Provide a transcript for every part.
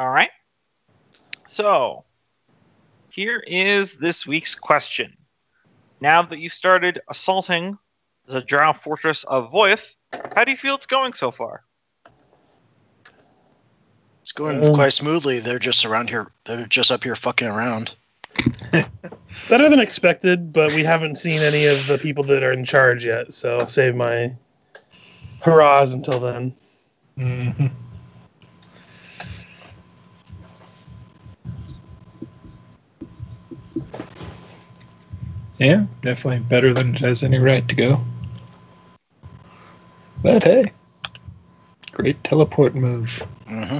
All right. So, here is this week's question. Now that you started assaulting the Drow fortress of Voith, how do you feel it's going so far? It's going Um, quite smoothly. They're just around here. They're just up here fucking around. Better than expected, but we haven't seen any of the people that are in charge yet, so I'll save my hurrahs until then. hmm Yeah, definitely better than it has any right to go. But hey, great teleport move. hmm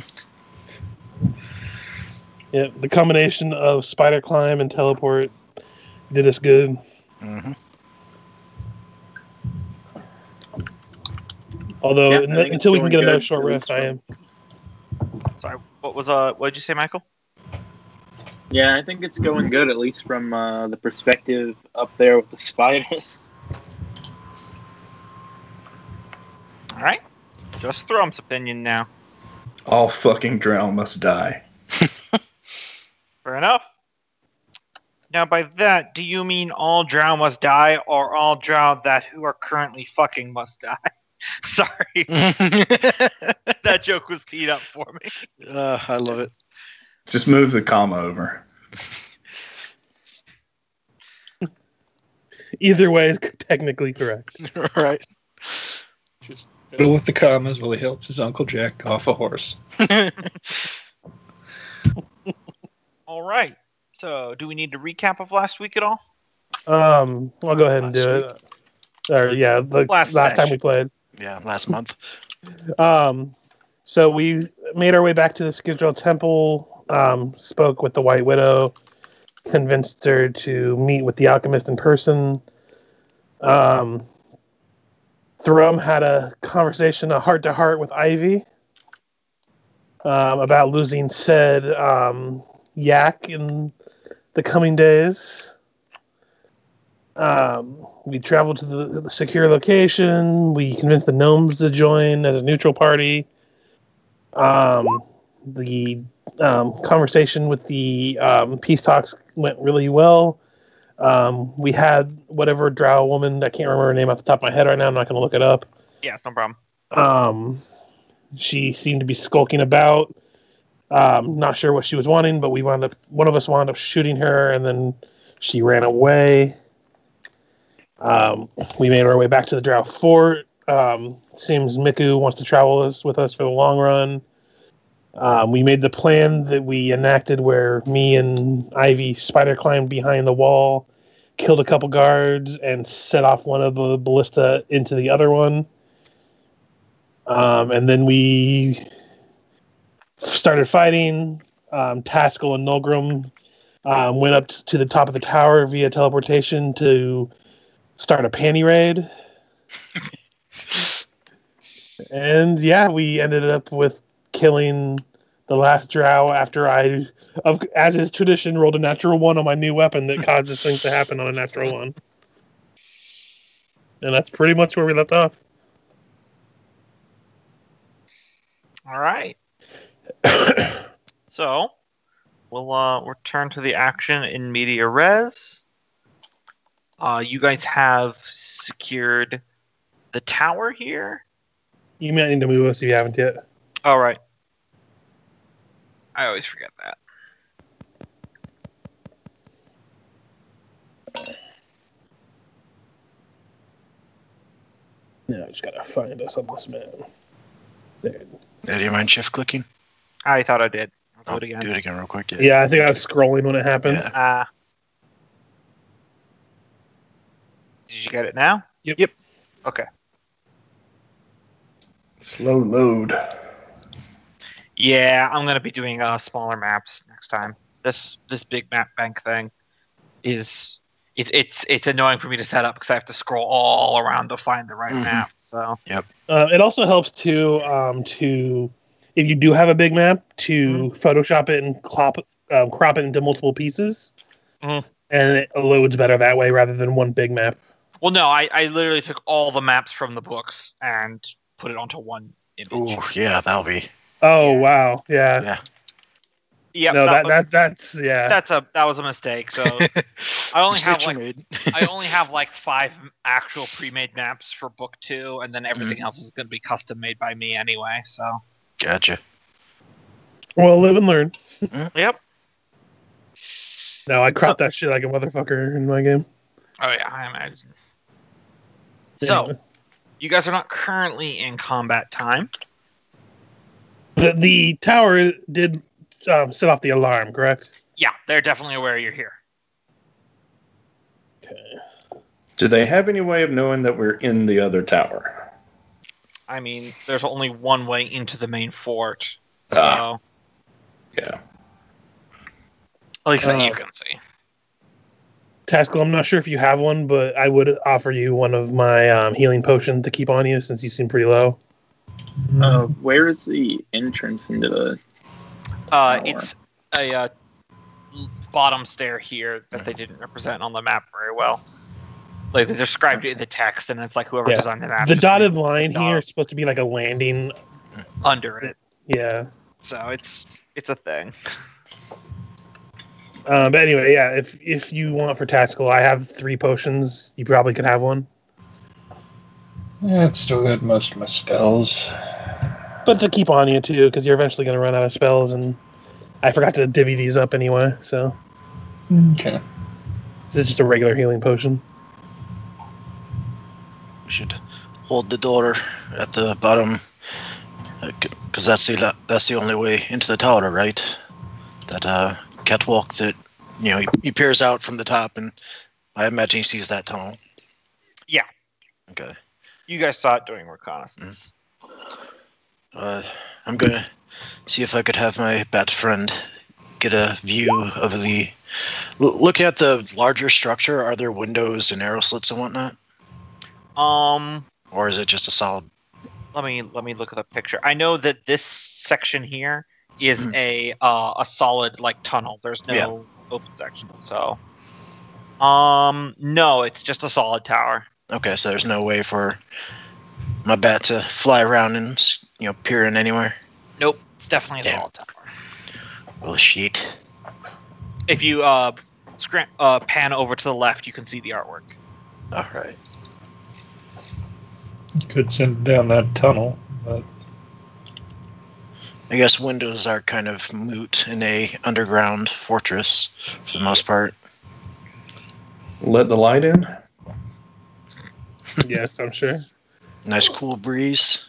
Yeah, the combination of spider climb and teleport did us good. hmm Although Yeah, I n- until we can get another good, short rest, I am. Sorry, what was uh what did you say, Michael? Yeah, I think it's going good, at least from uh, the perspective up there with the spiders. All right. Just Thrum's opinion now. All fucking drow must die. Fair enough. Now, by that, do you mean all drow must die, or all drow that who are currently fucking must die? Sorry, that joke was teed up for me. uh, I love it. Just move the comma over. Either way is technically correct. right. Just fiddle with the commas while he helps his Uncle Jack off a horse. All right. So, do we need to recap of last week at all? Um, I'll go ahead and Last do it. Or yeah, the Last last, time we played. yeah, last month. Um, so we made our way back to the Skidrow Temple. Um, spoke with the White Widow, convinced her to meet with the alchemist in person. Um, Thrum had a conversation, a heart to heart with Ivy um, about losing said um, yak in the coming days. Um, we traveled to the, the secure location. We convinced the gnomes to join as a neutral party. Um, the um, conversation with the um, peace talks went really well. Um, we had whatever drow woman, I can't remember her name off the top of my head right now. I'm not going to look it up. Yeah, it's no problem. Um, she seemed to be skulking about. Um, not sure what she was wanting, but we wound up. One of us wound up shooting her, and then she ran away. Um, we made our way back to the Drow Fort. Um, seems Miku wants to travel us, with us for the long run. Um, we made the plan that we enacted, where me and Ivy spider climbed behind the wall, killed a couple guards, and set off one of the ballista into the other one. Um, and then we started fighting. Um, Taskill and Nolgrim um, went up to the top of the tower via teleportation to start a panty raid. and yeah, we ended up with killing the last drow after I, of as is tradition, rolled a natural one on my new weapon that causes things to happen on a natural one. And that's pretty much where we left off. All right. so, we'll uh, return to the action in media res. Uh, you guys have secured the tower here. You might need to move us if you haven't yet. All right. I always forget that. No, I just gotta find us on this man. There. Yeah, do you mind shift clicking? I thought I did. I'll Oh, do it again. Do it again real quick. Yeah. Yeah, I think I was scrolling when it happened. Yeah. Ah. did you get it now? Yep. Yep. Okay. Slow load. Yeah, I'm gonna be doing uh, smaller maps next time. This this big map bank thing is it's it's it's annoying for me to set up because I have to scroll all around to find the right Mhm. map. So Uh, it also helps to um, to if you do have a big map to Photoshop it and crop um, crop it into multiple pieces, Mhm. and it loads better that way rather than one big map. well, no, I I literally took all the maps from the books and put it onto one image. Ooh, yeah, that'll be. Oh Yeah. wow, yeah. Yeah. Yeah, no, that, that, that that's yeah. that's a that was a mistake. So I only have Mistake you like made. I only have like five actual pre-made maps for book two, and then everything mm-hmm. else is going to be custom made by me anyway. So Gotcha. well, live and learn. Mm. yep. No, I cropped that shit like a motherfucker in my game. Oh yeah, I imagine. So Anyway. you guys are not currently in combat time. The the tower did um, set off the alarm, correct? Yeah, they're definitely aware you're here. Okay. Do they have any way of knowing that we're in the other tower? I mean, there's only one way into the main fort, so Ah. Yeah. at least that Uh, you can see. Taskill, I'm not sure if you have one, but I would offer you one of my um, healing potions to keep on you since you seem pretty low. Uh, where is the entrance into the? Uh, it's a uh, bottom stair here that they didn't represent on the map very well. Like they described it in the text, and it's like whoever Yeah. designed the map. the dotted line here is supposed to be like a landing. under it, Yeah. so it's it's a thing. Um, but anyway, yeah. If if you want for Taskill, I have three potions. You probably could have one, Yeah, I've still got most of my spells. but to keep on you too, because you're eventually going to run out of spells, and I forgot to divvy these up anyway. So Okay. this is just a regular healing potion. We should hold the door at the bottom, because that's the that's the only way into the tower, right? That uh, catwalk that you know he, he peers out from the top, and I imagine he sees that tunnel. Yeah. Okay. You guys saw it during reconnaissance. Uh, I'm gonna see if I could have my bat friend get a view of the. L- looking at the larger structure, are there windows and arrow slits and whatnot, Um, or is it just a solid? let me let me look at the picture. I know that this section here is Mhm. a uh, a solid like tunnel. There's no Yeah. open section, so um, no, it's just a solid tower. Okay, so there's no way for my bat to fly around and you know peer in anywhere. Nope, it's definitely a Damn. solid tower. Well, sheet. If you uh, scram- uh pan over to the left, you can see the artwork. All right. Could send down that tunnel, but I guess windows are kind of moot in a underground fortress for the most part. Let the light in? Yes, I'm sure. Nice cool breeze.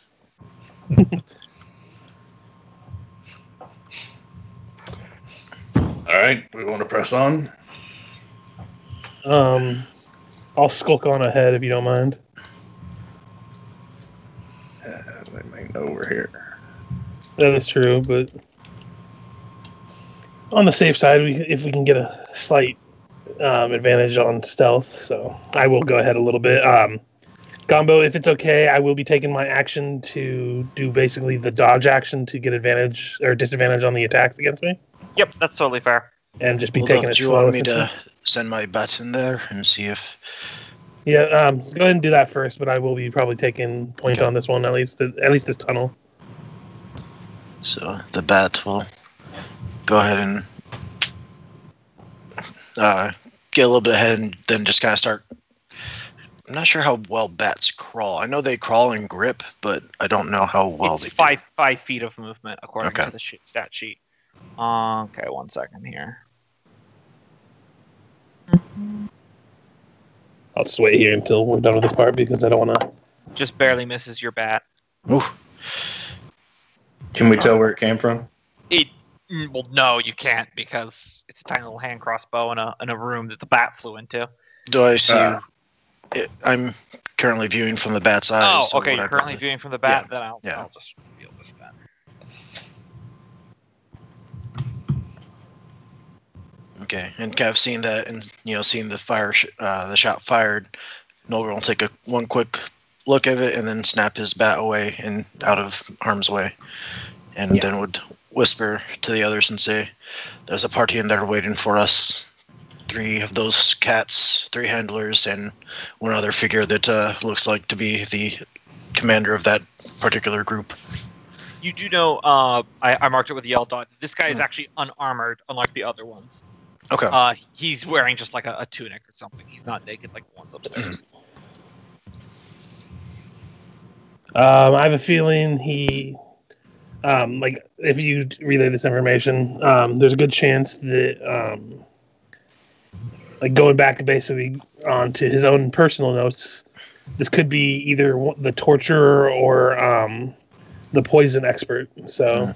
All right, we want to press on. Um, I'll skulk on ahead if you don't mind. Uh, they may know we're here. That is true, but on the safe side, we if we can get a slight um, advantage on stealth, so I will go ahead a little bit. Um, Gombo, if it's okay, I will be taking my action to do basically the dodge action to get advantage or disadvantage on the attacks against me, Yep, that's totally fair. and just be Hold up, taking it do you want me to send my bat in there and see if? Yeah, um, go ahead and do that first, but I will be probably taking point Okay. on this one at least. At least this tunnel. So the bat will go ahead and uh, get a little bit ahead and then just kind of start. I'm not sure how well bats crawl. I know they crawl and grip, but I don't know how well it's they do. five five feet of movement according Okay. to the sheet, stat sheet. Uh, okay, one second here. I'll just wait here until we're done with this part because I don't want to. Just barely misses your bat. Oof. Can we tell where it came from? It mm, well, no, you can't because it's a tiny little hand crossbow in a in a room that the bat flew into. Do I see? Uh. It, I'm currently viewing from the bat's Oh, eyes. so okay. You're currently viewing from the bat. Then I'll, yeah. I'll just reveal this then. Okay, and kind of seeing that, and you know, seeing the fire, sh- uh, the shot fired, Nolgar will take a one quick look at it, and then snap his bat away and out of harm's way, and Yeah. then would whisper to the others and say, "There's a party in there waiting for us. Three of those cats, three handlers, and one other figure that uh, looks like to be the commander of that particular group." You do know, uh, I, I marked it with a yellow dot. This guy is Hmm. actually unarmored, unlike the other ones. Okay. Uh, he's wearing just like a, a tunic or something. He's not naked like the ones upstairs. Um, I have a feeling he, um, like, if you relay this information, um, there's a good chance that, um, like, going back basically onto his own personal notes, this could be either the torturer or um, the poison expert. So,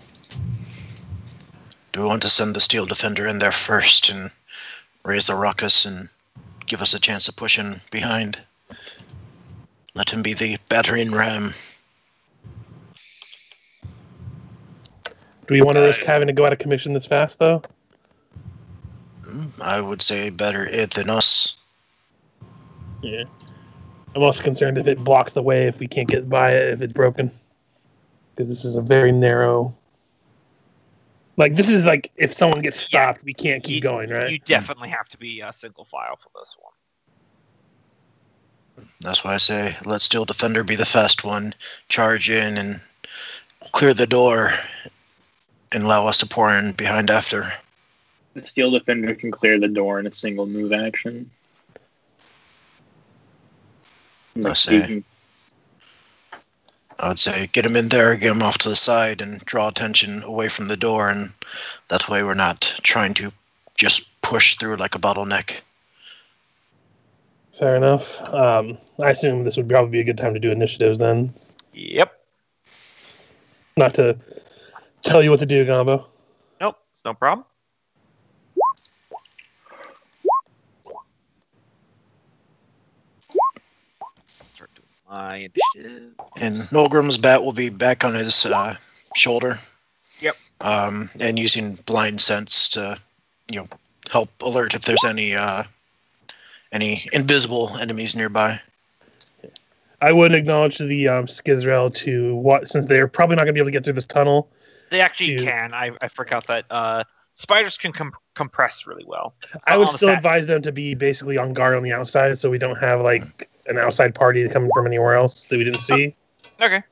Do we want to send the Steel Defender in there first and raise the ruckus and give us a chance to push in behind? Let him be the battering ram. do we want to risk having to go out of commission this fast, though? I would say better it than us. Yeah. I'm also concerned if it blocks the way if we can't get by it if it's broken. Because this is a very narrow. Like this is like if someone gets stopped, we can't keep You- going, right? You definitely have to be a single file for this one. That's why I say let Steel Defender be the fast one, charge in and clear the door and allow us to pour in behind after. The Steel Defender can clear the door in a single move action. I Like, see. you can- I would say get him in there, get him off to the side, and draw attention away from the door, and that way we're not trying to just push through like a bottleneck. Fair enough. Um, I assume this would probably be a good time to do initiatives then. Yep. Not to tell you what to do, Gombo. Nope. It's no problem. Start doing my initiative. And Nolgrim's bat will be back on his uh, shoulder. Yep. Um, and using blind sense to, you know, help alert if there's any uh, any invisible enemies nearby. I wouldn't acknowledge the um, Skizrael to what since they're probably not going to be able to get through this tunnel. They actually to- can. I, I forgot that uh, spiders can com- compress really well. I would still advise them to be basically on guard on the outside, so we don't have like an outside party coming from anywhere else that we didn't see. Okay.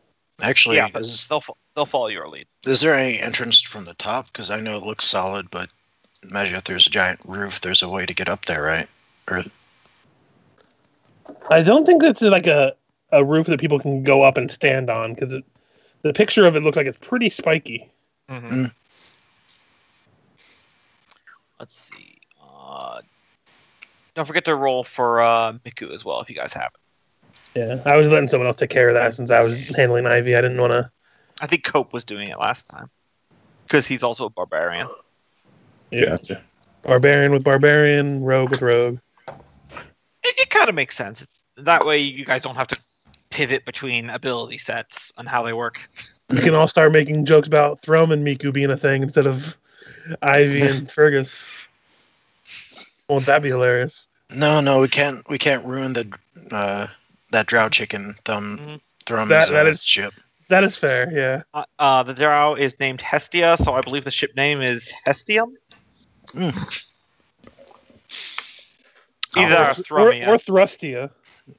Actually, yeah, is, they'll they'll follow your lead. is there any entrance from the top? Because I know it looks solid, but imagine if there's a giant roof, there's a way to get up there, right? Or I don't think that's like a, a roof that people can go up and stand on because the picture of it looks like it's pretty spiky. Mm-hmm. Mm. Let's see. Don't forget to roll for uh, Miku as well if you guys have it. Yeah, I was letting someone else take care of that since I was handling Ivy. I didn't want to. I think Cope was doing it last time because he's also a barbarian. Gotcha. Barbarian with barbarian, rogue with rogue. It, it kind of makes sense. It's, that way you guys don't have to pivot between ability sets and how they work. We can all start making jokes about Thrum and Miku being a thing instead of Ivy and Fergis. Won't that be hilarious? no, no, we can't. We can't ruin the uh, that drow chicken thumb Mhm. thrum's That- that uh, is- ship. That is fair, yeah. Uh, uh, the drow is named Hestia, so I believe the ship name is Hestium. Mm. Either Oh, or Or, or Thrustia.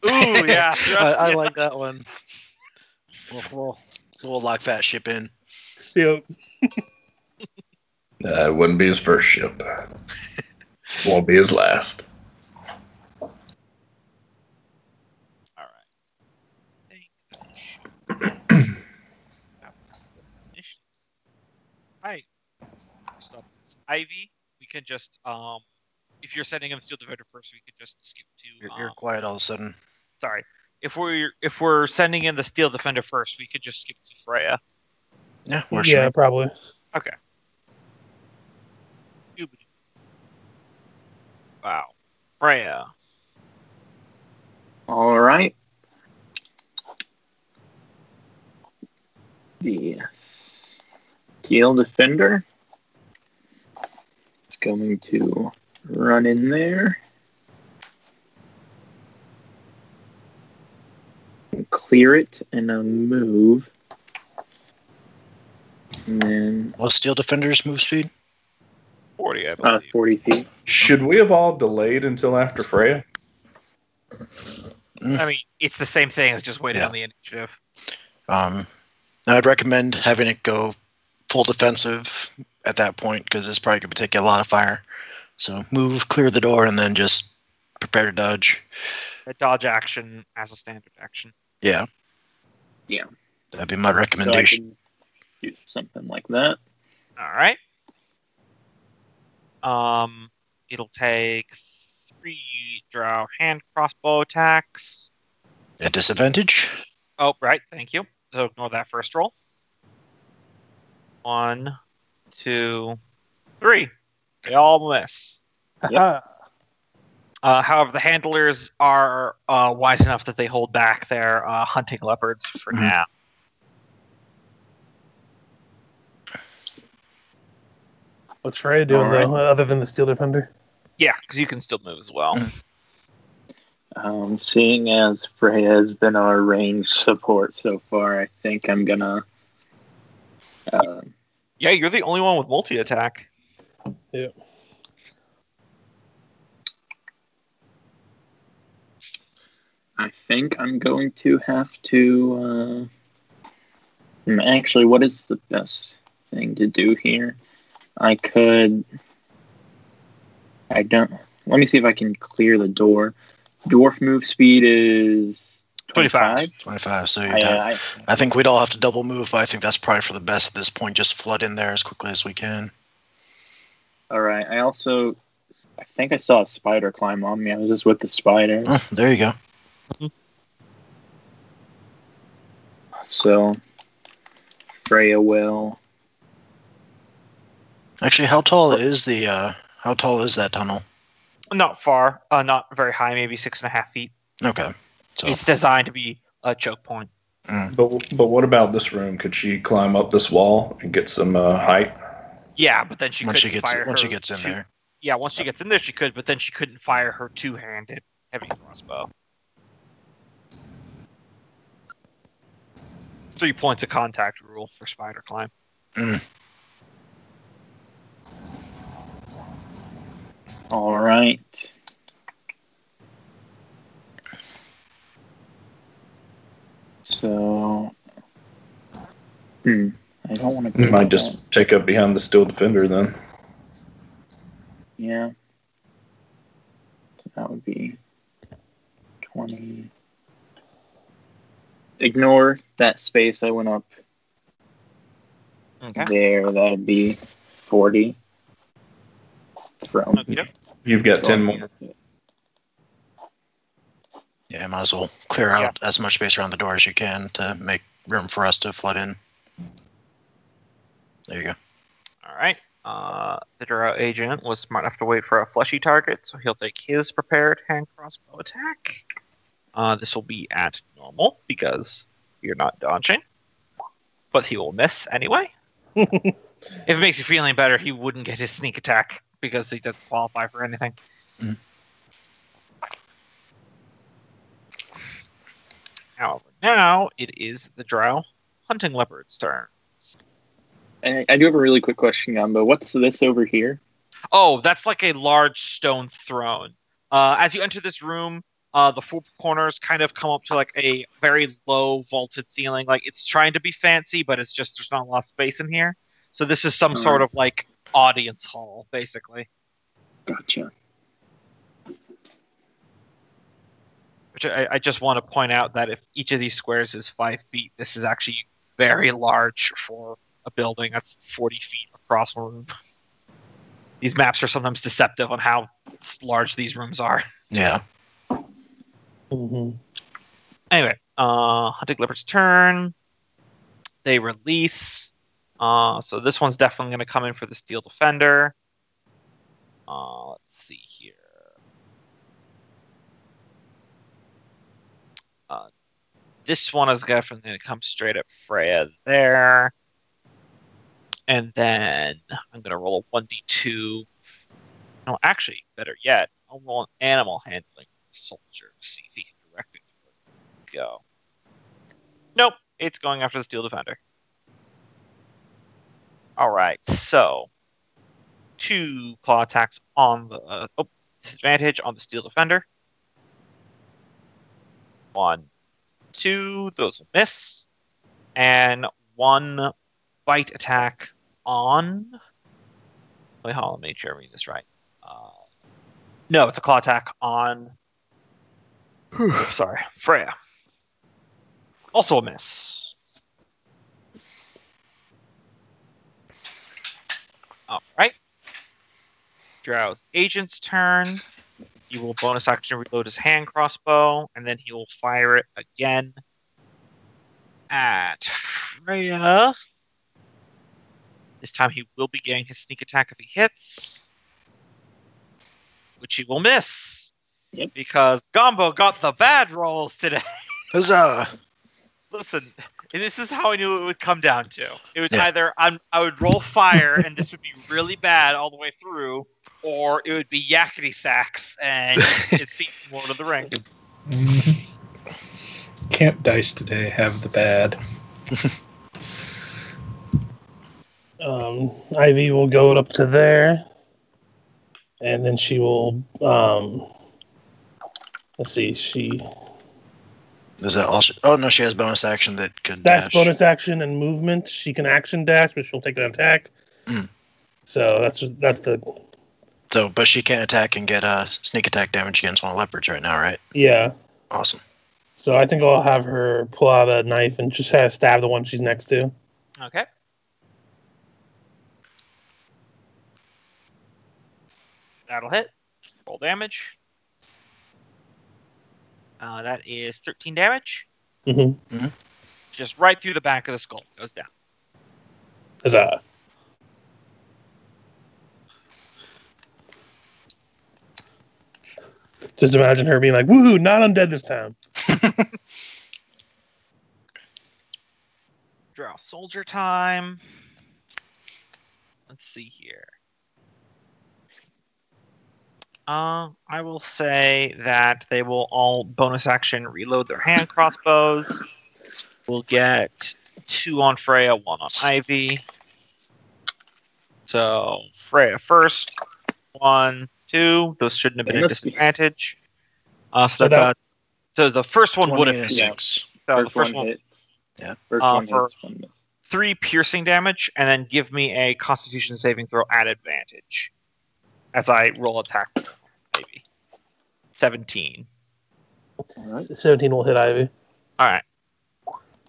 Ooh, yeah. I, I like that one. We'll, we'll, we'll lock that ship in. You Uh, wouldn't be his first ship. Won't be his last. All right. Initiatives. Hi. First up, it's Ivy. We can just um, if you're sending in the steel defender first, we could just skip to. You're, you're um, quiet all of a sudden. sorry. If we're if we're sending in the steel defender first, we could just skip to Freya. Yeah, we're yeah, probably. Wow. Freya. All right. The Steel Defender is going to run in there. and Clear it in a move. And then Well, Steel Defender's move speed? Forty, I uh, believe. 40 feet. Should we have all delayed until after Freya? I mean, it's the same thing as just waiting Yeah. on the initiative. Um, I'd recommend having it go full defensive at that point because it's probably going to take a lot of fire. So move, clear the door, and then just prepare to dodge. A dodge action as a standard action. Yeah. Yeah. That'd be my So I recommendation. can do something like that. All right. Um, it'll take three drow hand crossbow attacks. At disadvantage. Oh, right. Thank you. So ignore that first roll. One, two, three. They all miss. Uh, however, the handlers are uh, wise enough that they hold back their uh, hunting leopards for Mhm. now. What's Freya doing Alright. though, other than the Steel Defender? Yeah, because you can still move as well. Mhm. Um, seeing as Freya has been our range support so far, I think I'm gonna. Uh, Yeah, you're the only one with multi attack. Yeah. I think I'm going to have to. Uh, actually, what is the best thing to do here? I could. I don't. Let me see if I can clear the door. Dwarf move speed is 25. 25. 25. So you'd I, have- uh, I, I think we'd all have to double move, but I think that's probably for the best at this point. Just flood in there as quickly as we can. all right. I also. I think I saw a spider climb on me. I was just with the spider. Oh, there you go. So. Freya will. Actually, how tall is the uh how tall is that tunnel? Not far, uh, not very high, maybe six and a half feet. Okay. So It's designed to be a choke point. But but what about this room? Could she climb up this wall and get some uh, height? Yeah, but then she once she couldn't gets fire once she gets in two- there. Yeah, once she gets in there, she could, but then she couldn't fire her two-handed heavy crossbow. Three points of contact rule for spider climb. All right. So, hmm, I don't want to. You might just take up behind the steel defender then. yeah. So that would be twenty. Ignore that space I went up Okay. there. That'd be forty. From Okey-doke. You've got ten more. Yeah, might as well clear out as much space around the door as you can to make room for us to flood in. There you go. All right. Uh, the Drow agent was smart enough to wait for a fleshy target, so he'll take his prepared hand crossbow attack. Uh, this will be at normal because you're not dodging, but he will miss anyway. if it makes you feel any better, he wouldn't get his sneak attack because he doesn't qualify for anything. Mhm. However, now it is the Drow hunting leopard's turn. I, I do have a really quick question, Gombo. What's this over here? Oh, that's like a large stone throne. Uh, as you enter this room, uh, the four corners kind of come up to like a very low vaulted ceiling. Like it's trying to be fancy, but it's just there's not a lot of space in here. So this is some sort of like audience hall, basically. Gotcha. Which I, I just want to point out that if each of these squares is five feet, this is actually very large for a building that's 40 feet across a room. These maps are sometimes deceptive on how large these rooms are. Yeah. Mm-hmm. Anyway, uh, Hunting Leopard's turn. They release. Uh, so this one's definitely going to come in for the Steel Defender. Uh, let's see here. Uh, this one is definitely going to come straight at Freya there. And then I'm going to roll a 1d2. No, actually, better yet, I'll roll an animal handling soldier to see if he can direct it go. Nope, it's going after the Steel Defender. All right, so two claw attacks on the uh, oh disadvantage on the Steel Defender. One, two, those will miss, and one bite attack on. Wait, hold on, make sure I read this right. Uh, no, it's a claw attack on. Sorry, Freya. Also a miss. All right. Drow's agent's turn. He will bonus action reload his hand crossbow, and then he will fire it again at Freya. This time he will be getting his sneak attack if he hits, which he will miss. Yep. Because Gombo got the bad rolls today. Huzzah! Listen, this is how I knew it would come down to. It was Yeah. either I'm, I would roll fire and this would be really bad all the way through, or it would be yakety sacks and it's seen Lord of the Rings. Mhm. Camp dice today have the bad. Um, Ivy will go up to there, and then she will. Um, let's see. She Is that all? She, oh no, she has bonus action that could that's dash. bonus action and movement. She can action dash, but she'll take an attack. Mm. So that's that's the So, but she can't attack and get uh, sneak attack damage against one of leopards right now, right? yeah. Awesome. So I think I'll have her pull out a knife and just kind of stab the one she's next to. Okay. That'll hit. Roll damage. Uh, that is 13 damage. hmm Just right through the back of the skull. Goes down. Huzzah. Just imagine her being like, "Woohoo! Not undead this time." Drow soldier time. Let's see here. Uh, I will say that they will all bonus action reload their hand crossbows. We'll get two on Freya, one on Ivy. So Freya first, one, two. Those shouldn't have been a disadvantage. Uh, so, So that's, that- uh, so the first one would 20 have and a been Yeah. six. so the First, first one one hits. Yeah. First Uh, one for- hits, one three piercing damage, and then give me a Constitution saving throw at advantage as I roll attack. Maybe seventeen. All right. Seventeen will hit Ivy, All right,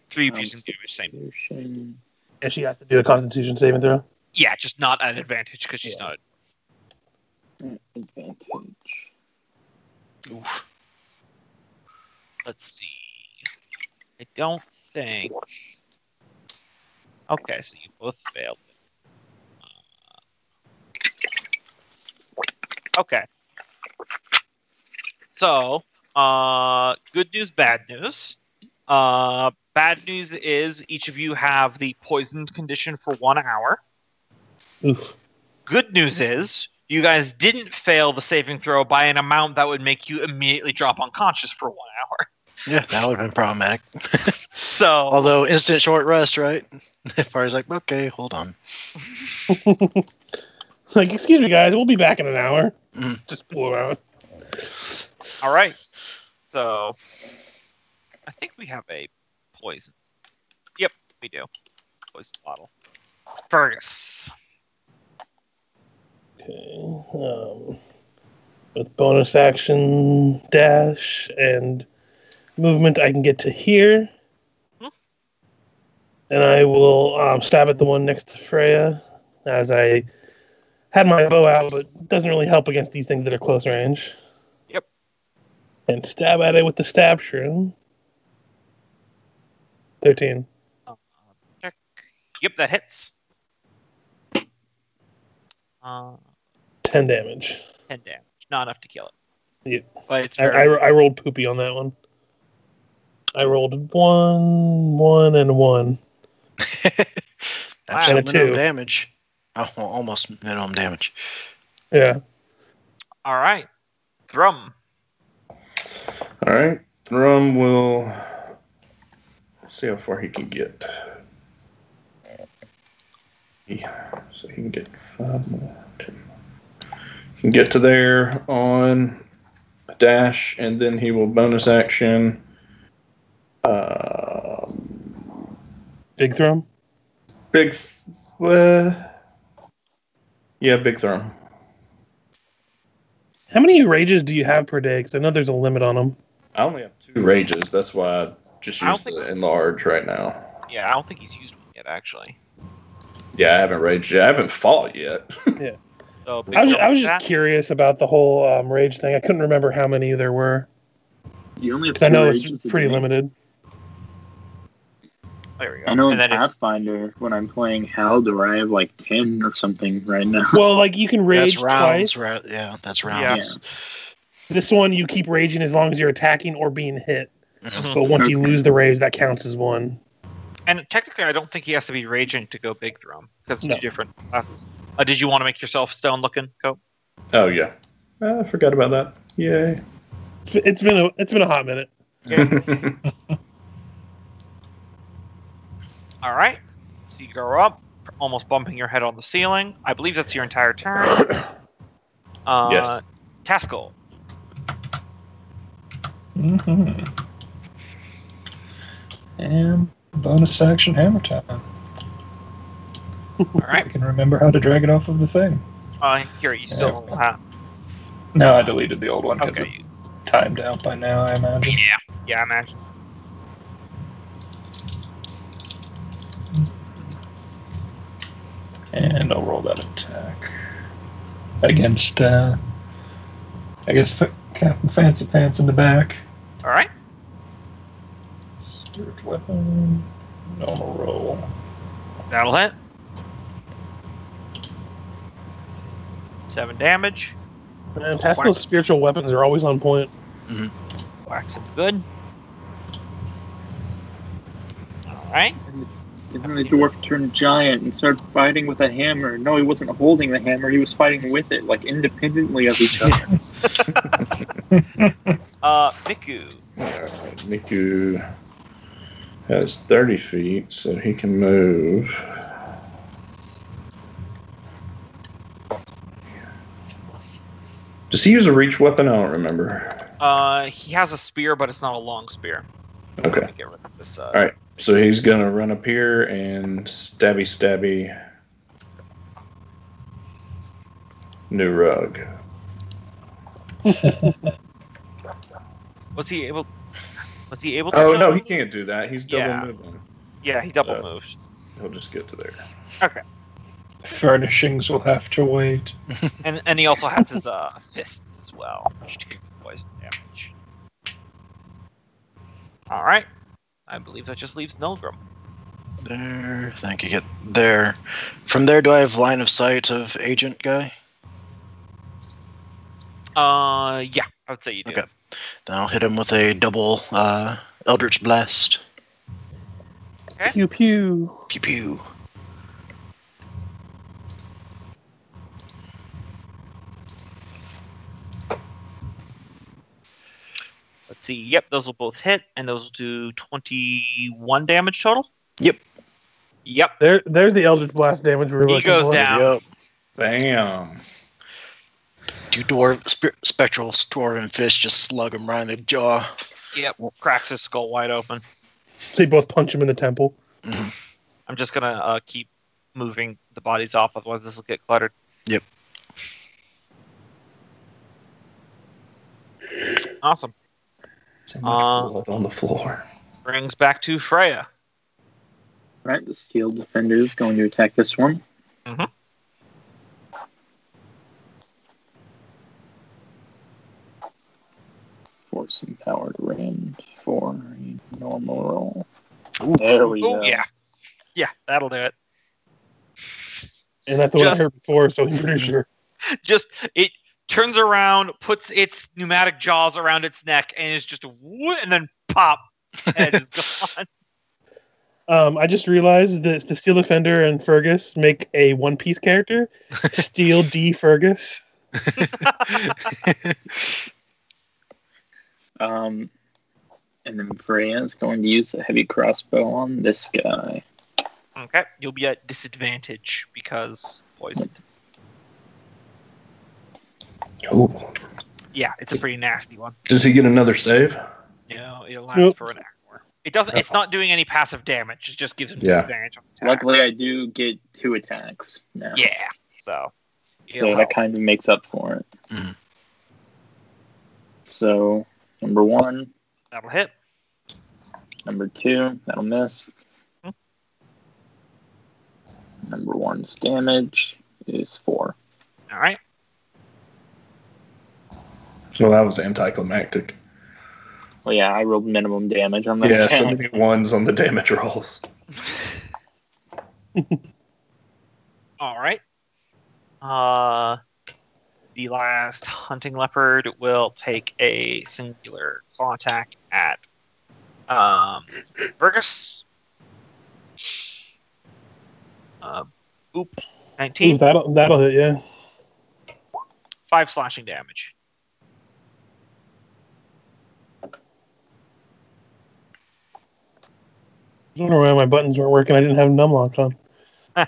three piercing damage. Same. And she has to do a Constitution saving throw. Yeah, just not at advantage because she's Yeah. not. Advantage. Oof. Let's see. I don't think. Okay, so you both failed. Uh, Okay. So, uh, good news, bad news. Uh, bad news is each of you have the poisoned condition for one hour. Oof. Good news is you guys didn't fail the saving throw by an amount that would make you immediately drop unconscious for one hour. Yeah, that would have been problematic. So, Although instant short rest, right? Fire's like, okay, hold on. like, excuse me, guys, we'll be back in an hour. Mhm. Just pull around. All right. So, I think we have a poison. Yep, we do. Poison bottle. Fergis. Okay. Um, with bonus action, dash, and movement, I can get to here. Hmm. And I will um, stab at the one next to Freya as I had my bow out, but it doesn't really help against these things that are close range. Yep. And stab at it with the stab shroom. 13. Uh, check. Yep, that hits. Uh, 10 damage. 10 damage. Not enough to kill it. Yep. But it's I, very. I, I rolled poopy on that one. I rolled one, one, and one. That's And a minimum two. damage. Oh, almost minimum damage. Yeah. all right. Thrum. All right. Thrum will see how far he can get. Yeah, so he can get five more. Two. He can get to there on a dash, and then he will bonus action. Um, Big thrum? Big. th- Uh, yeah, big throw. How many rages do you have per day? Because I know there's a limit on them. I only have two rages. That's why I just I don't use the enlarge right now. Yeah, I don't think he's used one yet, actually. Yeah, I haven't raged yet. I haven't fought yet. So I was, I was just curious about the whole um, rage thing. I couldn't remember how many there were. You only have 'Cause I know rages it's pretty day. limited. There we go. I know in and then it- Pathfinder, when I'm playing Haldor, I have like 10 or something right now. Well, like you can rage That's rounds, twice. right? Yeah, that's Yeah. rounds. This one you keep raging as long as you're attacking or being hit. Mhm. But once you lose the rage, that counts as one. and technically, I don't think he has to be raging to go big Thrum because it's No. two different classes. Uh, did you want to make yourself stone looking? Go. Oh yeah, I forgot about that. Yay. It's been a it's been a hot minute. All right. So you go up, almost bumping your head on the ceiling. I believe that's your entire turn. Uh, yes. Taskill. Mm-hmm. And bonus action hammer time. All right. I can remember how to drag it off of the thing. Uh, here you still have. No, I deleted the old one because Okay. it's timed out by now, I imagine. Yeah. Yeah, I imagine. And I'll roll that attack against, uh, I guess, F- Captain Fancy Pants in the back. All right. Spirit weapon, normal roll. That'll hit. Seven damage. Man, Taskill's spiritual weapons are always on point. Whacks him good. All right. And then the dwarf turned giant and started fighting with a hammer. No, he wasn't holding the hammer, he was fighting with it, like independently of each other. Uh, Miku. Alright, Miku has 30 feet, so he can move. Does he use a reach weapon? I don't remember. Uh, he has a spear, but it's not a long spear. Okay. Get rid of this. Uh, All right. So he's gonna run up here and stabby stabby. New rug. Was he able? Was he able to? Oh no, double- he can't do that. He's double Yeah. moving. Yeah, he double Uh, moved. He'll just get to there. Okay. Furnishings will have to wait. And and he also has his uh fist as well, which can poison damage. All right. I believe that just leaves Nolgrim. There. I think you get there. From there, do I have line of sight of agent guy? Uh, yeah, I would say you do. Okay. Then I'll hit him with a double uh, Eldritch Blast. Okay. Pew pew. Pew pew. See. Yep, those will both hit, and those will do twenty-one damage total. Yep. Yep. There, there's the Eldritch Blast damage we were He looking goes for. down. Yep. Damn. Two dwarf spe- spectral dwarven fish just slug him right in the jaw. Yep. Cracks his skull wide open. They both punch him in the temple. I'm just gonna uh, keep moving the bodies off, otherwise this will get cluttered. Yep. Awesome. So much Uh, blood on the floor. Brings back to Freya. right, the steel defender is going to attack this one. Mhm. Force empowered range for a normal roll. Ooh. There we Oh go. yeah, yeah, that'll do it. And that's the one I heard before, so I'm pretty sure. Just it turns around, puts its pneumatic jaws around its neck, and is just whoo- and then pop, head is gone. Um, I just realized that the Steel Defender and Fergis make a One Piece character, Steel D Fergis. Um, and then Freya is going to use the heavy crossbow on this guy. Okay, you'll be at disadvantage because poisoned. Oh. Yeah, it's a pretty nasty one. Does he get another save? You know, it'll last Nope. for an hour. It doesn't. It's not doing any passive damage. It just gives him Yeah. disadvantage. On. Luckily, I do get two attacks now. yeah. So. So it'll that help. kind of makes up for it. Mhm. So number one, That'll hit. number two, that'll miss. Hmm. Number one's damage is four. All right. Well, that was anticlimactic. Well, yeah, I rolled minimum damage on that. Yeah, so many ones on the damage rolls. All right. Uh, the last hunting leopard will take a singular claw attack at um, Fergis. Uh, oop, Ooh, 19, that'll that'll hit. Yeah. five slashing damage. I don't know why my buttons weren't working. I didn't have num locks on. All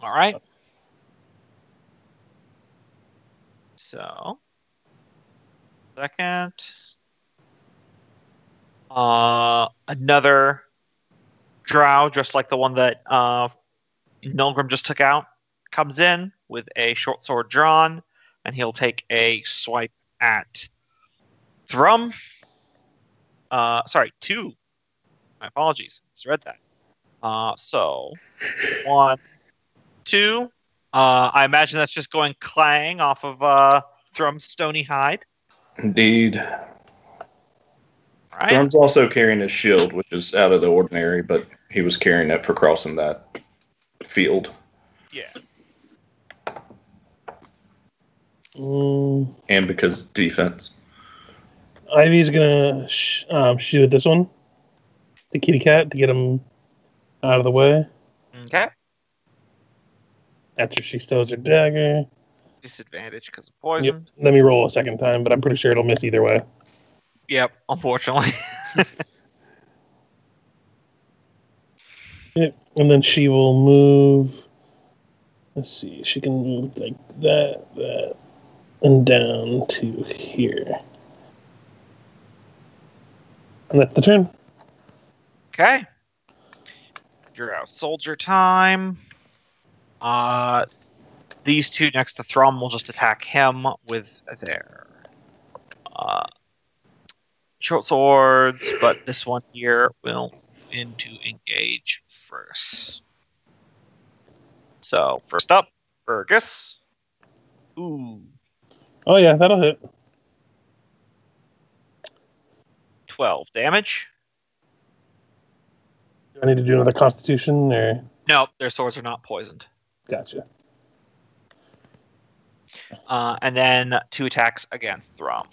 right. So, second, uh, another drow, just like the one that uh, Nolgrim just took out, comes in with a short sword drawn, and he'll take a swipe at Thrum. Uh, sorry, two. My apologies. Misread that. Uh, so one, two. Uh, I imagine that's just going clang off of uh, Thrum's stony hide. Indeed. Right? Thrum's also carrying his shield, which is out of the ordinary, but he was carrying it for crossing that field. Yeah. Mm, And because defense. Ivy's gonna sh- um, shoot at this one, the kitty cat, to get him out of the way. Okay. After she stows her dagger. Disadvantage because of poison. Yep. poison. Let me roll a second time, but I'm pretty sure it'll miss either way. Yep. Unfortunately. Yep. And then she will move. Let's see. She can move like that, that, and down to here. And that's the turn. okay. You're out. Soldier time. Uh, these two next to Thrum will just attack him with their uh, short swords, but this one here will in to engage first. So first up, Fergis. Ooh, Oh yeah, that'll hit. Twelve damage. Do I need to do another Constitution or? No, their swords are not poisoned. Gotcha. Uh, and then two attacks against Thrum.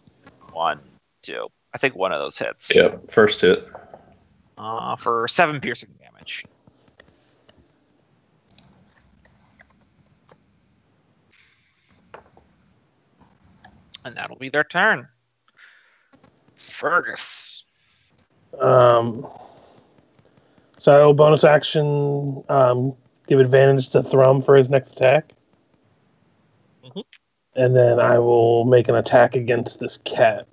One, two. I think one of those hits. Yep, first hit. Uh, for seven piercing damage. And that'll be their turn. Fergis. Um, so I will bonus action um, give advantage to Thrum for his next attack. Mhm. And then I will make an attack against this cat.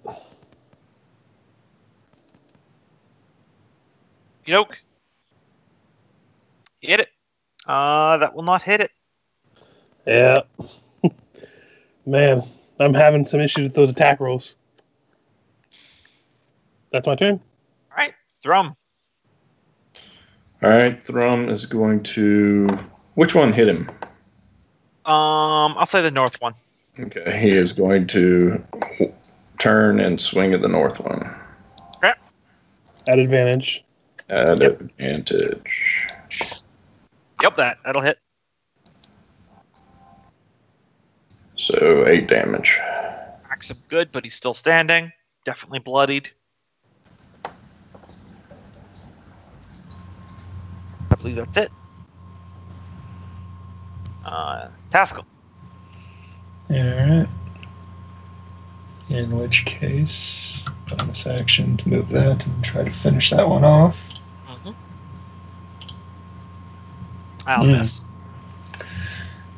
Yoke. Hit it. Uh, that will not hit it. Yeah. Man, I'm having some issues with those attack rolls. That's my turn. All right, Thrum. All right, Thrum is going to. Which one hit him? Um, I'll say the north one. Okay, he is going to turn and swing at the north one At advantage. at Yep. advantage. Yep, that that'll hit. So eight damage. Cracks him good, but he's still standing. Definitely bloodied. Believe that's it. Uh, Taskill. Alright. In which case, bonus action to move that and try to finish that one off. Mm-hmm. I'll Hmm. miss.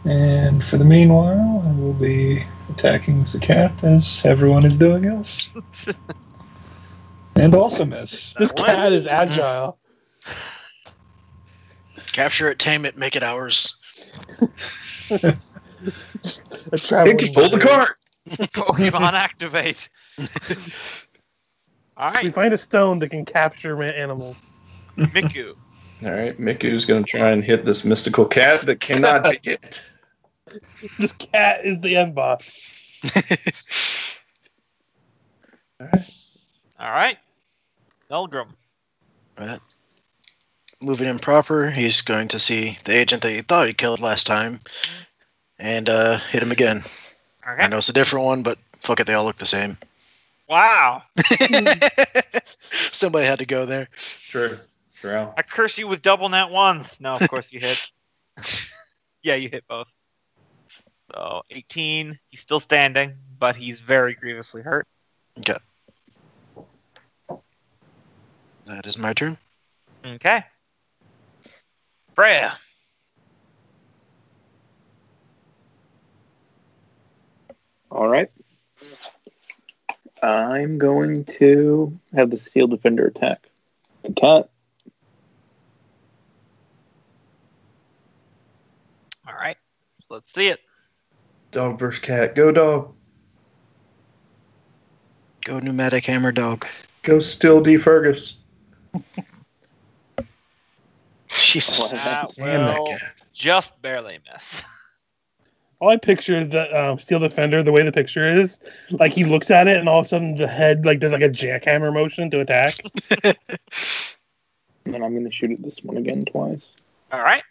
And for the meanwhile, I will be attacking the cat as everyone is doing else. and also miss. This cat is agile. Capture it, tame it, make it ours. A Hey, traveling just pull the cart. Pokemon activate. All We find a stone that can capture ma- animals. Miku. All right, Miku's gonna try and hit this mystical cat that cannot be hit. This cat is the end boss. All right, Nolgrim. Right. Moving in proper, he's going to see the agent that he thought he killed last time and uh, hit him again. Okay. I know it's a different one, but fuck it, they all look the same. Wow. Somebody had to go there. It's true. Drow. I curse you with double net ones. No, of course you hit. yeah, you hit both. So 18. He's still standing, but he's very grievously hurt. Okay. That is my turn. Okay. Freya. All right. I'm going to have the Steel Defender attack. The cat. All right. Let's see it. Dog versus cat. Go dog. Go pneumatic hammer dog. Go still D Fergus. Jesus. That Damn that will cat. just barely miss. All I picture is the um, Steel Defender, the way the picture is, like he looks at it and all of a sudden the head like does like a jackhammer motion to attack. And then I'm going to shoot at this one again twice. All right.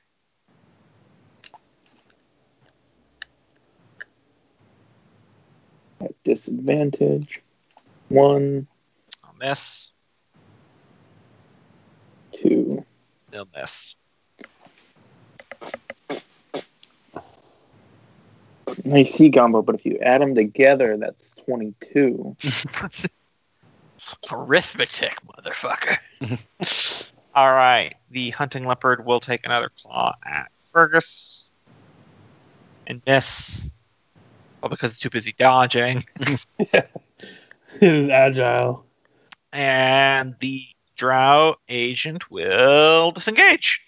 At disadvantage. One, I'll miss. two. They'll miss. Nice C but if you add them together, that's 22. Arithmetic, motherfucker. All right. The hunting leopard will take another claw at Fergis and miss. Well, because it's too busy dodging. it is agile. And the drow agent will disengage.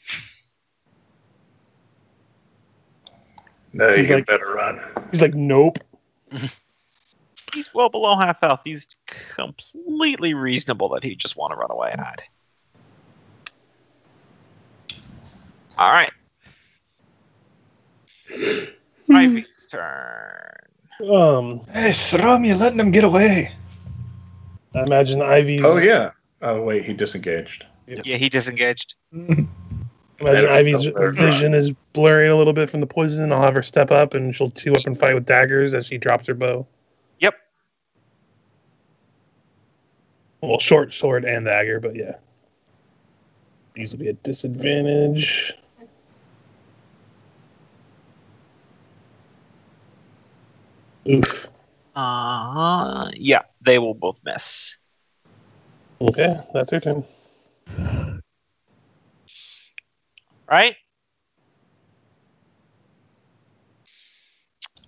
No, He's you like- better run. He's like, nope. He's well below half health. He's completely reasonable that he just want to run away and hide. All right. Ivy's turn. Um, Hey, Thrum, you letting him get away. I imagine Ivy. Oh yeah. Oh wait, he disengaged. Yeah, he disengaged. Imagine Better Ivy's vision is blurring a little bit from the poison. I'll have her step up and she'll two up and fight with daggers as she drops her bow. Yep. Well, short sword and dagger, but yeah. These will be a disadvantage. Oof. Uh, yeah, they will both miss. Okay, that's your turn. Right?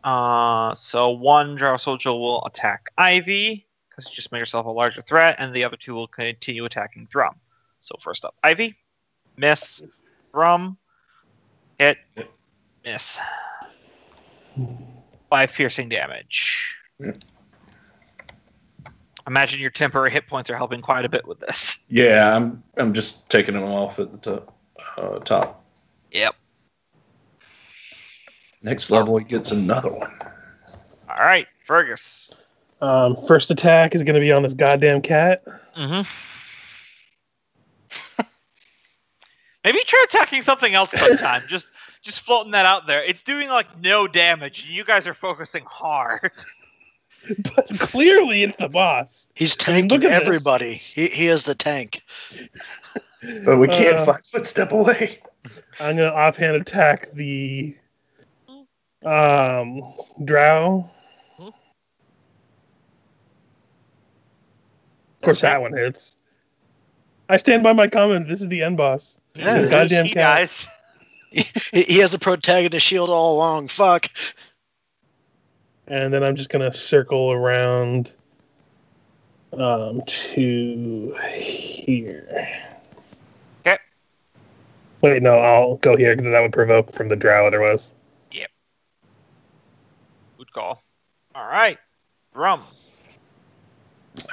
Uh, so one Drow soldier will attack Ivy because you just made yourself a larger threat, and the other two will continue attacking Thrum. So first up, Ivy, miss, Thrum, hit, miss. Five piercing damage. Yep. Imagine your temporary hit points are helping quite a bit with this. Yeah, I'm I'm just taking him off at the top. Uh, top. Yep. Next level, he gets another one. All right, Fergis. Um, first attack is going to be on this goddamn cat. Mm-hmm. Maybe try attacking something else sometime. just just floating that out there. It's doing like no damage. and You guys are focusing hard. But clearly, it's the boss. He's I mean, tanking look at this. everybody. He, he is the tank. But we can't Uh, five foot step away. I'm going to offhand attack the um, drow. Of course, that one hits. I stand by my comment. This is the end boss. Yeah, The goddamn he cat. dies. He, he has the protagonist shield all along. Fuck. And then I'm just gonna circle around um, to here. Okay. Wait, no, I'll go here because that would provoke from the drow otherwise. Yep. Good call. All right. Thrum.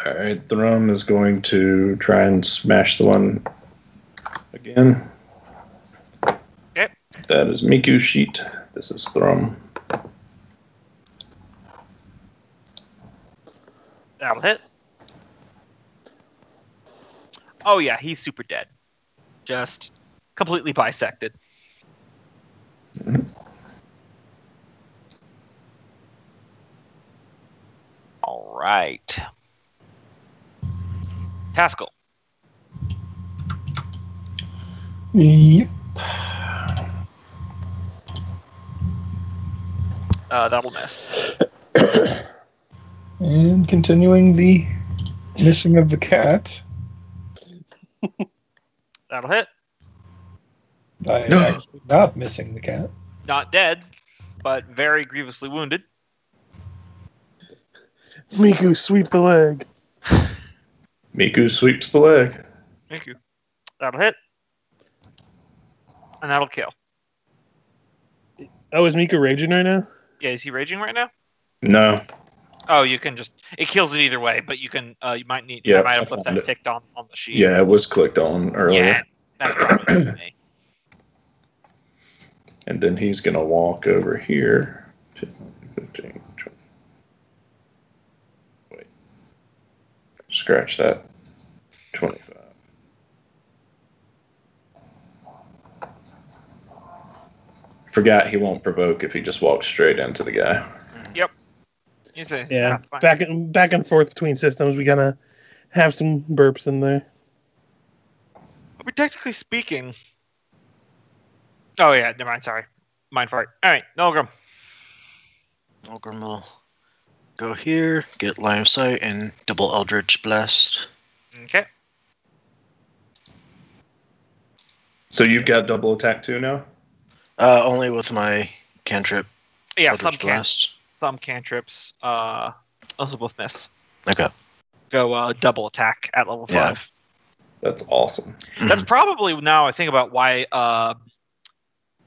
All right, Thrum is going to try and smash the one again. Okay. That is Miku sheet. This is Thrum. That'll hit. Oh yeah, he's super dead. Just completely bisected. All right. Taskill. Yep. Uh, that'll miss. And continuing the missing of the cat, That'll hit. by No. actually not missing the cat. Not dead, but very grievously wounded. Miku, sweep the leg. Miku sweeps the leg. Thank you. That'll hit. And that'll kill. Oh, is Miku raging right now? Yeah, is he raging right now? No. Oh, you can just it kills it either way, but you can uh you might need Yeah, might have put that it. ticked on on the sheet. Yeah, it was clicked on earlier. Yeah. And then he's going to walk over here. 15, 20. Wait. Scratch that. 25. Forgot he won't provoke if he just walks straight into the guy. You say, Yeah, back and back and forth between systems. We gotta have some burps in there. I mean, technically speaking. Oh yeah, never mind. Sorry, mind fart. All right, Nolgrim. Ulgrim will go here, get line of sight, and double Eldritch Blast. Okay. So you've got double attack too now? Uh, only with my cantrip Yeah, some Eldritch can Blast. Some cantrips. Uh, also both miss. Okay. Go uh, double attack at level Yeah. five. That's awesome. That's probably now I think about why uh,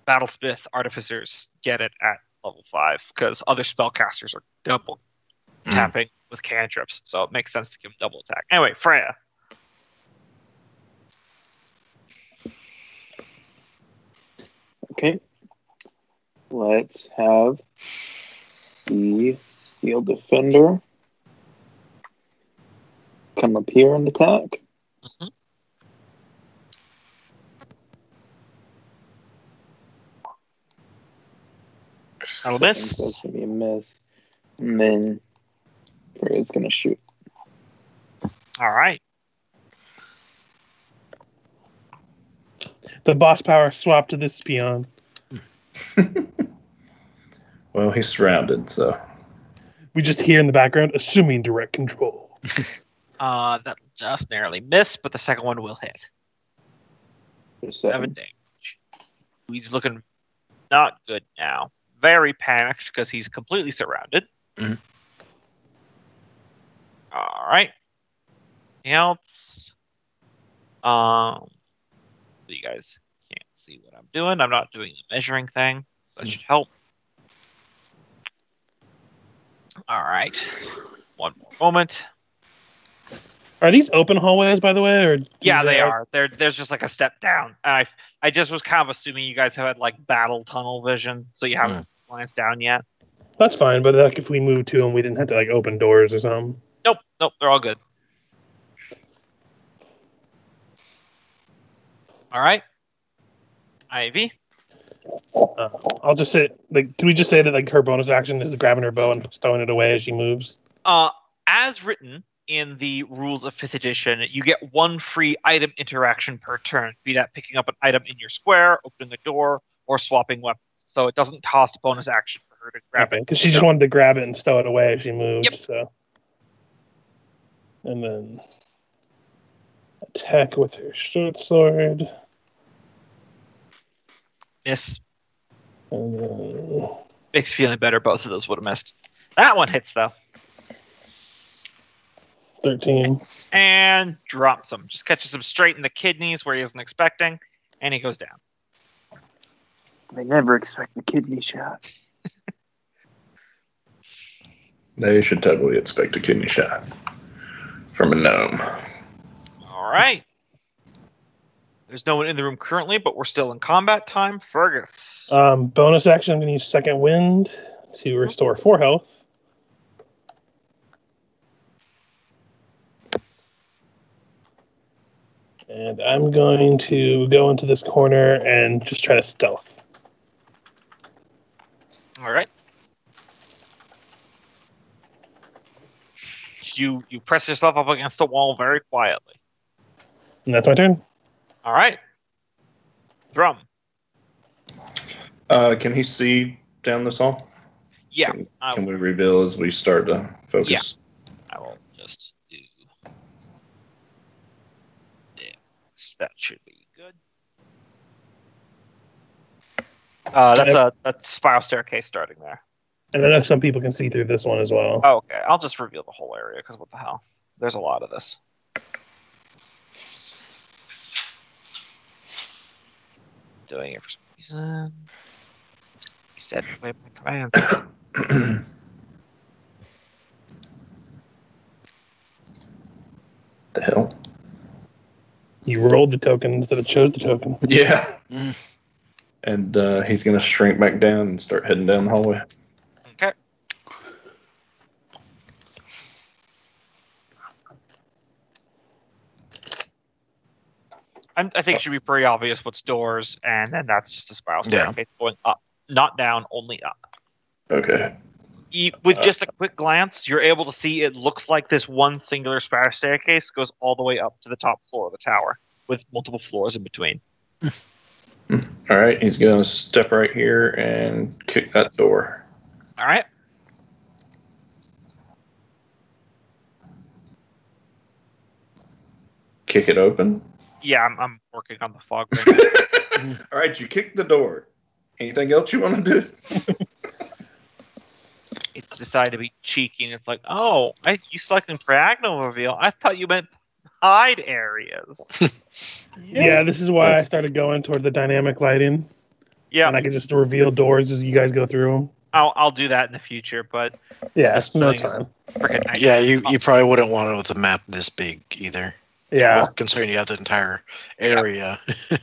Battlesmith Artificers get it at level five because other spellcasters are double Mhm. tapping with cantrips, so it makes sense to give them double attack. Anyway, Freya. Okay. Let's have the Steel Defender come up here and attack. That'll So miss. That's gonna be a miss. And then Freya's gonna shoot. All right. The boss power swap to this peon. Well, he's surrounded, so. We just hear in the background, assuming direct control. Uh, that just narrowly missed, but the second one will hit. For Seven seven. damage. He's looking not good now. Very panicked because he's completely surrounded. Mhm. All right. Anything else? Um, you guys can't see what I'm doing. I'm not doing the measuring thing, so that should help. All right. One more moment. Are these open hallways, by the way, or Yeah, they are. There, there's just like a step down. I, I just was kind of assuming you guys have had like battle tunnel vision, so you haven't hmm. glanced down yet. That's fine, but like if we moved to them, we didn't have to like open doors or something. Nope, nope, they're all good. All right, Ivy. Uh, I'll just say, like, can we just say that like her bonus action is grabbing her bow and throwing it away as she moves? Uh, as written in the rules of fifth edition, you get one free item interaction per turn, be that picking up an item in your square, opening a door, or swapping weapons. So it doesn't cost bonus action for her to grab it. because she just wanted to grab it and stow it away as she moved. Yep. So, and then attack with her short sword, Miss and then makes you feeling better. Both of those would have missed. That one hits though, 13. and drops him. Just catches him straight in the kidneys where he isn't expecting, and he goes down. They never expect the kidney shot. They should totally expect a kidney shot from a gnome. All right. There's no one in the room currently, but we're still in combat time. Fergis. Um, bonus action, I'm going to use Second Wind to restore 4 health. And I'm going to go into this corner and just try to stealth. All right. You you press yourself up against the wall very quietly. And that's my turn. All right. Thrum. Uh, can he see down this hall? Yeah, Can, I, can we reveal as we start to focus? Yeah. I will just do this. That should be good. Uh, that's a, a spiral staircase starting there. And I know some people can see through this one as well. Oh, okay, I'll just reveal the whole area because what the hell? There's a lot of this. Doing it for some reason. He said play my command. the hell? You rolled the token instead of chose the token. Yeah. Mm. And uh, he's going to shrink back down and start heading down the hallway. Okay. I'm, I think it should be pretty obvious what's doors, and then that's just a spiral Yeah. staircase going up, not down, only up. Okay. E- with uh, just a quick glance, you're able to see it looks like this one singular spiral staircase goes all the way up to the top floor of the tower, with multiple floors in between. All right. He's going to step right here and kick that door. All right. Kick it open. Yeah, I'm, I'm working on the fog. ring. All right. You kicked the door. Anything else you want to do? it decided to be cheeky, and it's like, oh, I, you selecting Preagno reveal? I thought you meant hide areas. Yeah, this is why I started going toward the dynamic lighting. Yeah, And I can just reveal doors as you guys go through them. I'll I'll do that in the future, but Yeah, This no time. nice. Yeah, you, you probably wouldn't want it with a map this big either. Yeah. Well, considering you have the entire area.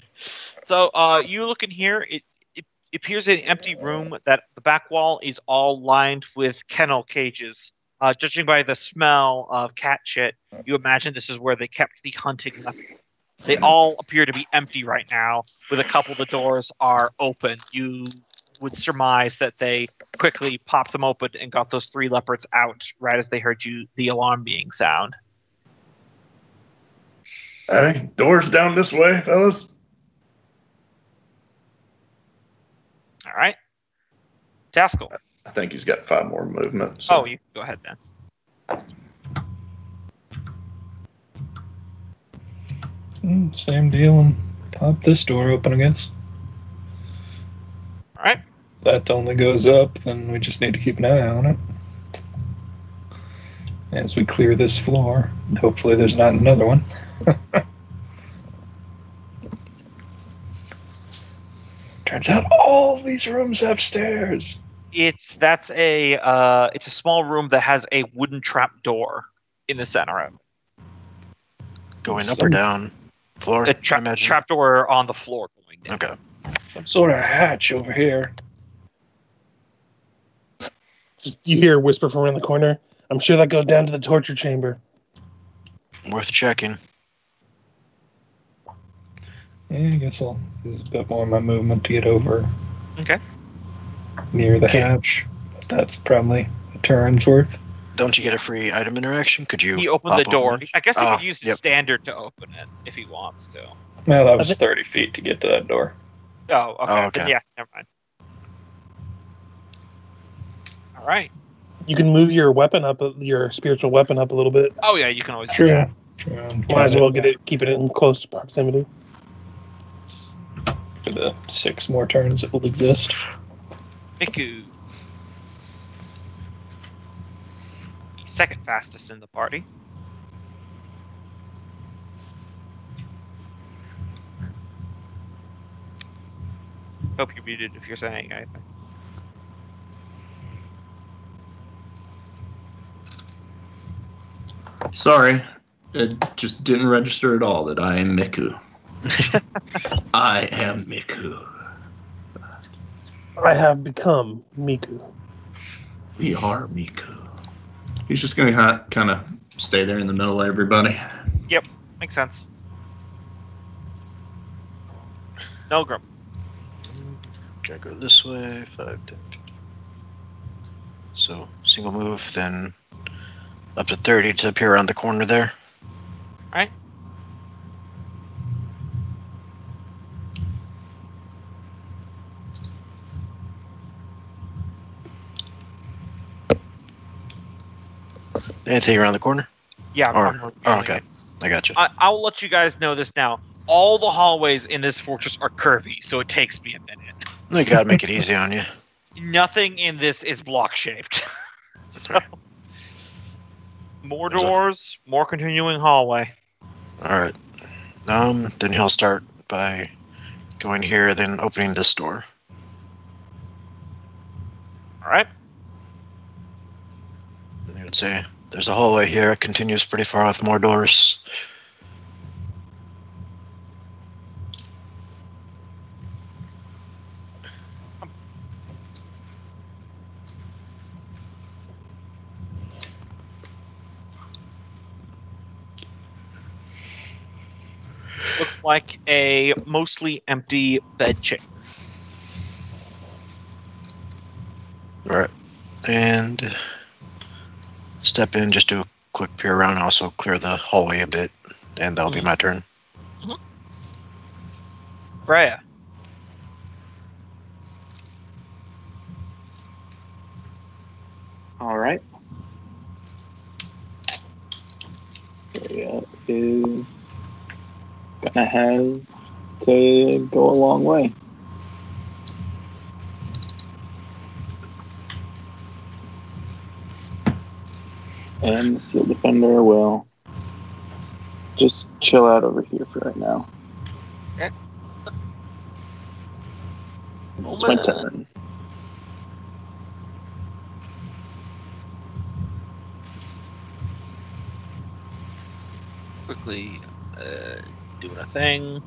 So uh, you look in here. It, it appears an empty room that the back wall is all lined with kennel cages. Uh, judging by the smell of cat shit, you imagine this is where they kept the hunting weapons. They all appear to be empty right now, with a couple of the doors are open. You would surmise that they quickly popped them open and got those three leopards out right as they heard you the alarm being sound. Hey, doors down this way, fellas. All right, Taskill. I think he's got five more movements. so- Oh, you can go ahead then. Mm, same deal and pop this door open, I guess. All right. If that only goes up, then we just need to keep an eye on it. As we clear this floor, and hopefully there's not another one. Turns out all these rooms have stairs. It's that's a uh, it's a small room that has a wooden trap door in the center of it. Going up or down? Floor, The tra- imagine. trap door on the floor going down. Okay. Some sort of hatch over here. Just, you hear a whisper from around the corner. I'm sure that goes down to the torture chamber. Worth checking. Yeah, I guess I'll use a bit more of my movement to get over Okay. near the Okay. hatch. But that's probably a turn's worth. Don't you get a free item interaction? Could you? He opens the pop open door. I guess he Oh, could use yep. standard to open it if he wants to. Well, that was 30 feet to get to that door. Oh, okay. Oh, okay. yeah, never mind. All right. You can move your weapon up, your spiritual weapon up a little bit. Oh yeah, you can always do True. that. True. Might as well get it, keep it in close proximity. For the six more turns it will exist. Miku. second fastest in the party. Hope you're muted if you're saying anything. Sorry, it just didn't register at all that I am Miku. I am Miku. I have become Miku. We are Miku. He's just gonna kind of stay there in the middle of everybody. Yep, makes sense. Nolgrim. Gotta go this way, 5, 10, 15. So, single move, then up to 30 to appear around the corner there. Right. Anything around the corner? Yeah. Or- I'm- Oh, okay. I got you. I, I'll let you guys know this now. All the hallways in this fortress are curvy, so it takes me a minute. You gotta make it easy on you. Nothing in this is block shaped. so, Right. more There's a- doors, more continuing hallway. Alright. Um, then he'll start by going here, then opening this door. All right. And he would say, There's a hallway here. It continues pretty far with more doors. Looks like a mostly empty bed chamber. Alright. And step in, just do a quick peer around, also clear the hallway a bit, and that'll be mm-hmm. my turn. Mm-hmm. Freya. All right. Area is gonna have to go a long way. And the Steel Defender will just chill out over here for right now. Okay. It's my turn. Quickly uh, doing a thing.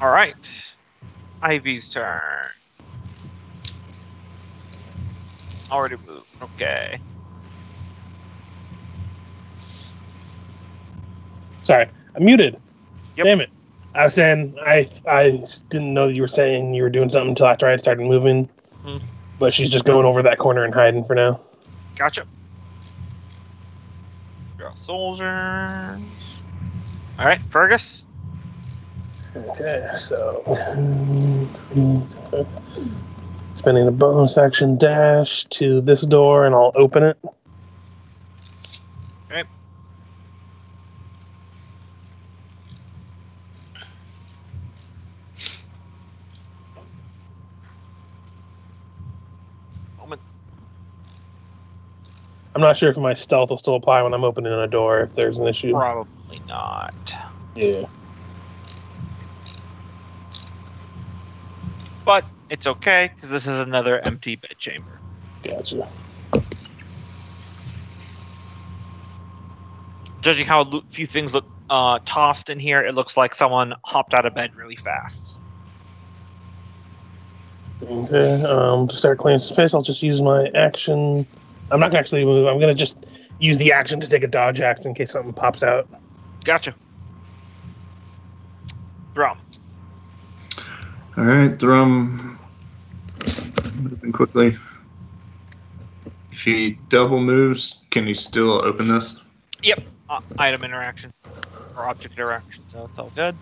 All right. Ivy's turn. Already moved. Okay. Sorry, I'm muted. Yep. Damn it. I was saying I I didn't know that you were saying you were doing something until after I had started moving. Hmm. But she's just going over that corner and hiding for now. Gotcha. Drow soldiers. All right, Fergis. Okay, so spending a bonus action dash to this door and I'll open it. Okay. Moment. I'm not sure if my stealth will still apply when I'm opening a door if there's an issue. Probably not. Yeah. But it's okay because this is another empty bed chamber. Gotcha. Judging how a few things look uh, tossed in here, it looks like someone hopped out of bed really fast. Okay, um, to start clearing space, I'll just use my action. I'm not gonna actually move. I'm gonna just use the action to take a dodge act in case something pops out. Gotcha. Thrum. All right, Thrum. Moving quickly. If he double moves, can he still open this? Uh, item interaction or object interaction, so it's all good.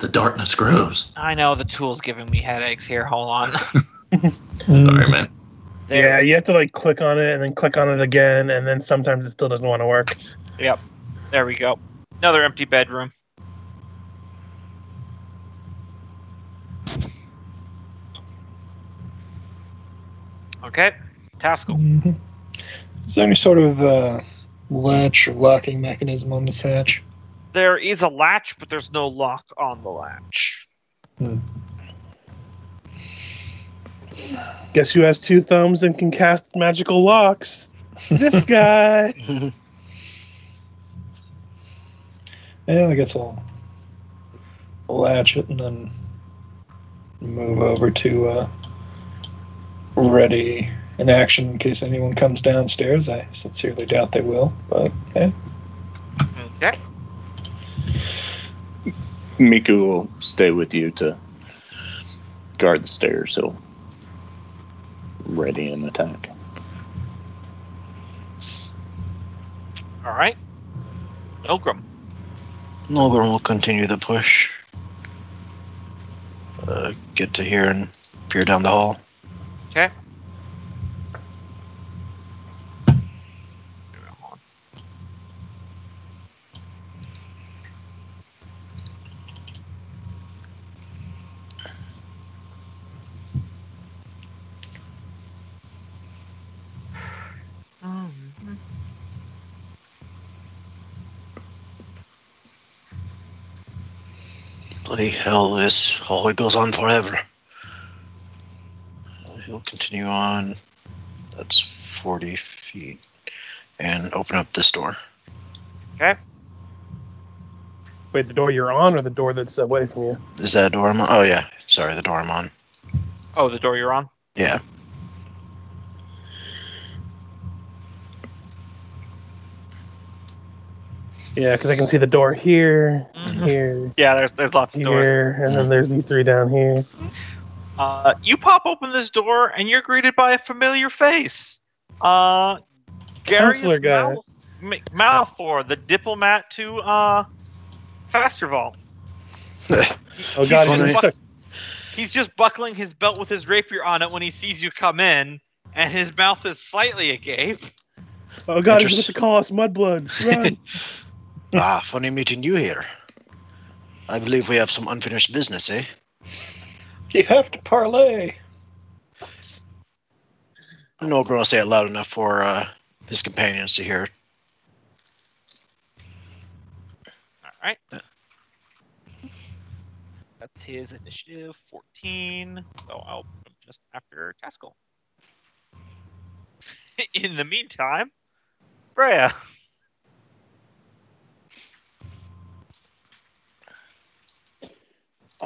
The darkness grows. I know the tool's giving me headaches here. Hold on. Sorry, man. Yeah, you have to like click on it and then click on it again, and then sometimes it still doesn't want to work. Yep. There we go. Another empty bedroom. Okay, Taskill. Mhm. Is there any sort of uh, latch or locking mechanism on this hatch? There is a latch, but there's no lock on the latch. Guess who has two thumbs and can cast magical locks? This guy. Yeah, I guess I'll latch it and then move over to uh, ready in action in case anyone comes downstairs. I sincerely doubt they will, but okay. Okay. Miku will stay with you to guard the stairs. He'll ready an attack. All right. Milgram. Nolgrim will continue the push. Uh, get to here and peer down the hall. Okay. Bloody hell, this hallway goes on forever. He'll continue on. That's 40 feet. And open up this door. Okay. Wait, the door you're on or the door that's away from you? Is that a door I'm on? Oh, yeah. Sorry, the door I'm on. Oh, the door you're on. Yeah. Yeah, because I can see the door here, Mhm. here, Yeah, there's there's lots of doors. here, and then there's these three down here. Uh, you pop open this door and you're greeted by a familiar face. Uh, Gary Counselor guy. Mal- M- Malfour, the diplomat to uh, Fasterval. Oh god, Funny. he's stuck. He's just buckling his belt with his rapier on it when he sees you come in, and his mouth is slightly agape. Oh god, he's about to call us mudblood. Run! ah, funny meeting you here. I believe we have some unfinished business, eh? You have to parlay. Nolgrim will say it loud enough for uh, his companions to hear. All right. That's his initiative, 14. So I'll put him just after Taskill. In the meantime, Freya.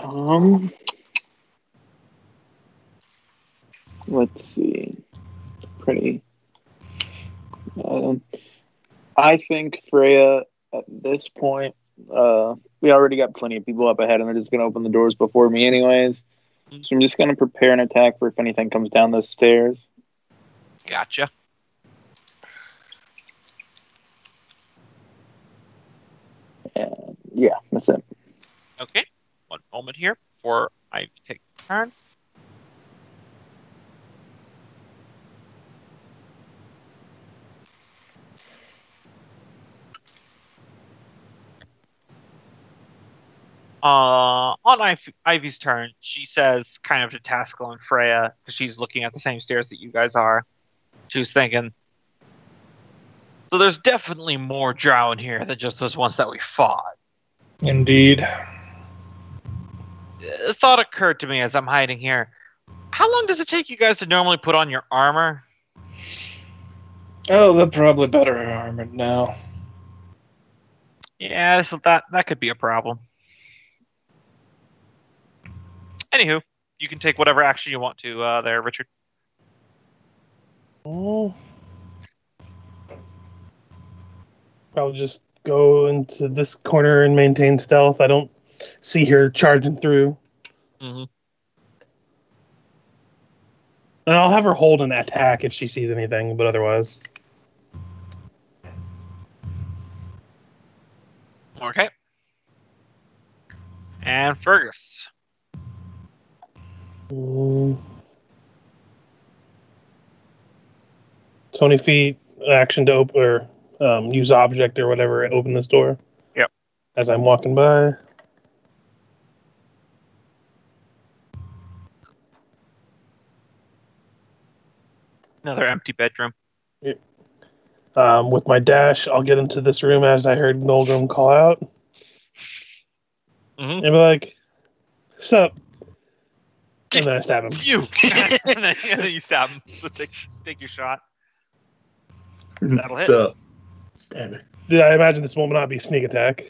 Um, let's see. Pretty. Um, I think Freya at this point, uh, we already got plenty of people up ahead, and they're just gonna open the doors before me, anyways. So I'm just gonna prepare an attack for if anything comes down the stairs. Gotcha. And yeah, that's it. Okay. One moment here before I take the turn. Uh, on Ivy, Ivy's turn, she says, kind of to Taskill and Freya, because she's looking at the same stairs that you guys are. She's thinking, so there's definitely more drow in here than just those ones that we fought Indeed. A thought occurred to me as I'm hiding here. How long does it take you guys to normally put on your armor? Oh, they're probably better armored now. Yeah, this, that that could be a problem. Anywho, you can take whatever action you want to uh, there, Richard. Oh. Probably just go into this corner and maintain stealth. I don't see her charging through. Mhm. And I'll have her hold an attack if she sees anything, but otherwise. Okay. And Fergis. Mm. 20 feet action to open or um, use object or whatever open this door. Yep. As I'm walking by. Another empty bedroom. Um, with my dash, I'll get into this room as I heard Nolgrim call out. Mhm. And be like, Sup? And then I stab him. You. and, then, and then you stab him. So take take your shot. That'll hit. So, stab it. Did I imagine this will not be sneak attack?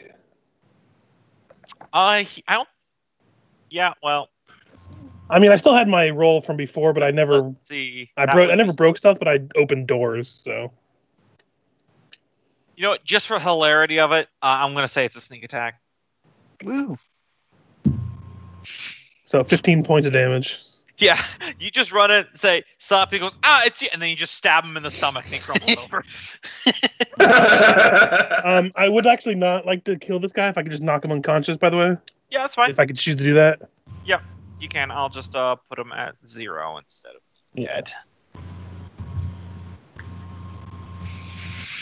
I I don't. Yeah. Well, I mean, I still had my role from before, but I never, let's see. I broke, I was- never broke stuff, but I opened doors. So You know, what, just for hilarity of it, uh, I'm gonna say it's a sneak attack. Woo. So 15 points of damage. Yeah, you just run it, say stop. He goes, ah, it's you, and then you just stab him in the stomach and he crumbles over. Um, I would actually not like to kill this guy if I could just knock him unconscious. By the way, Yeah, that's fine. if I could choose to do that. You can. I'll just uh put him at zero instead of dead.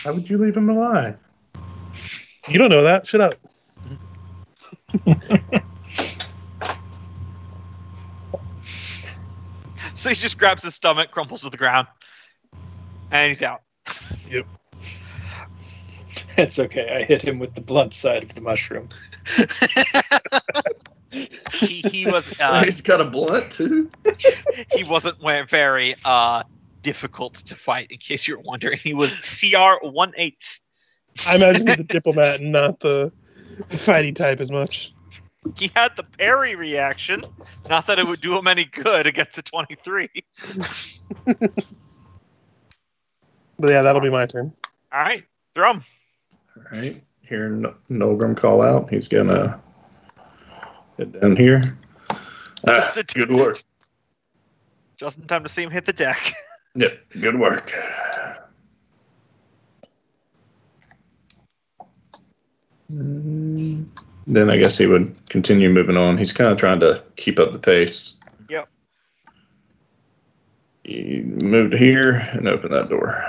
How would you leave him alive? You don't know that. Shut up. So he just grabs his stomach, crumbles to the ground, and he's out. Yep. It's okay. I hit him with the blunt side of the mushroom. He he was uh, He's got a blunt too. he wasn't very uh difficult to fight. In case you're wondering, he was CR one eight. I imagine he's a diplomat and not the fighty type as much. He had the parry reaction. Not that it would do him any good against a twenty three. But yeah, that'll be my turn. All right, throw him. All right. Hearing No- Nolgrim call out, he's gonna head down here. Ah, good work. Just in time to see him hit the deck. Yep, good work. Mm, Then I guess he would continue moving on. He's kind of trying to keep up the pace. Yep. He moved here and opened that door.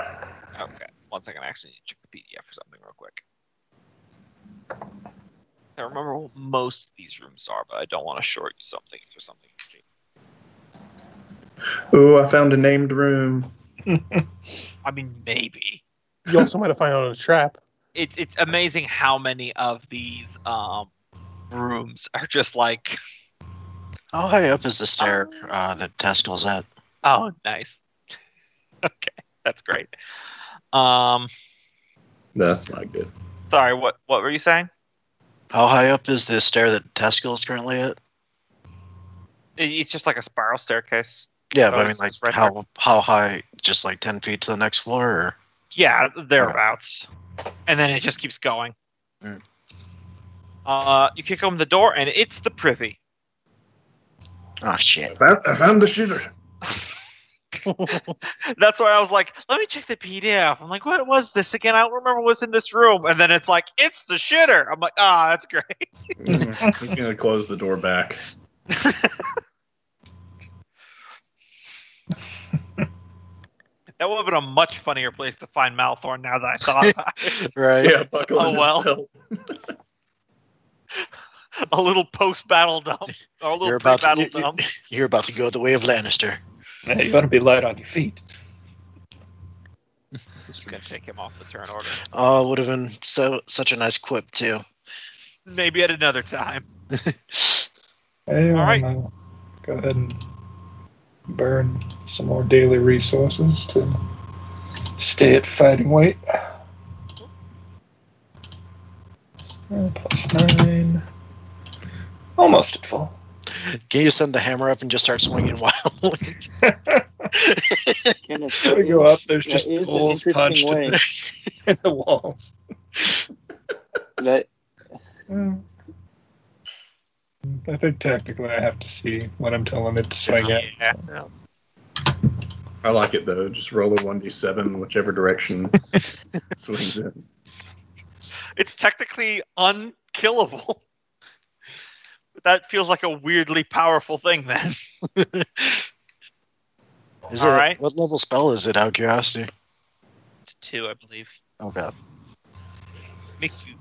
Okay, one second. I actually need to check the PDF for something real quick. I remember what most of these rooms are, but I don't want to short you something if there's something. Oh, I found a named room. I mean, maybe. You also might have found out a trap. It's it's amazing how many of these um rooms are just like, How high up is the stair uh, that Taskill's at? oh, nice. okay, that's great. Um, That's not good. sorry, what what were you saying? How high up is the stair that Taskill is currently at? It's just like a spiral staircase. Yeah, Oh, but I mean, like right how how high? Just like ten feet to the next floor, or Yeah, thereabouts. And then it just keeps going. Mm. Uh, you kick open the door, and it's the privy. oh shit. found, I found the shooter. That's why I was like, let me check the PDF. I'm like, what was this again? I don't remember what's in this room. And then it's like, it's the shitter. I'm like, ah, that's great. He's gonna close the door back. That would have been a much funnier place to find Malthorn now that I thought about it. Right. Yeah, buckle Oh, in his well. a little post battle dump. Or a little You're pre about to you, you- dump. you're about to go the way of Lannister. Hey, you gotta be light on your feet. Just gonna take him off the turn order. Oh, it would have been so such a nice quip too. Maybe at another time. Hey, All right. I'll go ahead and burn some more daily resources to stay at fighting weight. Uh, plus nine. Almost at full. Can you send the hammer up and just start swinging wildly? Goodness, I go up, there's just is an holes punched in the, in the walls. That Mm. I think technically I have to see what I'm telling it to swing at. Yeah. I like it though. Just roll a one d seven, whichever direction swings in. It's technically unkillable. That feels like a weirdly powerful thing then. Is All it right. what level spell is it? Out of curiosity. It's two, I believe. Oh god. Make you.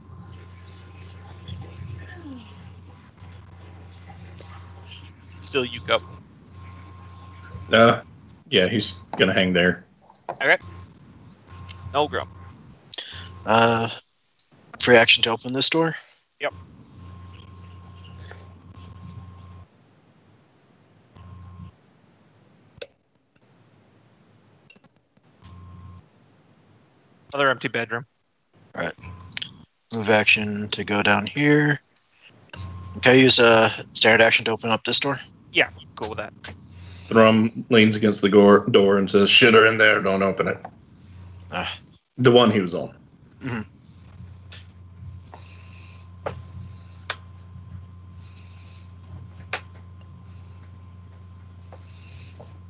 Still, you go. Uh, yeah, he's gonna hang there. Alright. Nolgrim. Uh, free action to open this door. Other empty bedroom. All right. Move action to go down here. Can I use a standard action to open up this door? Yeah, cool with that. Thrum leans against the door, door and says, "Shit are in there. Don't open it." Ah. The one he was on. Hmm.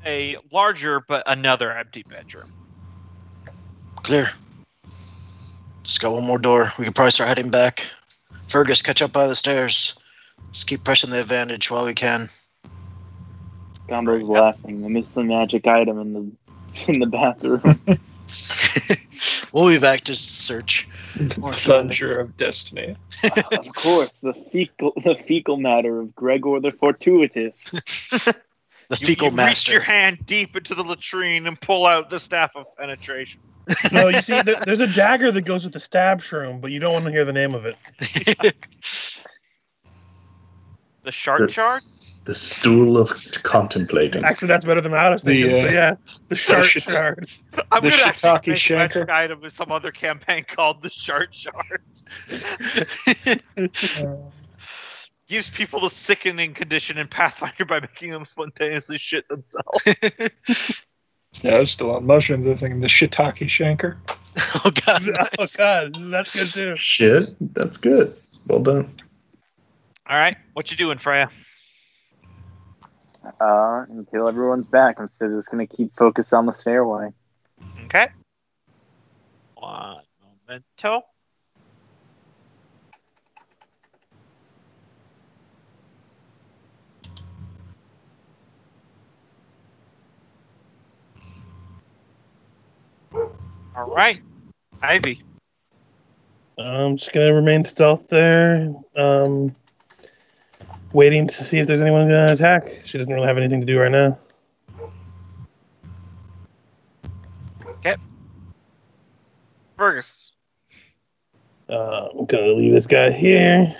A larger but another empty bedroom. Clear. Just got one more door. We can probably start heading back. Fergis, catch up by the stairs. Let's keep pressing the advantage while we can. Gomberg's laughing. I missed the magic item in the in the bathroom. we'll be back to search. The More plunger of destiny. of course, the fecal the fecal matter of Gregor the Fortuitous. The You- fecal you reach master. your hand deep into the latrine and pull out the staff of penetration. No, you see, there, there's a dagger that goes with the stab shroom, but you don't want to hear the name of it. The shark Good. shard? The stool of contemplating. Actually, that's better than what I was thinking. The, so uh, yeah, the shark shit- shard. I'm The gonna actually shiitake make a magic item with some other campaign called the shark shard. Gives people the sickening condition in Pathfinder by making them spontaneously shit themselves. Yeah, I was still on mushrooms. I was thinking the shiitake shanker. oh god. Oh god, that's good too. Shit, that's good. Well done. All right, what you doing, Freya? Uh, until everyone's back, I'm still just gonna keep focused on the stairway. Okay. One momento. All right, Ivy. I'm just gonna remain stealth there. Um, waiting to see if there's anyone gonna attack. She doesn't really have anything to do right now. Okay. Fergis. Uh, I'm gonna leave this guy here.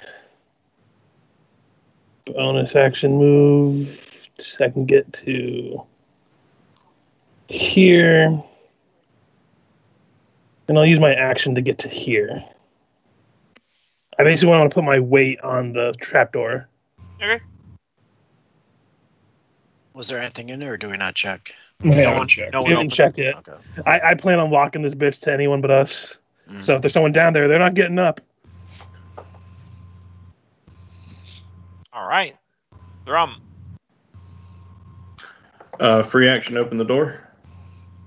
Bonus action move. I can get to here. And I'll use my action to get to here. I basically want to put my weight on the trapdoor. Okay. Was there anything in there or do we not check? We No haven't one, checked. no We one haven't opened. checked yet. Okay. I, I plan on locking this bitch to anyone but us. Mm. So if there's someone down there, they're not getting up. All right, Thrum. Uh, free action, open the door.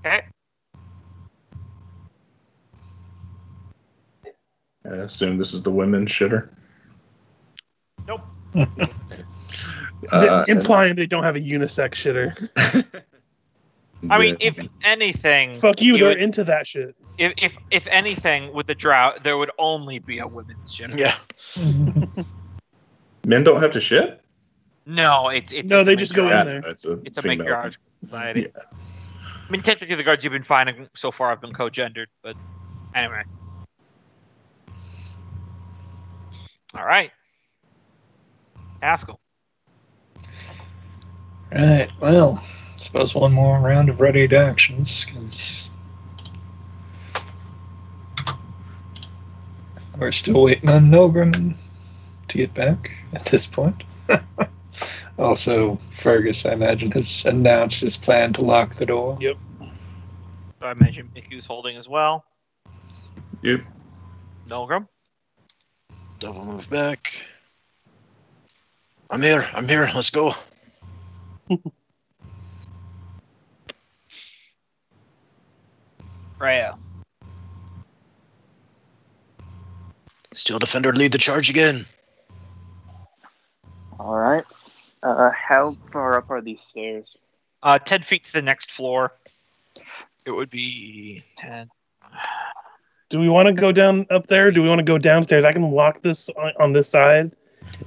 Okay. I assume this is the women's shitter. Nope. Uh, implying they don't have a unisex shitter. I mean, if anything, Fuck you, You they're would- into that shit. if if if anything, with the drow, there would only be a women's gym. Yeah. men don't have to shit. No, it's it's No, it's they just go in there. It's a It's a female. matriarch society. Yeah. I mean, technically, the guards you've been finding so far have been co-gendered, but anyway. All right, Haskell. All right. Well, suppose one more round of ready actions, because we're still waiting on Nolgrim to get back at this point. also, Fergis, I imagine, has announced his plan to lock the door. So I imagine Miku's holding as well. Yep. Nolgrim. Double move back. I'm here. I'm here. Let's go. Freya. Steel Defender lead the charge again. All right. Uh, How far up are these stairs? Uh, 10 feet to the next floor. It would be 10. Do we want to go down up there? Do we want to go downstairs? I can lock this on, on this side,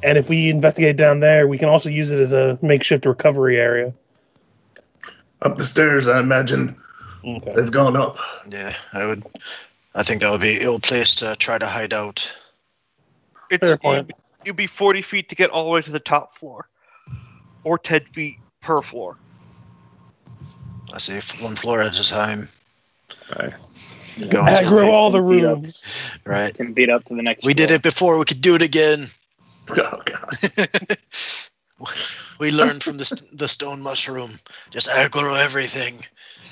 and if we investigate down there, we can also use it as a makeshift recovery area. Up the stairs, I imagine Okay. they've gone up. Yeah, I would. I think that would be ill place to try to hide out. It's, Fair point. You'd, you'd be 40 feet to get all the way to the top floor, or 10 feet per floor. I see one floor at a time. Right. Go Yeah. Aggro all the rooms. right. Can beat up to the next. We did it before. We could do it again. Oh god. we learned from the st- the stone mushroom. Just aggro everything.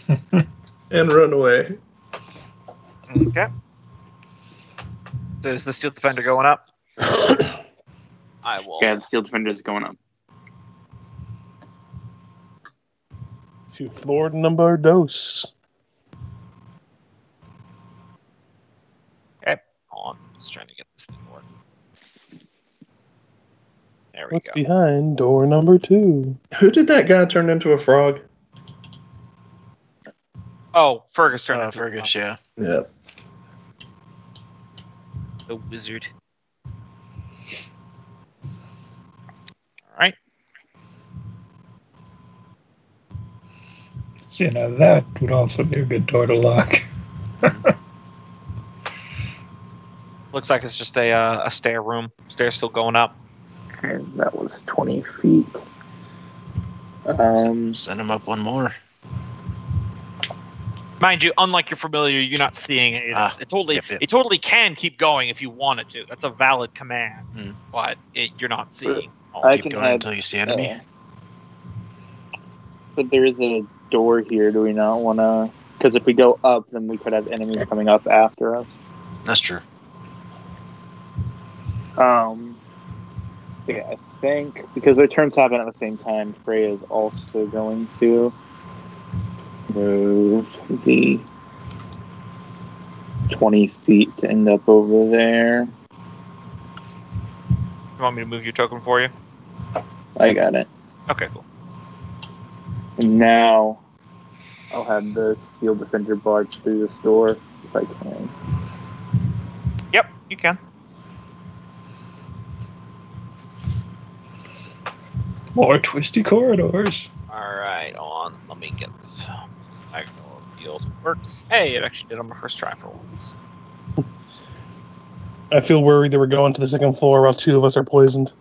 And run away. Okay. So is the steel defender going up? I will. Yeah, the steel defender is going up. To floor number dos. Hold on. Just trying to get this thing working. There we What's go. behind door number two? Who did that guy turn into a frog? Oh, Fergis turned Uh, into Fergis, yeah. Yeah. the wizard. All right. So, you know, that would also be a good door to lock. Looks like it's just a uh, a stair room. Stairs still going up. And that was 20 feet. Um, Send him up one more. Mind you, unlike your familiar, you're not seeing it. Ah, it totally, yep, yep. it totally can keep going if you want it to. That's a valid command, Hmm. but it, you're not seeing. all I Keep can it. going have- until you see enemy. uh, but there is a door here. Do we not want to? Because if we go up, then we could have enemies coming up after us. That's true. Um, yeah, I think because their turns happen at the same time, Freya is also going to move the 20 feet to end up over there. You want me to move your token for you? I got it. Okay, cool. And now I'll have the steel defender barge through this door if I can. Yep, you can. More twisty corridors. All right, on. Let me get this. I know field work. Hey, it actually did on my first try for once. I feel worried that we're going to the second floor while two of us are poisoned.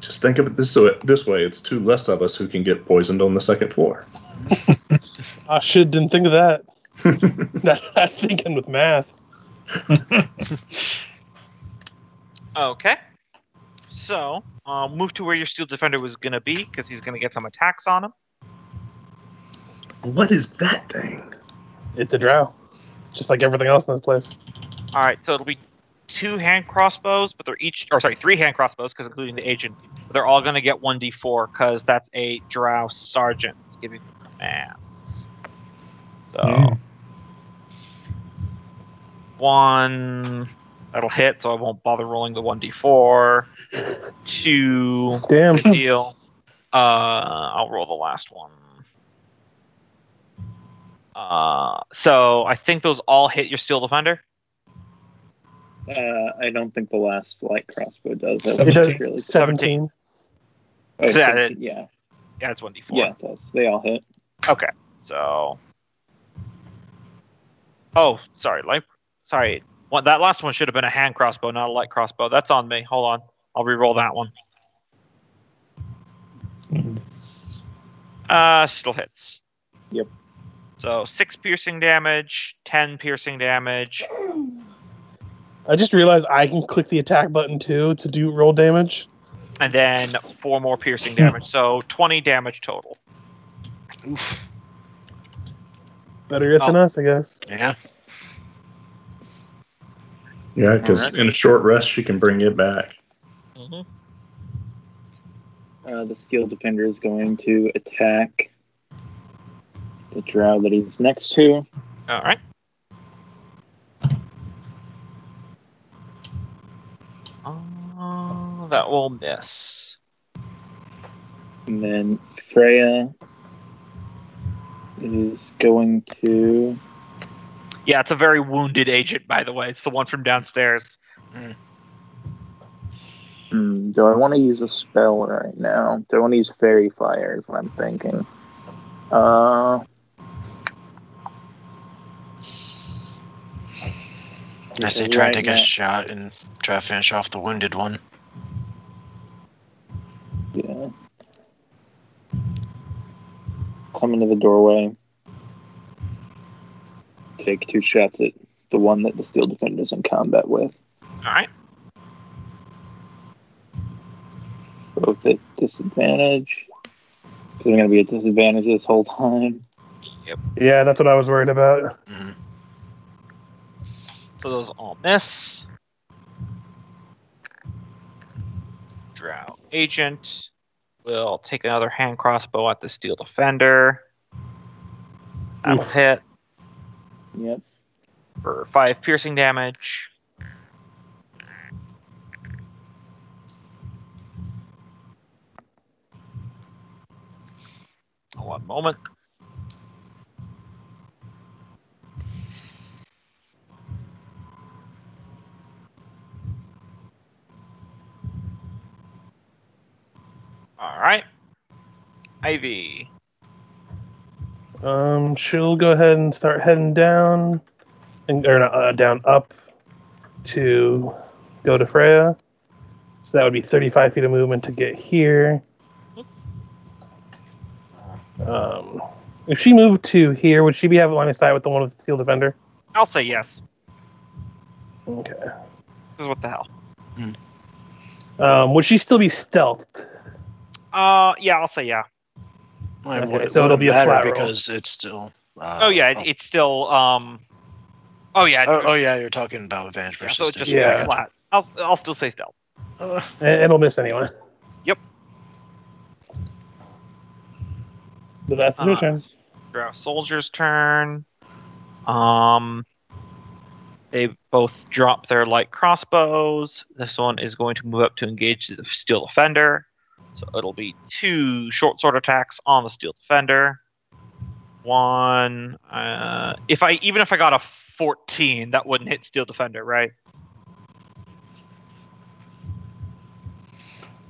Just think of it this way, this way. It's two less of us who can get poisoned on the second floor. Ah, I should didn't think of that. that that's thinking with math. Okay. So, uh, move to where your steel defender was gonna be, because he's gonna get some attacks on him. What is that thing? It's a drow, just like everything else in this place. All right, so it'll be two hand crossbows, but they're each, or sorry, three hand crossbows, because including the agent. But they're all gonna get one d4, because that's a drow sergeant. It's giving you commands. So Mm. one that'll hit, so I won't bother rolling the one d4. Two Damn. Good deal. Uh, I'll roll the last one. Uh, so I think those all hit your steel defender. Uh, I don't think the last light crossbow does. That It was does just really seventeen. oh, Yeah, 17, it- yeah, Yeah, it's one d4. yeah, it does. They all hit. Okay. So. Oh, sorry. Light. Sorry. One, that last one should have been a hand crossbow, not a light crossbow. That's on me. Hold on. I'll re-roll that one. Uh, still hits. Yep. So six piercing damage, ten piercing damage. I just realized I can click the attack button too to do roll damage. and then four more piercing damage. So 20 damage total. Oof. Better yet than Oh. us, I guess. Yeah. Yeah, because Alright. in a short rest, she can bring it back. Mm-hmm. Uh, the steel defender is going to attack the drow that he's next to. All right. Um, that will miss. And then Freya is going to. Yeah, it's a very wounded agent, by the way. It's the one from downstairs. Hmm, do I want to use a spell right now? Do I want to use Faerie Fire? Is what I'm thinking. Uh, I say try and right take a shot and try to finish off the wounded one. Yeah. Come into the doorway. Take two shots at the one that the Steel defender Defender's in combat with. All right. Both at disadvantage. Because I'm going to be at disadvantage this whole time. Yep. Yeah, that's what I was worried about. Mhm. So those all miss. Drow agent will take another hand crossbow at the steel defender. That'll Oof. hit Yep. for five piercing damage. One moment. All right. Ivy. Um, she'll go ahead and start heading down, and or not, uh, down up to go to Freya. So that would be 35 feet of movement to get here. Um, if she moved to here, would she be having line of sight with the one with the steel defender? I'll say yes. Okay. This is what the hell. Um, would she still be stealthed? Uh, yeah, I'll say yeah. Well, it Okay, would- so it'll be a matter flat roll. because it's still. Uh, Oh yeah, it, it's still um. Oh yeah. Oh, oh, yeah, you're talking about advantage yeah, versus. so it's just Yeah. yeah. flat. I'll I'll still say stealth. Uh, it'll miss anyone. Yep. But that's your Uh, turn. Drow soldier's turn. Um, they both drop their light crossbows. This one is going to move up to engage the steel defender. So it'll be two short sword attacks on the steel defender. One, uh, if I even if I got a fourteen, that wouldn't hit steel defender, right?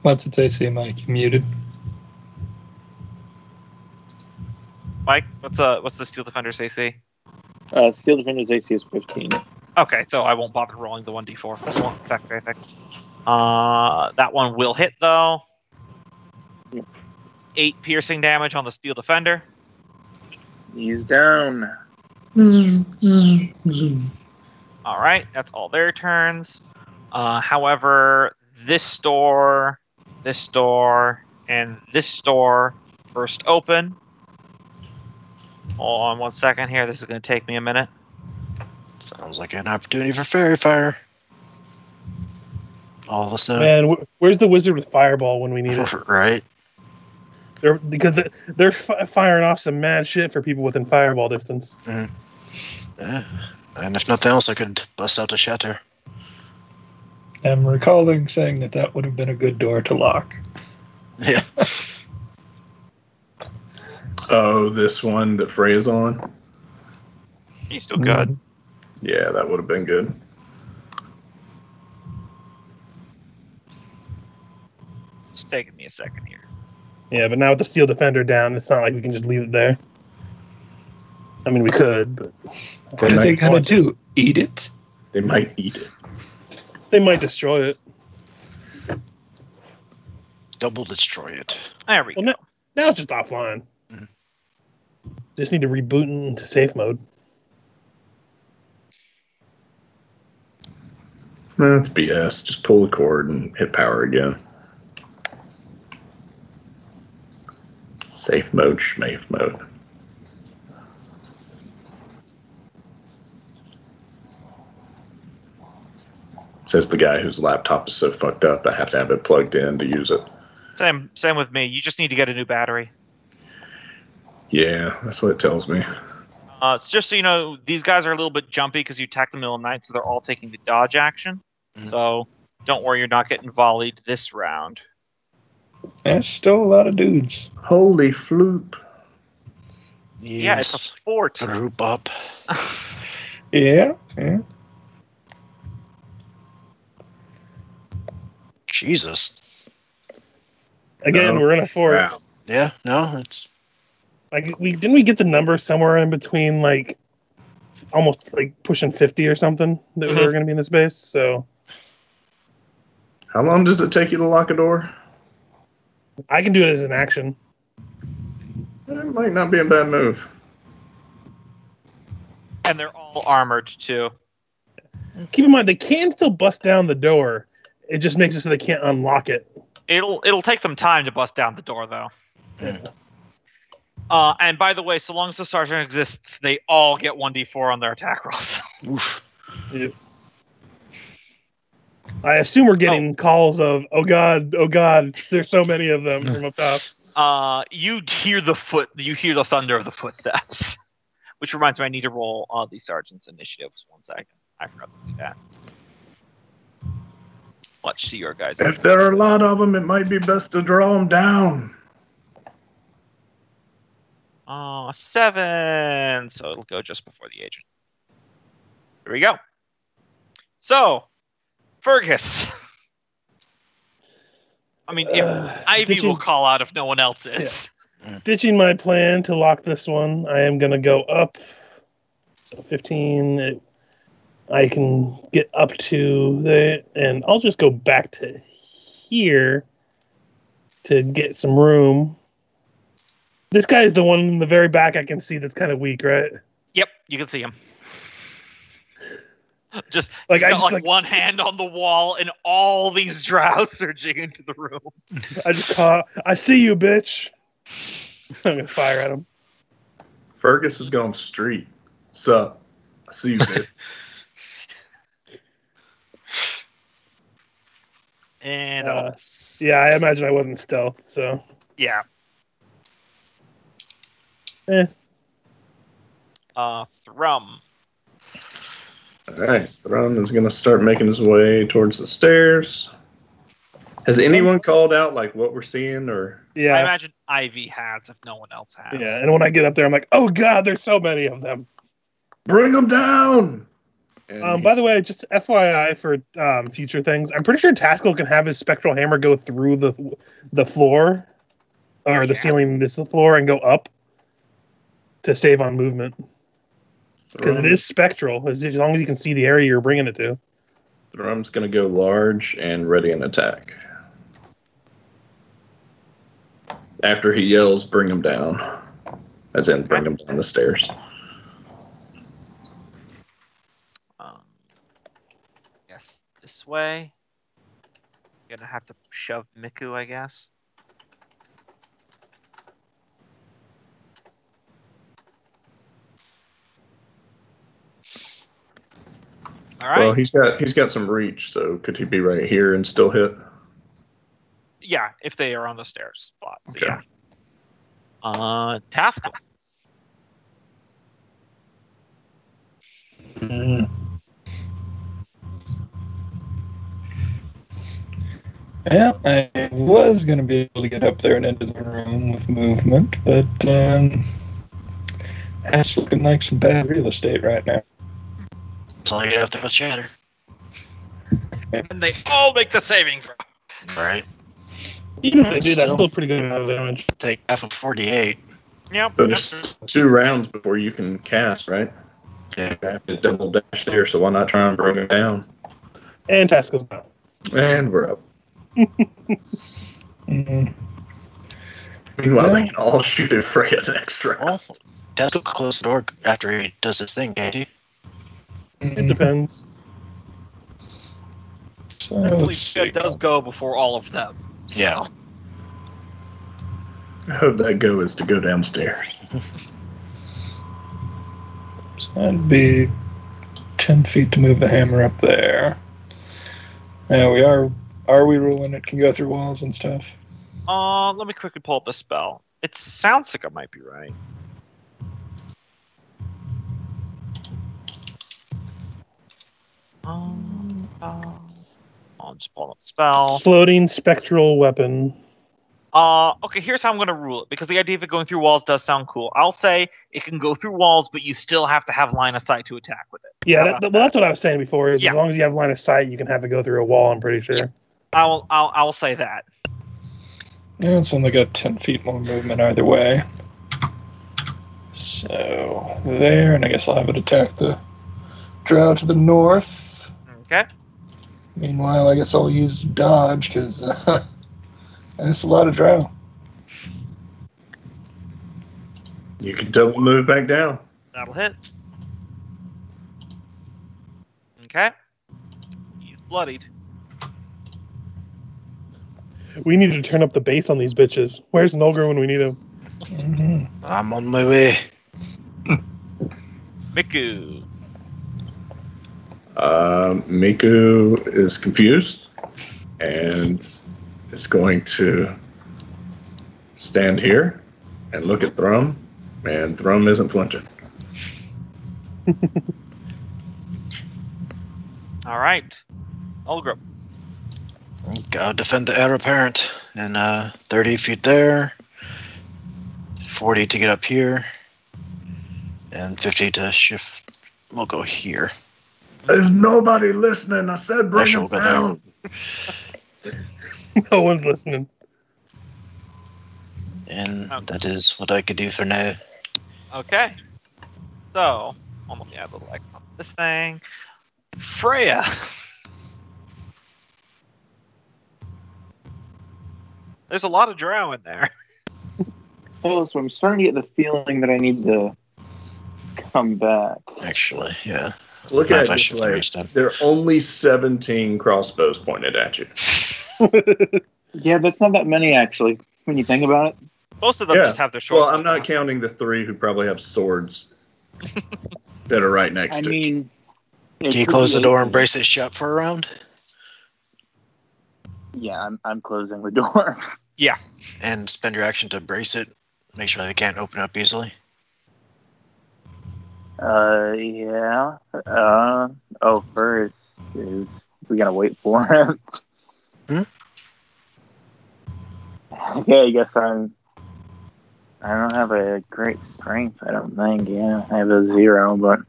What's its AC, Mike? You muted. Mike, what's uh what's the steel defender's AC? Uh, Steel Defender's AC is 15. Okay, so I won't bother rolling the 1d4. That won't affect anything. Uh, that one will hit, though. Yep. Eight piercing damage on the steel defender. He's down. All right, that's all their turns. Uh, however, this door, this door, and this door burst open. Hold on one second here. This is going to take me a minute. sounds like an opportunity for faerie fire. All of a sudden, Man, wh- where's the wizard with fireball when we need it? right? They're, because they're, they're firing off some mad shit for people within fireball distance. Mm. Yeah. And if nothing else, I could bust out a shatter. I'm recalling saying that that would have been a good door to lock. Yeah. Oh, this one that Freya's on? He's still good. Mm-hmm. Yeah, that would have been good. It's taking me a second here. Yeah, but now with the steel defender down, it's not like we can just leave it there. I mean, we could, but What are they gonna want- do? Eat it? They might eat it. they might destroy it. Double destroy it. There we Well, go. Now it's just offline. Mhm. Just need to reboot into safe mode. That's BS. Just pull the cord and hit power again. Safe mode, schmafe mode. Says the guy whose laptop is so fucked up, I have to have it plugged in to use it. Same, same with me. You just need to get a new battery. Yeah, that's what it tells me. Uh, it's just so you know, these guys are a little bit jumpy because you attack them in the middle of the night, so they're all taking the dodge action. Mhm. So Don't worry, you're not getting volleyed this round. That's still a lot of dudes. Holy floop. Yeah, it's Yes. a fort. Group up. Yeah, yeah. Jesus. Again, No. we're in a fort. Wow. Yeah, no, it's Like we didn't we get the number somewhere in between like almost like pushing fifty or something that we Mhm. were going to be in this base. So How long does it take you to lock a door? I can do it as an action. It might not be a bad move. And they're all armored too. Keep in mind they can still bust down the door. It just makes it so they can't unlock it. It'll it'll take them time to bust down the door though. Yeah. Uh, and by the way, so long as the sergeant exists, they all get one d4 on their attack rolls. oof. I assume we're getting calls of "Oh God, oh God!" There's so many of them from up top. Uh, you hear the foot, you hear the thunder of the footsteps, which reminds me, I need to roll uh, the sergeant's initiatives. One second, I forgot to do that. Much to your guys. If there are a lot of them, it might be best to draw them down. Uh, seven. So it'll go just before the agent. Here we go. So, Fergis. I mean, if Uh, Ivy ditching- will call out if no one else is. ditching my plan to lock this one. I am going to go up. So 15. It, I can get up to the, and I'll just go back to here to get some room. This guy is the one in the very back I can see that's kind of weak, right? Yep, you can see him. Just Like, like, I just, like, like- one hand on the wall, and all these drows surging into the room. I just caught, I see you, bitch. I'm going to fire at him. Fergis is going street. Sup? I see you, bitch. And Uh, Yeah, I imagine I wasn't stealth, so. yeah. Eh. Uh, Thrum. All right, Thrum is going to start making his way towards the stairs. Has anyone called out like what we're seeing, or Yeah, I imagine Ivy has if no one else has. Yeah, and when I get up there, I'm like, oh god, there's so many of them. bring them down? And Um, by the way, just FYI for um, future things, I'm pretty sure Taskill can have his spectral hammer go through the the floor or the ceiling, this floor, and go up to save on movement because it is spectral. As as long as you can see the area you're bringing it to. Thrum's going to go large and ready an attack. After he yells, "Bring him down," as in bring him down the stairs. Um, yes, this way. Gonna have to shove Miku, I guess. All right. Well, he's got he's got some reach, so could he be right here and still hit? yeah, if they are on the stairs spot. So Okay. yeah. Uh, Taskill. Mm. Yeah, I was going to be able to get up there and into the room with movement, but um, that's looking like some bad real estate right now. That's all you have to with shatter. And they all make the saving throw. Right. Even if they do, that's So- still pretty good amount of damage. Take half of 48. Yep. But it's two rounds before you can cast, right? Yeah. You have to double dash there, so why not try and bring him down? And task Taskill's down. And we're up. Mm. Meanwhile, they can all shoot at Freya next round. Well, Taskill close the door after he does his thing, can't he? It depends. So I believe see. it does go before all of them. So- Yeah. How'd that go is to go downstairs. So that'd be 10 feet to move the hammer up there. Yeah, we are. Are we ruling it can go through walls and stuff? Uh, let me quickly pull up the spell. It sounds like I might be right. Um, uh, I'll just pull up spell. Floating spectral weapon. Uh, okay, here's how I'm going to rule it because the idea of it going through walls does sound cool. I'll say it can go through walls, but you still have to have line of sight to attack with it. Yeah, How that, well, that's what I was saying before. Is Yeah. as long as you have line of sight, you can have it go through a wall. I'm pretty sure. Yeah. I'll, I'll, I'll say that. Yeah, it's only got 10 feet more movement either way. So, there, and I guess I'll have it attack the drow to the north. Okay. Meanwhile, I guess I'll use dodge, because uh, that's a lot of drow. You can double move back down. That'll hit. Okay. He's bloodied. We need to turn up the bass on these bitches. Where's Nolger when we need him? hmm I'm on my way. Miku. Um, Miku is confused and is going to stand here and look at Thrum, and Thrum isn't flinching. All right. Olgrup. Gotta defend the heir apparent. And uh, 30 feet there. 40 to get up here. And 50 to shift. We'll go here. There's nobody listening. I said bring Actually, him down. no one's listening. And oh. that is what I could do for now. Okay. So, I'm looking at the like on this thing. Freya. There's a lot of drow in there. Oh, so I'm starting to get the feeling that I need to come back. Actually, yeah. Look at if it this shift the way. There are only 17 crossbows pointed at you. Yeah, that's not that many actually, when you think about it. Most of them Yeah. just have their shorts. Well, I'm not counting the three who probably have swords that are right next I to mean, Can you close the door and brace it shut for a round? Yeah, I'm, I'm closing the door. Yeah. And spend your action to brace it. Make sure they can't open up easily. Uh, yeah. Uh, oh, first is we gotta wait for him. Hmm? Okay, I guess I'm. I don't have a great strength. I don't think. Yeah, I have a zero, but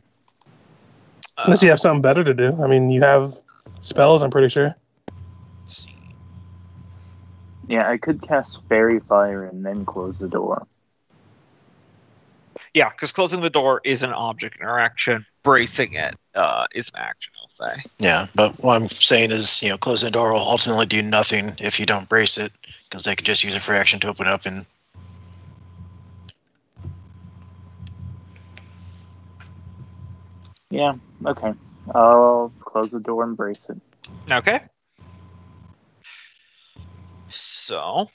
Unless you have something better to do. I mean, you have spells. I'm pretty sure. yeah, I could cast faerie fire and then close the door. Yeah, because closing the door is an object interaction. Bracing it uh, is an action, I'll say. Yeah, but what I'm saying is, you know, closing the door will ultimately do nothing if you don't brace it, because they could just use a free action to open up and Yeah. Okay. I'll close the door and brace it. Okay. So,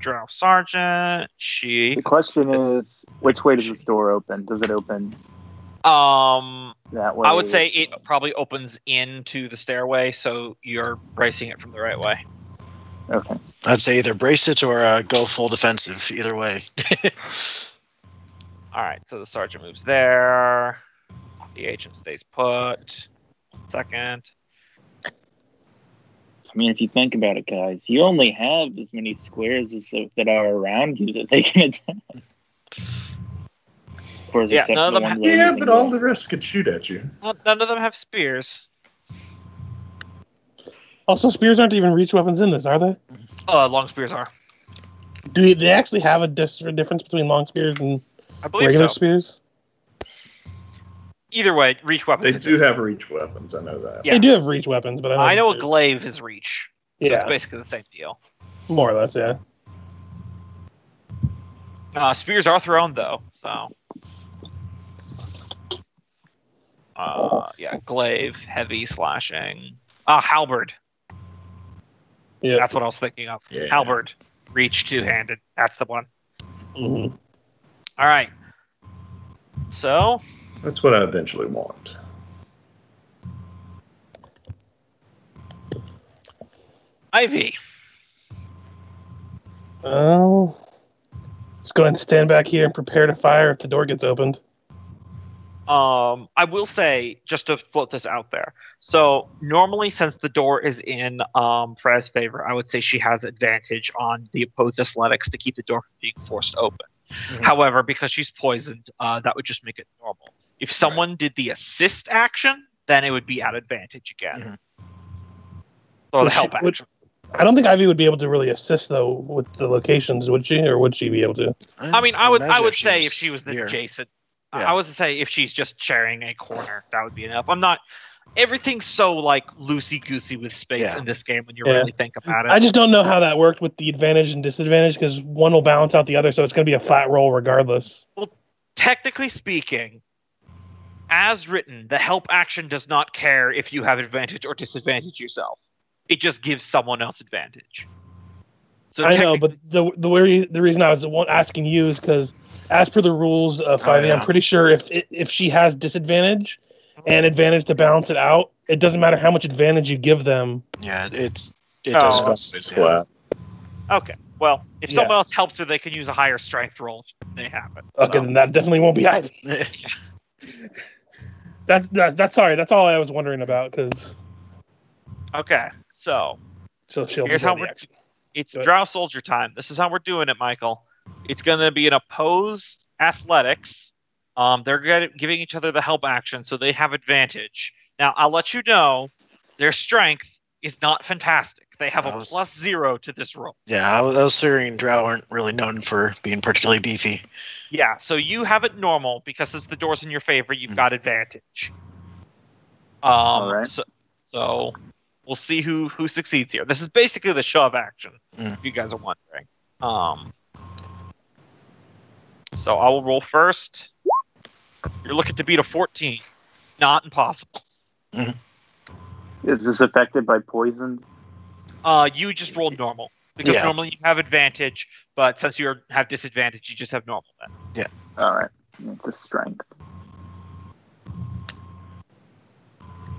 Drow Sergeant, she. The question is, which way does this door open? Does it open Um, that way? I would say it probably opens into the stairway, so you're bracing it from the right way. Okay. I'd say either brace it or uh, go full defensive. Either way. All right, so the sergeant moves there. The agent stays put. One second. I mean, if you think about it, guys, you only have as many squares as that are around you that they can attack. Of course, Yeah, none of them ones that Yeah, but all the- the rest could shoot at you. Well, none of them have spears. Also, spears aren't even reach weapons in this, are they? Uh, long spears are. Do they actually have a difference between long spears and I believe regular so. spears? Either way, reach weapons. They do have reach weapons. I know that. Yeah. They do have reach weapons, but I know, I know a glaive is reach. So Yeah, it's basically the same deal. more or less. Yeah. Uh, spears are thrown though, so. Uh, yeah, glaive, heavy slashing. Ah, halberd. Yeah. That's what I was thinking of. Yeah. Halberd, reach two handed. That's the one. Mhm. All right. So, That's what I eventually want. Ivy. Oh. Let's go ahead and stand back here and prepare to fire if the door gets opened. Um, I will say just to float this out there. So normally, since the door is in um, Freya's favor, I would say she has advantage on the opposed athletics to keep the door from being forced open. Mhm. However, because she's poisoned, uh, that would just make it normal. If someone did the assist action, then it would be at advantage again. Mhm. So the Would she- help would- action. I don't think Ivy would be able to really assist though with the locations, would she, or would she be able to? I mean, I would I imagine would say if she was here. adjacent, Yeah. I would say if she's just sharing a corner, that would be enough. I'm not. Everything's so like loosey goosey with space Yeah. in this game when you Yeah. really think about it. I just don't know how that worked with the advantage and disadvantage because one will balance out the other, so it's going to be a flat roll regardless. Well, Technically speaking, as written, the help action does not care if you have advantage or disadvantage yourself. It just gives someone else advantage. So I know, but the the way, the reason I was asking you is because as per the rules of 5e, Oh, yeah. I'm pretty sure if if she has disadvantage and advantage to balance it out, it doesn't matter how much advantage you give them. Yeah, it's it Oh. does. It's yeah. flat. okay. Well, if Yeah. someone else helps her, they can use a higher strength roll. if They have it. Okay, So- then that definitely won't be Ivy. That's that, that's sorry. That's all I was wondering about because Okay. So so she'll Here's how we're- action. It's. Drow Soldier time. This is how we're doing it, Michael. It's going to be an opposed athletics. Um, they're giving each other the help action, so they have advantage. Now, I'll let you know their strength is not fantastic. They have a I was- plus zero to this roll. Yeah, I was, I was figuring Drow aren't really known for being particularly beefy. Yeah, so you have it normal because as the door's in your favor, you've Mhm. got advantage. Um, Alright. so, so we'll see who who succeeds here. This is basically the shove action, Mm. if you guys are wondering. Um, so I will roll first. You're looking to beat a 14. Not impossible. Is this affected by poison? Uh, you just rolled normal because Yeah. normally you have advantage, but since you have disadvantage, you just have normal then. Yeah. All right, it's a strength.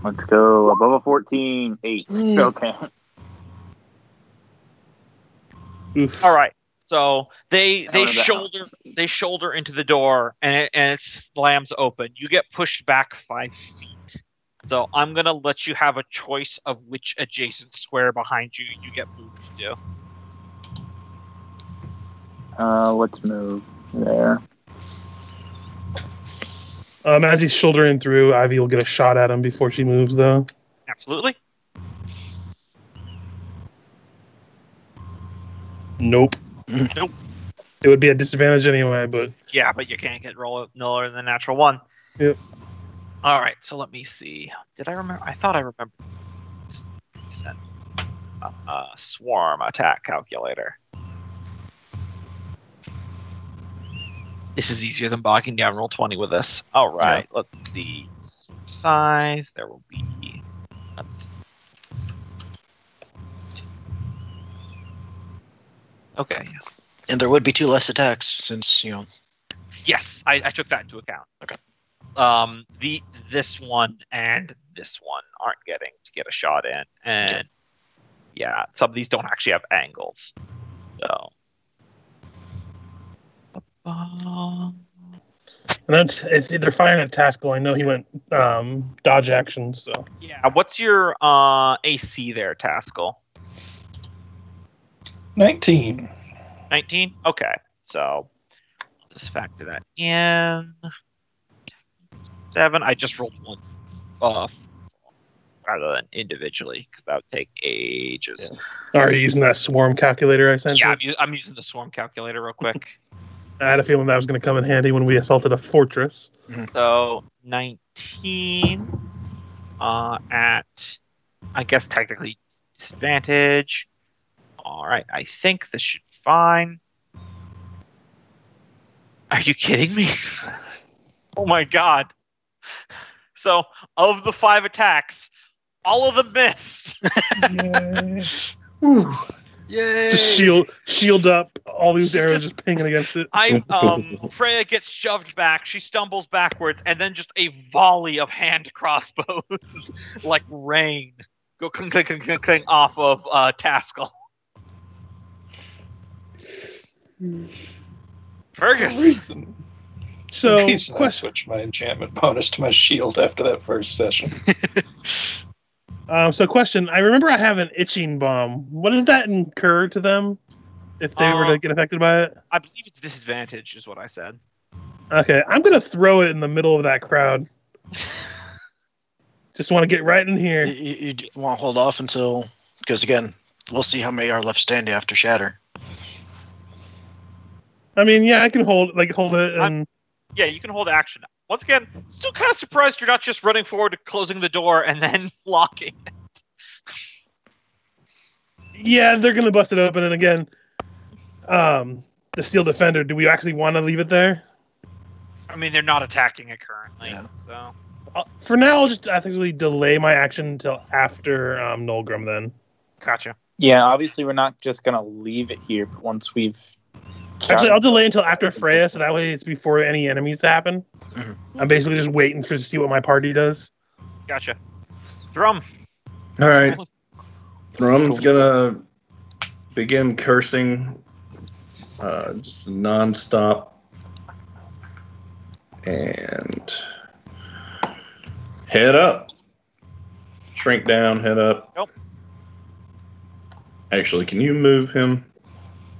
Let's go above a 14, 8. Mm. Okay. Oof. All right. So they they don't know about- shoulder they shoulder into the door and it and it slams open. You get pushed back five feet. So I'm gonna let you have a choice of which adjacent square behind you you get moved to. Uh, let's move there. Um, as he's shouldering through, Ivy will get a shot at him before she moves, though. Absolutely. Nope. Nope. It would be a disadvantage anyway, but Yeah, but you can't get roll lower than the natural one. Yep. All right. So let me see. Did I remember? I thought I remember. Send uh, uh, swarm attack calculator. This is easier than bogging down Roll20 with this. All right, let's see. Size, there will be. That's. Okay, And there would be two less attacks since, you know, yes, I, I took that into account. Okay. Um, the this one and this one aren't getting to get a shot in, and yeah, some of these don't actually have angles. So. And that's if they're firing at Taskill. I know he went um, dodge action, so Yeah, what's your uh AC there, Taskill? 19. 19? Okay. So I'll just factor that in. Seven. I just rolled one uh rather than individually, because that would take ages. are you using that swarm calculator I sent Yeah, you? I'm, u- I'm using the swarm calculator real quick. I had a feeling that was going to come in handy when we assaulted a fortress. so 19 uh at I guess technically disadvantage. Alright, I think this should be fine. Are you kidding me? oh my god. So of the five attacks, all of them missed. Whew. Yay! Just shield, shield up. All these arrows just pinging against it. I um Freya gets shoved back, she stumbles backwards, and then just a volley of hand crossbows like rain go clink clink clink clink, clink off of uh Taskill. Fergis, Reason. So, reason I question. switched my enchantment bonus to my shield after that first session. Um, so, question. I remember I have an itching bomb. What does that incur to them if they were Uh, to get affected by it? I believe it's disadvantage, is what I said. Okay, I'm gonna throw it in the middle of that crowd. Just want to get right in here. you, you want to hold off until because again, we'll see how many are left standing after Shatter. I mean, yeah, I can hold like hold it and Yeah, you can hold action. Once again, still kind of surprised you're not just running forward, closing the door, and then locking. It. yeah, they're gonna bust it open. And again, um, the steel defender. Do we actually want to leave it there? I mean, they're not attacking it currently, Yeah. so Uh, For now, I'll just actually delay my action until after um, Nolgrim. Then gotcha. Yeah, obviously we're not just gonna leave it here. But once we've actually, I'll delay until after Freya, so that way it's before any enemies happen. Mhm. I'm basically just waiting for to see what my party does. Gotcha. Thrum. All right. Thrum's gonna begin cursing, uh, just nonstop, and head up. Shrink down, head up. Nope. Actually, can you move him?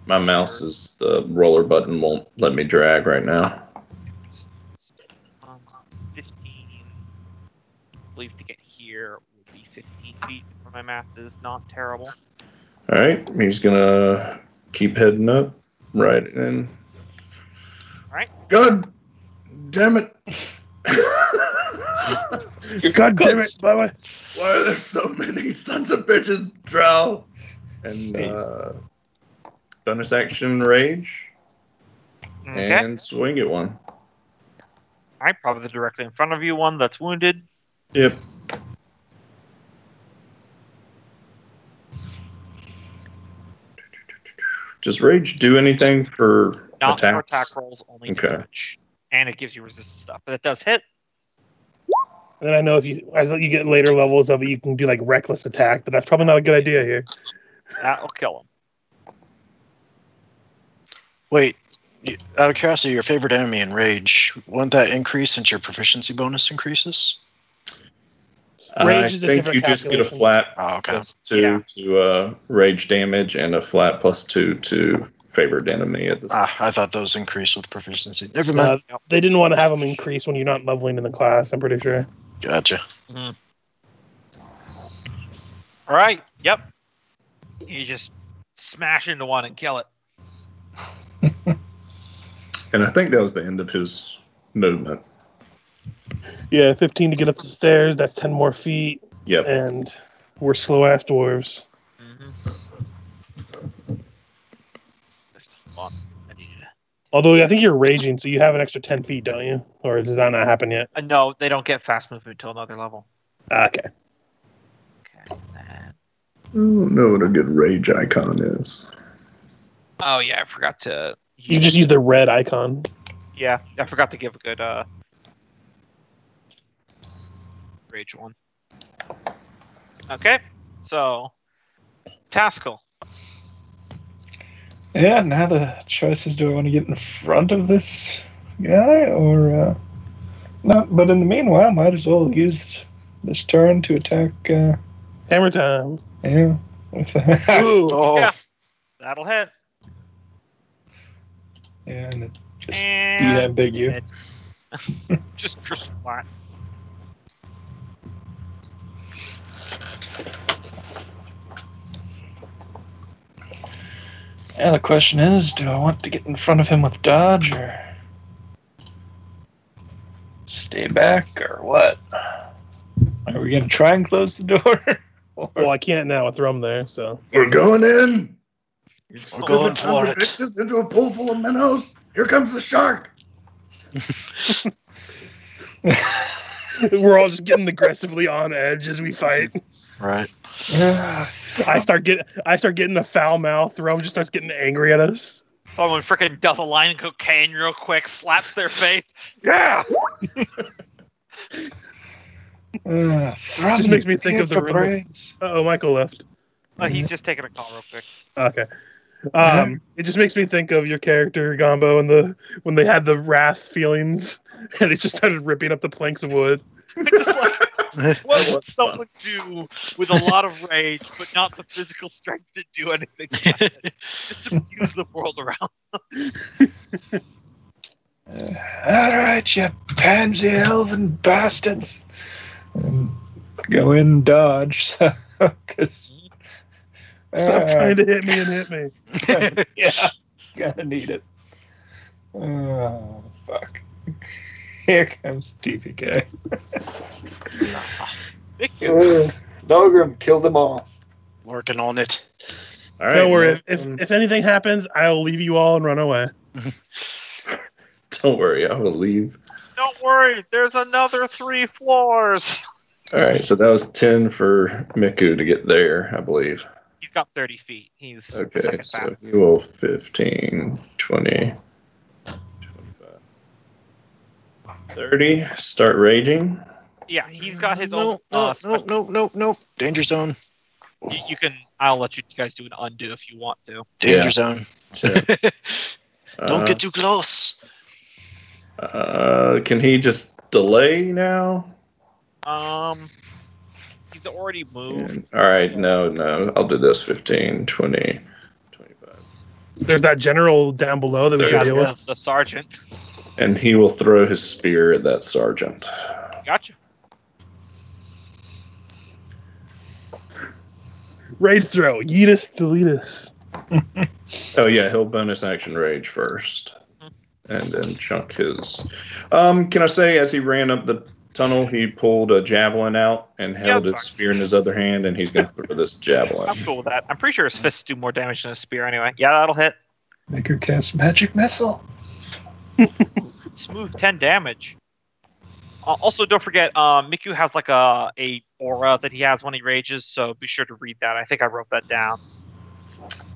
My mouse is the roller button won't let me drag right now. Um, 15. I believe to get here would be 15 feet. If my math is not terrible. All right, he's gonna keep heading up, right in. Alright. God damn it! God damn it! By the way, Why are there so many sons of bitches? Drow and uh, bonus action rage Okay. and swing at one. Alright, probably directly in front of you, one that's wounded. Yep. Does rage do anything for Not for attack rolls, only Okay. damage. And it gives you resistance stuff. But it does hit. and then I know if you as you get later levels of it, you can do like reckless attack, but that's probably not a good idea here. That'll kill him. Wait, out of curiosity, your favorite enemy in Rage, wouldn't that increase since your proficiency bonus increases? Rage I is a think different you just get a flat Oh, okay. plus two Yeah. to uh, rage damage and a flat plus two to favored enemy at the Ah, I thought those increased with proficiency. Never mind. Uh, they didn't want to have them increase when you're not leveling in the class. I'm pretty sure. Gotcha. Alright, yep. You just smash into one and kill it. And I think that was the end of his movement. Yeah, 15 to get up the stairs. That's 10 more feet, Yep. and we're slow ass dwarves. Mm-hmm. I Although I think you're raging, so you have an extra 10 feet, don't you? Or does that not happen yet? Uh, no, they don't get fast movement until another level. Ah, Okay. Okay. then- I don't know what a good rage icon is. Oh yeah, I forgot to. You just use the red icon. Yeah, I forgot to give a good uh rage one. Okay, so Taskill. Yeah, now the choice is do I want to get in front of this guy or uh, not? But in the meanwhile, might as well use this turn to attack. Uh, Hammer time. yeah, with the Ooh. Oh, Yeah. That'll hit. Yeah, and it just And deambiguous. just just flat. Yeah, the question is, do I want to get in front of him with dodge or stay back or what? Are we gonna try and close the door? or, Well, I can't now with Thrum there, so. We're going in. We're going for it. Bitches into a pool full of minnows. Here comes the shark. We're all just getting aggressively on edge as we fight. right. yeah, I start getting I start getting a foul mouth. Thrum just starts getting angry at us. Someone freaking does a line of cocaine real quick, slaps their face. Yeah. uh, Thrum, Just makes me think of the for riddle. brains. Uh oh, Michael left. Uh, he's just taking a call real quick. Okay. Um, it just makes me think of your character Gombo and the when they had the wrath feelings and they just started ripping up the planks of wood. Like, what would someone do with a lot of rage, but not the physical strength to do anything? about it? Just abuse the world around. Uh, all right, you pansy elven bastards. Um, go in dodge, because Stop trying to hit me and hit me. yeah, gotta need it. Oh fuck! Here comes TPK. Uh, Nolgrim, kill them all. Working on it. All right. Don't worry. If, if if anything happens, I'll leave you all and run away. don't worry, I will leave. Don't worry, there's another three floors. All right, so that was 10 for Miku to get there, I believe. He's got 30 feet. He's Okay, so fastest. he will 15, 20, 25, 30. Start raging. Yeah, he's got his no, own. No, uh, no, no, no, no. Danger zone. You, you can. I'll let you guys do an undo if you want to. Danger Yeah. zone. So, Don't uh, get too close. Uh, can he just delay now? Um, he's already moved. And- all right, no, no. I'll do this 15, 20, 25. There's that general down below that we There can deal with. the sergeant. And he will throw his spear at that sergeant. Gotcha. Rage throw. Yeetus, deletus. Oh yeah, he'll bonus action rage first, and then chunk his. Um, can I say as he ran up the tunnel, he pulled a javelin out and held Yeah, his that's spear in his other hand, and he's going to throw this javelin. I'm cool with that. I'm pretty sure his fists do more damage than a spear anyway. Yeah, that'll hit. Make her cast magic missile. Smooth 10 damage. Uh, also, don't forget, um, Miku has like a, a aura that he has when he rages, so be sure to read that. I think I wrote that down.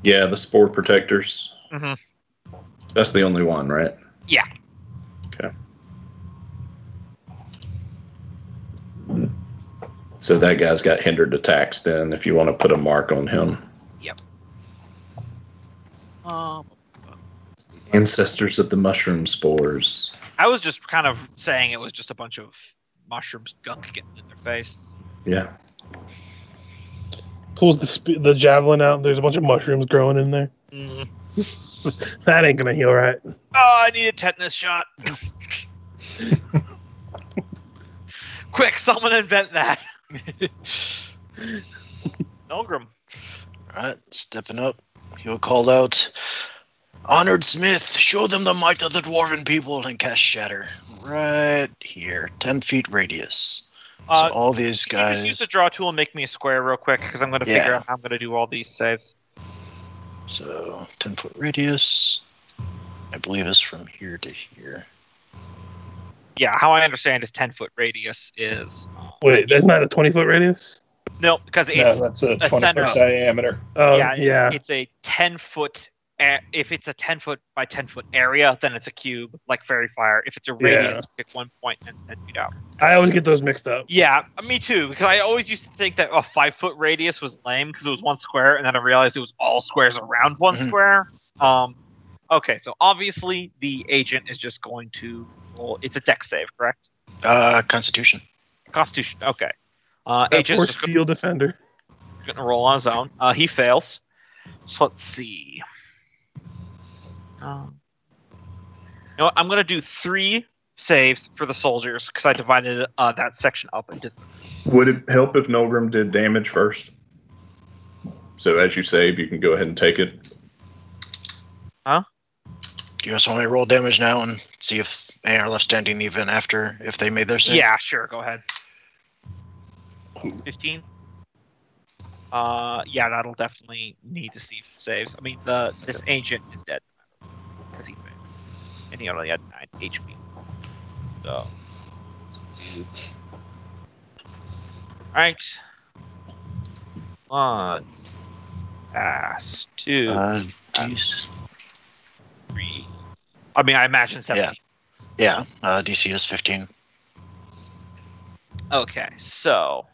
Yeah, the spore protectors. Mhm. That's the only one, right? Yeah. Okay. So that guy's got hindered attacks. Then, if you want to put a mark on him, Um, ancestors of the mushroom spores. I was just kind of saying it was just a bunch of mushrooms gunk getting in their face. Yeah. Pulls the sp- the javelin out. There's a bunch of mushrooms growing in there. Mm. That ain't gonna heal right. Oh, I need a tetanus shot. Quick, someone invent that. Nolgrim. Alright, stepping up. He'll call out, Honored Smith, show them the might of the dwarven people and cast Shatter. Right here, 10 feet radius. Uh, so all these guys. use the draw tool and make me a square real quick? Because I'm going to figure out how I'm going to do all these saves. So 10 foot radius. I believe is from here to here. Yeah, how I understand is 10 foot radius is. Uh, Wait, that's not a 20 foot radius. no, because it's. No, that's a a 20 center. foot diameter. Oh yeah, yeah, it's, it's a 10 foot. If it's a 10 foot by 10 foot area, then it's a cube, like Faerie Fire. If it's a radius, Yeah. pick one point and it's 10 feet out. I always get those mixed up. Yeah, me too. Because I always used to think that a five foot radius was lame because it was one square, and then I realized it was all squares around one Mhm. square. Um, okay, so obviously the agent is just going to roll. It's a deck save, correct? Uh, Constitution. Constitution. Okay. Uh, That agent poor steel defender. going to roll on his own. Uh, he fails. So let's see. Um, you know what? I'm going to do three saves for the soldiers because I divided uh, that section up into Would it help if Nolgrim did damage first? So as you save, you can go ahead and take it. Do you guys want me to roll damage now and see if they are left standing even after if they made their save? Yeah, sure. Go ahead. Fifteen. Uh, yeah, that'll definitely need to see saves. I mean, the this ancient is dead because he failed, and he only had nine HP. So, all right. One, pass, two, Uh, DC, three. I mean, I imagine seventeen. Yeah, uh, DC is 15. Okay, so.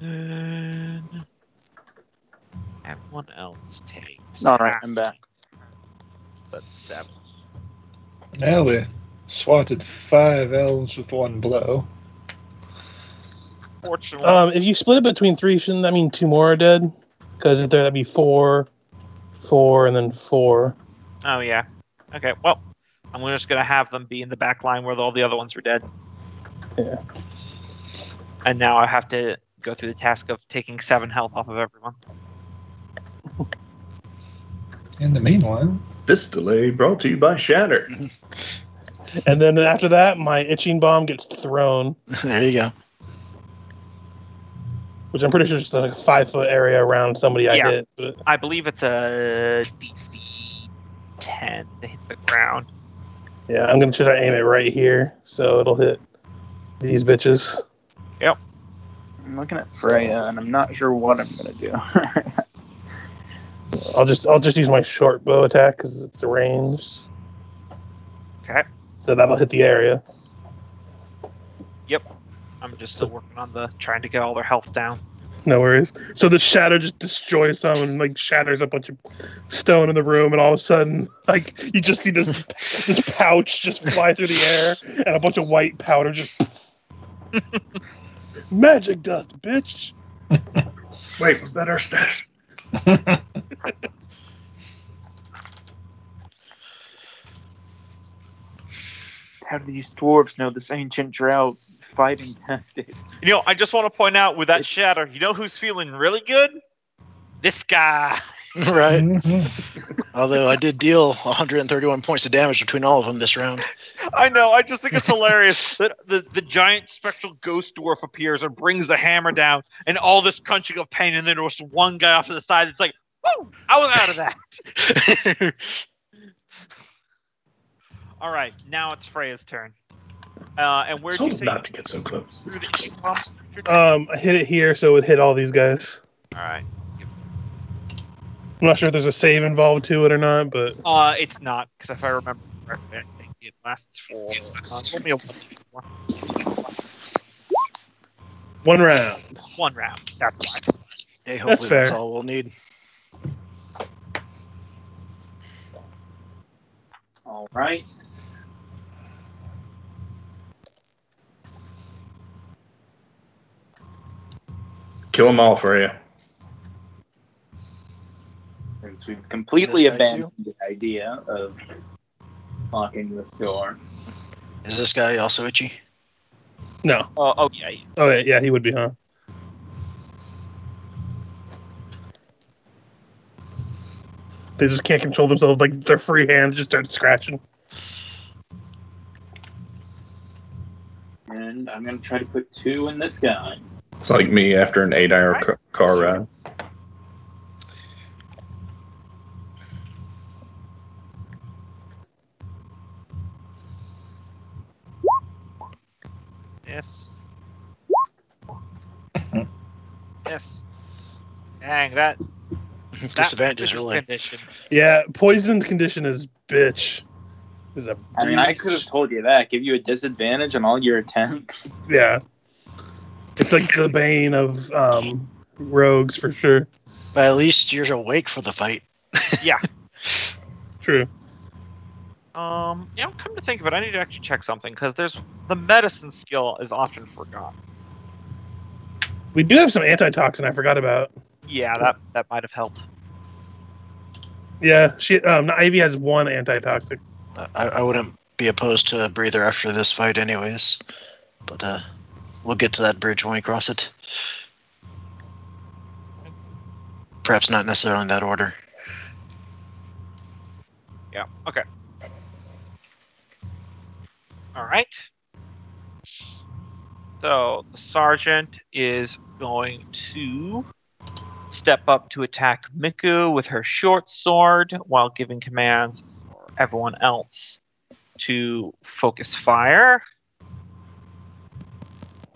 Then everyone else takes. All right, I'm back. But seven. Now we swatted five elves with one blow. Fortunately, Um, if you split it between three, shouldn't that mean two more are dead? Because if there, that'd be four, four, and then four. oh yeah. Okay, well, I'm just gonna have them be in the back line where all the other ones are dead. Yeah. And now I have to go through the task of taking seven health off of everyone. In the meanwhile, This delay brought to you by Shatter. And then after that, my itching bomb gets thrown, there you go. Which I'm pretty sure is just like a five foot area around somebody I Yeah. hit. But I believe it's a DC 10 to hit the ground. yeah, I'm gonna try to aim it right here, so it'll hit these bitches. Yep. I'm looking at Freya, and I'm not sure what I'm gonna do. I'll just I'll just use my short bow attack because it's ranged. Okay. So that'll hit the area. I'm just still working on the trying to get all their health down. No worries. So the shadow just destroys them and like shatters a bunch of stone in the room, and all of a sudden, like you just see this this pouch just fly through the air, and a bunch of white powder just magic dust, bitch. Wait, was that our stash? How do these dwarves know this ancient drought fighting tactic? You know, I just want to point out with that shatter, you know who's feeling really good? This guy. right. Although I did deal 131 points of damage between all of them this round. I know. I just think it's hilarious that the, the giant spectral ghost dwarf appears and brings the hammer down, and all this crunching of pain, and then there was one guy off to the side. It's like, woo! I was out of that. All right, now it's Freya's turn. Uh, and where'd you Told say not to get so close. threw the heat bomb? Um, I hit it here, so it hit all these guys. All right. I'm not sure if there's a save involved to it or not, but Uh, it's not because if I remember correctly, I think it lasts for uh, only a one, one round. one round. That's why. hey, hopefully that's, fair. all we'll need. All right. Kill them all for you. Since we've completely This guy too? abandoned the idea of locking this door. Is this guy also itchy? No. Oh, oh yeah. yeah. Oh yeah, yeah, he would be, huh? They just can't control themselves. Like their free hand just start scratching. And I'm gonna try to put two in this guy. It's like me after an eight-hour ca- car ride. Yes. Hmm. yes. Dang that. that Disadvantage, physical really. Condition. Yeah, poisoned condition is bitch. Is a I mean, I could have told you that. Give you a disadvantage on all your attempts. Yeah. It's like the bane of um, rogues for sure. But at least you're awake for the fight. Yeah. True. Um, yeah, come to think of it, I need to actually check something because there's the medicine skill is often forgotten. We do have some antitoxin I forgot about. Yeah, that that might have helped. Yeah, she um Ivy has one antitoxic. I, I wouldn't be opposed to a breather after this fight, anyways. But uh, we'll get to that bridge when we cross it. Perhaps not necessarily in that order. Yeah. Okay. All right. So the sergeant is going to step up to attack Miku with her short sword while giving commands for everyone else to focus fire.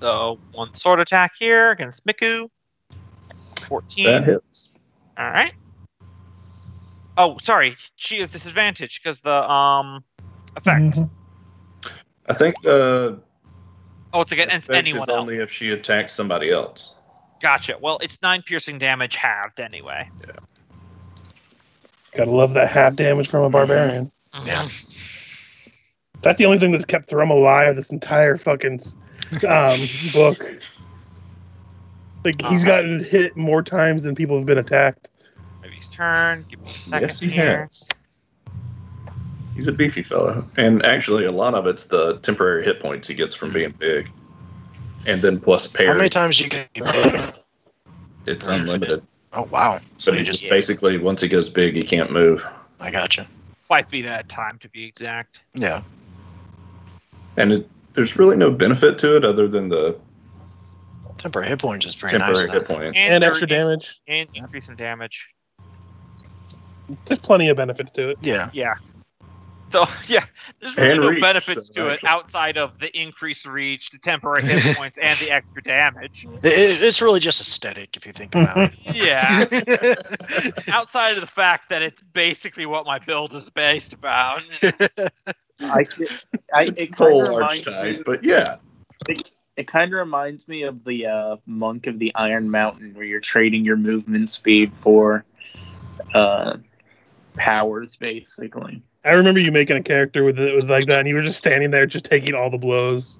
So one sword attack here against Miku. 14. That hits. All right. Oh, sorry. She is disadvantaged because the um effect. Mhm. I think the Oh, it's against effect anyone is else. only if she attacks somebody else. Gotcha. Well, it's nine piercing damage halved anyway. Yeah. Gotta love that half damage from a barbarian. Yeah. Mhm. That's the only thing that's kept Thrum alive this entire fucking um, book. Like he's gotten hit more times than people have been attacked. Maybe his turn. Give me a second Yes, he here. has. He's a beefy fellow, and actually, a lot of it's the temporary hit points he gets from being big, and then plus How many times you can? It's unlimited. Oh wow! So So he just just basically once he goes big, he can't move. I gotcha. Five feet at a time to be exact. Yeah. And it, there's really no benefit to it other than the Temporary hit points is very temporary nice. hit then. point. And extra damage. And increase in damage. There's plenty of benefits to it. Yeah. Yeah. So yeah, there's really no reach, benefits so to it outside of the increased reach, the temporary hit points, and the extra damage. It, it- it's really just aesthetic if you think about it. Yeah. outside of the fact that it's basically what my build is based about. I, I, It's it a kind soul of archetype, me. but yeah, It kind of reminds me of the uh, monk of the Iron Mountain, where you're trading your movement speed for uh, powers, basically. I remember you making a character with it was like that, and you were just standing there, just taking all the blows.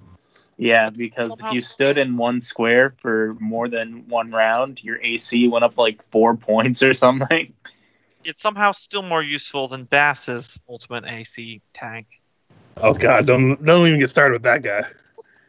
Yeah, because if you stood in one square for more than one round, your AC went up like four points or something. It's somehow still more useful than Bass's ultimate AC tank. Oh god, don't don't even get started with that guy.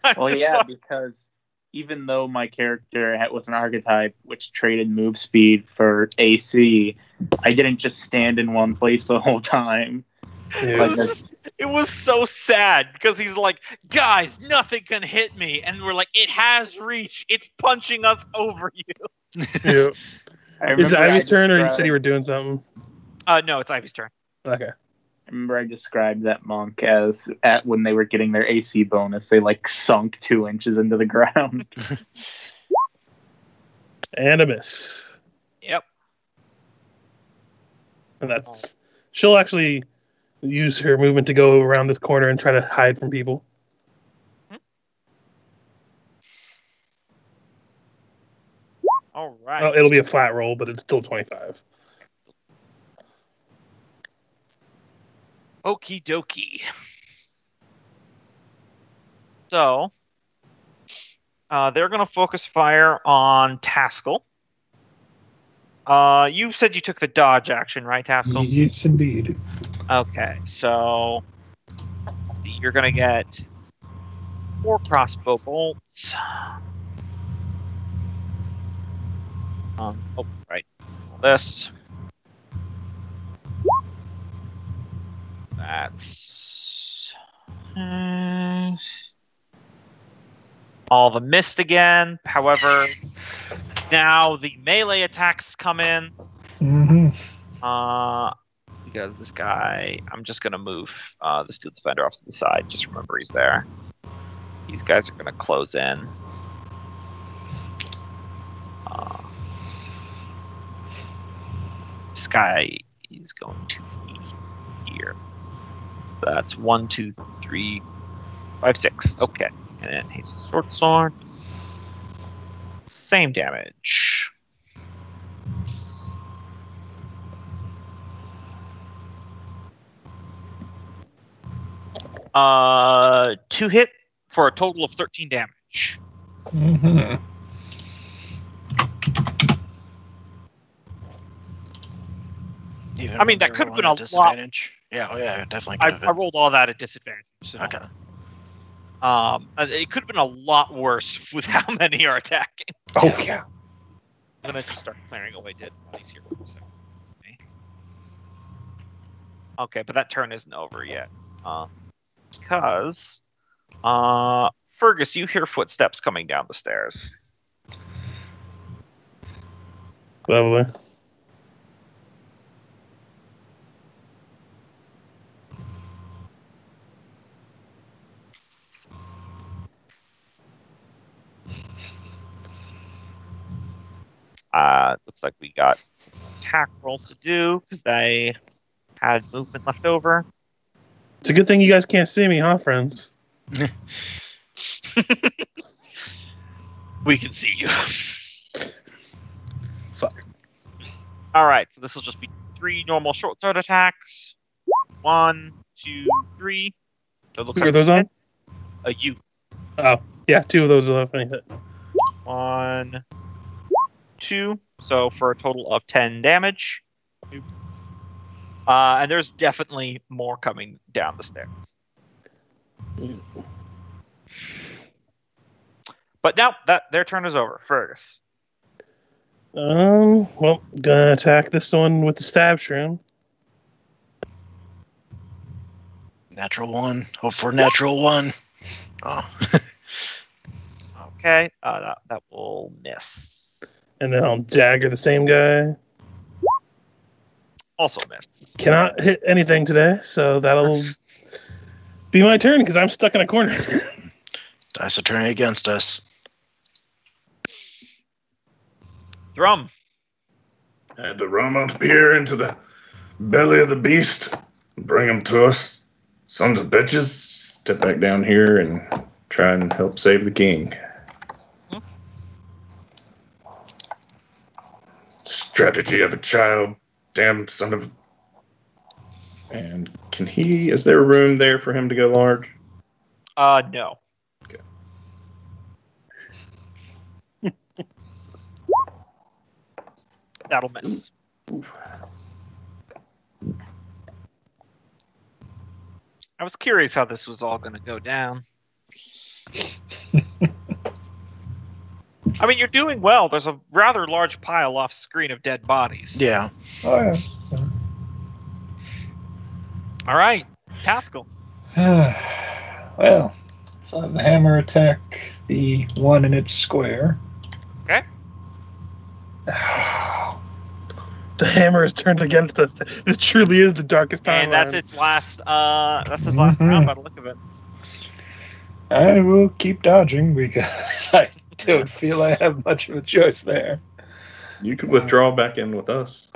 Well, yeah, because even though my character was an archetype which traded move speed for AC, I didn't just stand in one place the whole time. It was, it was so sad because he's like, guys, nothing can hit me. And we're like, it has reach. It's punching us over you. Yeah. I Is it remember I Ivy's turn, or you said you were doing something? Uh, no, it's Ivy's turn. Okay. I remember I described that monk as at when they were getting their AC bonus, they like sunk two inches into the ground. Animus. Yep. And that's she'll actually use her movement to go around this corner and try to hide from people. All right. Well, it'll be a flat roll, but it's still 25. Okie dokie. So, uh, they're going to focus fire on Taskill. Uh, you said you took the dodge action, right, Taskill? Yes, indeed. Okay, so you're going to get four crossbow bolts. Um, oh, right. This. That's. uh, all the mist again. However, now the melee attacks come in. hmm Uh, because this guy, I'm just gonna move uh, the steel defender off to the side. Just remember he's there. These guys are gonna close in. Uh, this guy is going to be here. That's one, two, three, five, six. Okay, and then his short sword. Same damage. Uh, two hit for a total of 13 damage. hmm Even I mean, that could've been a at lot- disadvantage. Yeah, oh yeah, definitely I, could I have rolled all that at disadvantage. So, Okay. um, uh, it could have been a lot worse with how many are attacking. Oh, yeah. I'm gonna just start clearing away dead bodies here for a second. Okay. Okay, but that turn isn't over yet. Uh, because, uh, Fergis, you hear footsteps coming down the stairs. Lovely. Uh, looks like we got attack rolls to do because they had movement left over. It's a good thing you guys can't see me, huh, friends? We can see you. Fuck. All right, so this will just be three normal short sword attacks. One, two, three. So looks Who are like those on? A U. Oh, Yeah, two of those will have any hit. One, two. So for a total of 10 damage. Uh, and there's definitely more coming down the stairs. But now that their turn is over, Fergis. Um, well, gonna attack this one with the stab shroom. Natural one. Hope for natural one. Oh, Okay, uh, that, that will miss. And then I'll dagger the same guy. Also miss. Cannot hit anything today, so that'll be my turn because I'm stuck in a corner. dice are turning against us. Thrum. Add the rum up here into the belly of the beast. Bring him to us. Sons of bitches. Step back down here and try and help save the king. Hmm. Strategy of a child. Damn son of. And can he? Is there room there for him to go large? Uh, no. Okay. That'll miss. I was curious how this was all going to go down. I mean, you're doing well. There's a rather large pile off screen of dead bodies. Yeah. Oh yeah. All right, Taskill. well, so the hammer attack the one in its square. Okay. the hammer is turned against us. This truly is the darkest time. And that's its last. Uh, that's his last Mhm. round by the look of it. I will keep dodging because I don't feel I have much of a choice there. You could withdraw back in with us.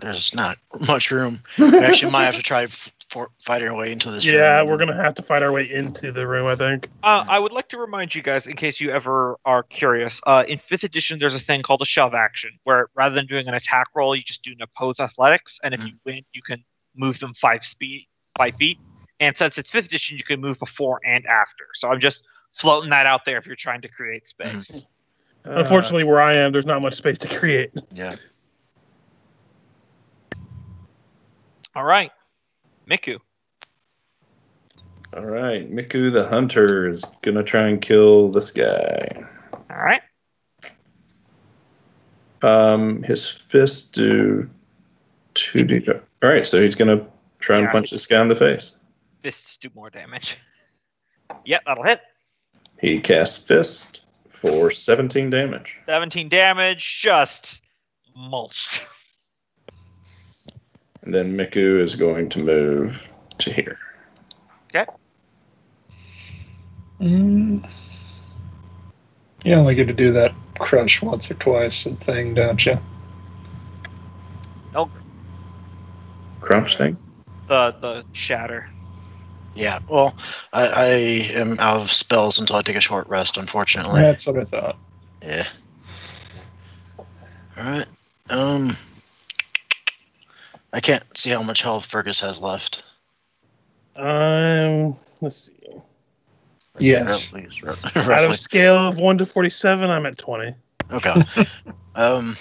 There's not much room. We actually might have to try for fighting our way into this. Yeah, room. we're gonna have to fight our way into the room. I think. Uh, I would like to remind you guys, in case you ever are curious, uh, in fifth edition, there's a thing called a shove action, where rather than doing an attack roll, you just do an opposed athletics, and if you win, you can move them five speed, five feet. And since it's fifth edition, you can move before and after. So I'm just floating that out there if you're trying to create space. Unfortunately, where I am, there's not much space to create. Yeah. All right, Miku. All right, Miku the hunter is gonna try and kill this guy. All right, Um, his fists do two d. All right, so he's gonna try and Yeah. punch this guy in the face. fists do more damage. Yep, that'll hit. He casts fist for 17 damage. 17 damage, just mulched. And then Miku is going to move to here. Okay. Mm. You only get to do that crush once or twice and thing, don't you? Nope. Crunch thing. The the shatter. Yeah. Well, I, I am out of spells until I take a short rest. Unfortunately. That's what I thought. Yeah. All right. Um. I can't see how much health Fergis has left. Um, let's see. Yes. Roughly, ru- Out of scale of one to forty-seven, I'm at twenty. Okay. um,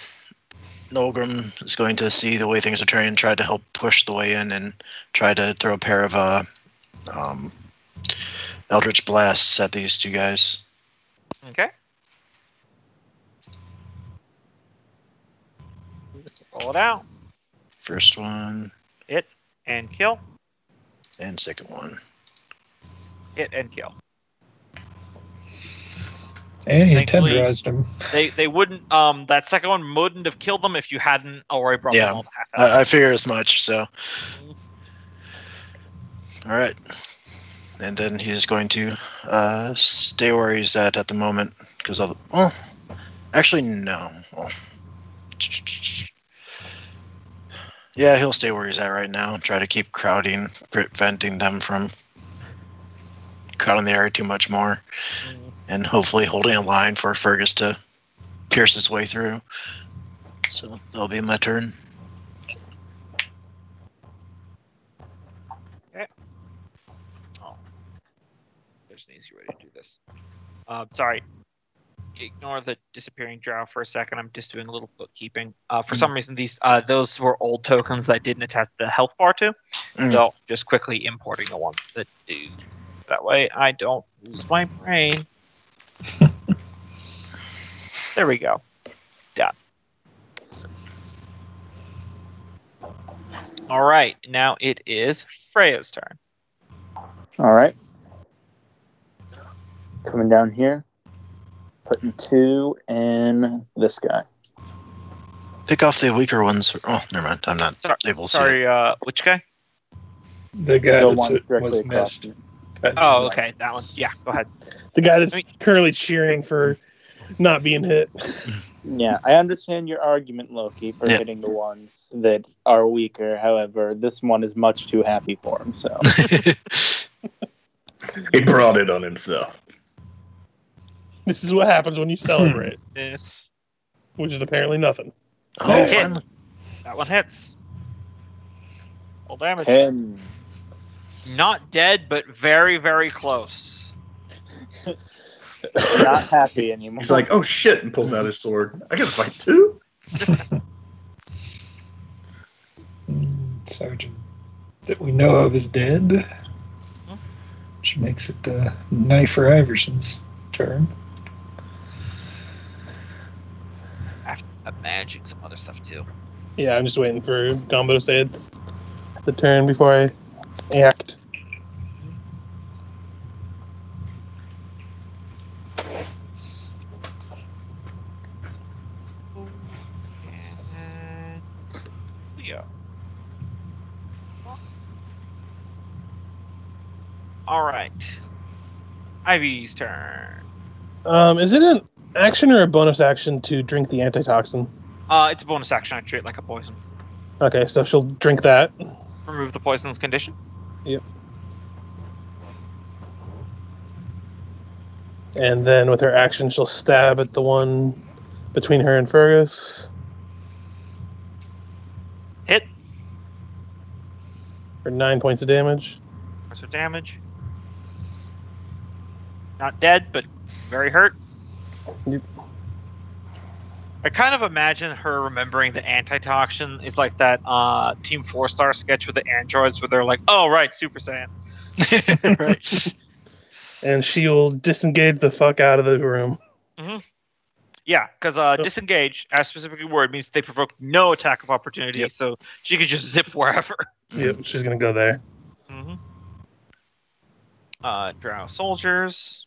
Nolgrim is going to see the way things are turning and try to help push the way in and try to throw a pair of uh, um, Eldritch blasts at these two guys. Okay. Roll it out First one Hit and kill. and second one. Hit and kill. And you Thankfully- tenderized him. They they wouldn't um that second one wouldn't have killed them if you hadn't already brought Yeah. them all to half. I, I figure as much. So, all right, and then he's going to uh, stay where he's at at the moment because of well, actually no. Well, yeah, he'll stay where he's at right now. Try to keep crowding, preventing them from crowding the area too much more, and hopefully holding a line for Fergis to pierce his way through. So that'll be my turn. An easy to do this. Uh, sorry. Ignore the disappearing drow for a second. I'm just doing a little bookkeeping. Uh, for some reason, these uh, those were old tokens that I didn't attach the health bar to. Mm. So just quickly importing the ones that do. That way, I don't lose my brain. there we go. Done. All right. Now it is Freya's turn. All right. Coming down here, putting two in this guy. Pick off the weaker ones. Oh, never mind. I'm not Sorry- able to see. Sorry, uh, which guy? The guy The that's, was missed. Oh, okay, that one. Yeah, go ahead. The guy that's I mean- currently cheering for not being hit. Yeah, I understand your argument, Loki, for Yeah. hitting the ones that are weaker. However, this one is much too happy for him. So He brought it on himself. This is what happens when you celebrate, hmm. This which is apparently nothing. oh, Hit. finally. that one hits. Full damage. ten. Not dead, but very, very close. Not happy anymore. He's like, oh shit, and pulls out his sword. I gotta fight too? Sergeant that we know of is dead, which makes it the Knifer Iverson's turn. Managing some other stuff too. Yeah, I'm just waiting for Gombo to say it's the turn before I act. All right. Ivy's turn. Um, is it an action or a bonus action to drink the antitoxin? Uh, it's a bonus action. I treat it like a poison. Okay, so she'll drink that. Remove the poison's condition. Yep. And then with her action, she'll stab at the one between her and Fergis. Hit. For nine points of damage. What's her damage? Not dead, but very hurt. Yep. I kind of imagine her remembering the antitoxin is like that uh, Team Four Star sketch with the androids where they're like, "Oh right, Super Saiyan." right. And she'll disengage the fuck out of the room. Yeah, because uh, Oh. disengage, as specifically word, means they provoke no attack of opportunity, Yep. so she could just zip wherever. Yep, she's gonna go there. hmm Uh, drow soldiers.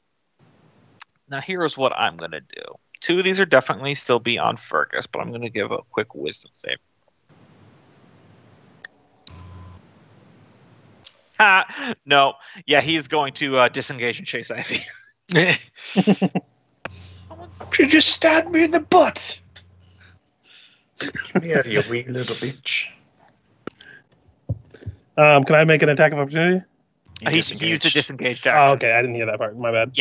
Now here's what I'm gonna do. Two of these are definitely still be on Fergis, but I'm gonna give a quick wisdom save. Ha! No, yeah, he's going to uh, disengage and chase Ivy. You just stabbed me in the butt. Get me out of here, wee little bitch. Um, can I make an attack of opportunity? You he, he used a disengage disengaged Oh, okay, I didn't hear that part. My bad.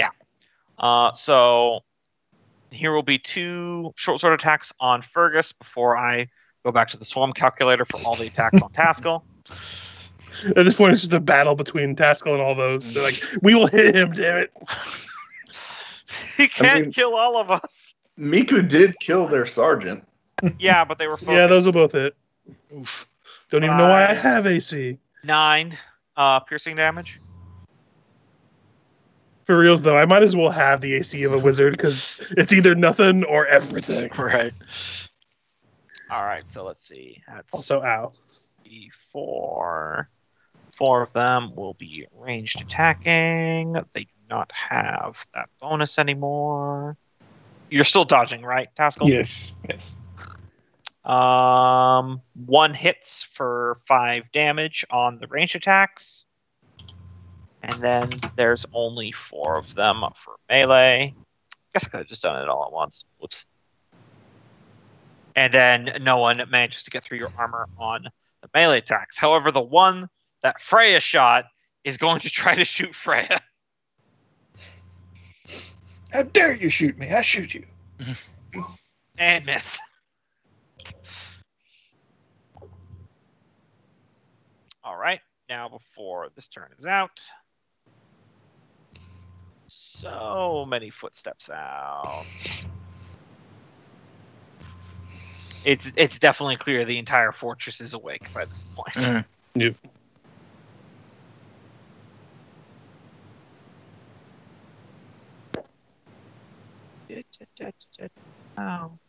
Uh, so here will be two short sword attacks on Fergis before I go back to the swarm calculator for all the attacks on Taskill. At this point, it's just a battle between Taskill and all those. They're like, we will hit him, damn it. he can't mean- kill all of us. Miku did kill their sergeant. Yeah, but they were focused. Yeah, those will both hit. Oof. Don't even know why I have AC. nine uh, piercing damage. For reals, though, I might as well have the AC of a wizard because it's either nothing or everything. Right. All right, so let's see. That's Also, out. the four. Four of them will be ranged attacking. They do not have that bonus anymore. You're still dodging, right, Taskill? Yes, yes. Um, one hits for five damage on the range attacks. And then there's only four of them for melee. I guess I could have just done it all at once. Whoops. And then no one manages to get through your armor on the melee attacks. However, the one that Freya shot is going to try to shoot Freya. How dare you shoot me? I shoot you. and miss. All right. Now, before this turn is out, so many footsteps out. It's it's definitely clear the entire fortress is awake by this point. Mhm. Yep. Oh.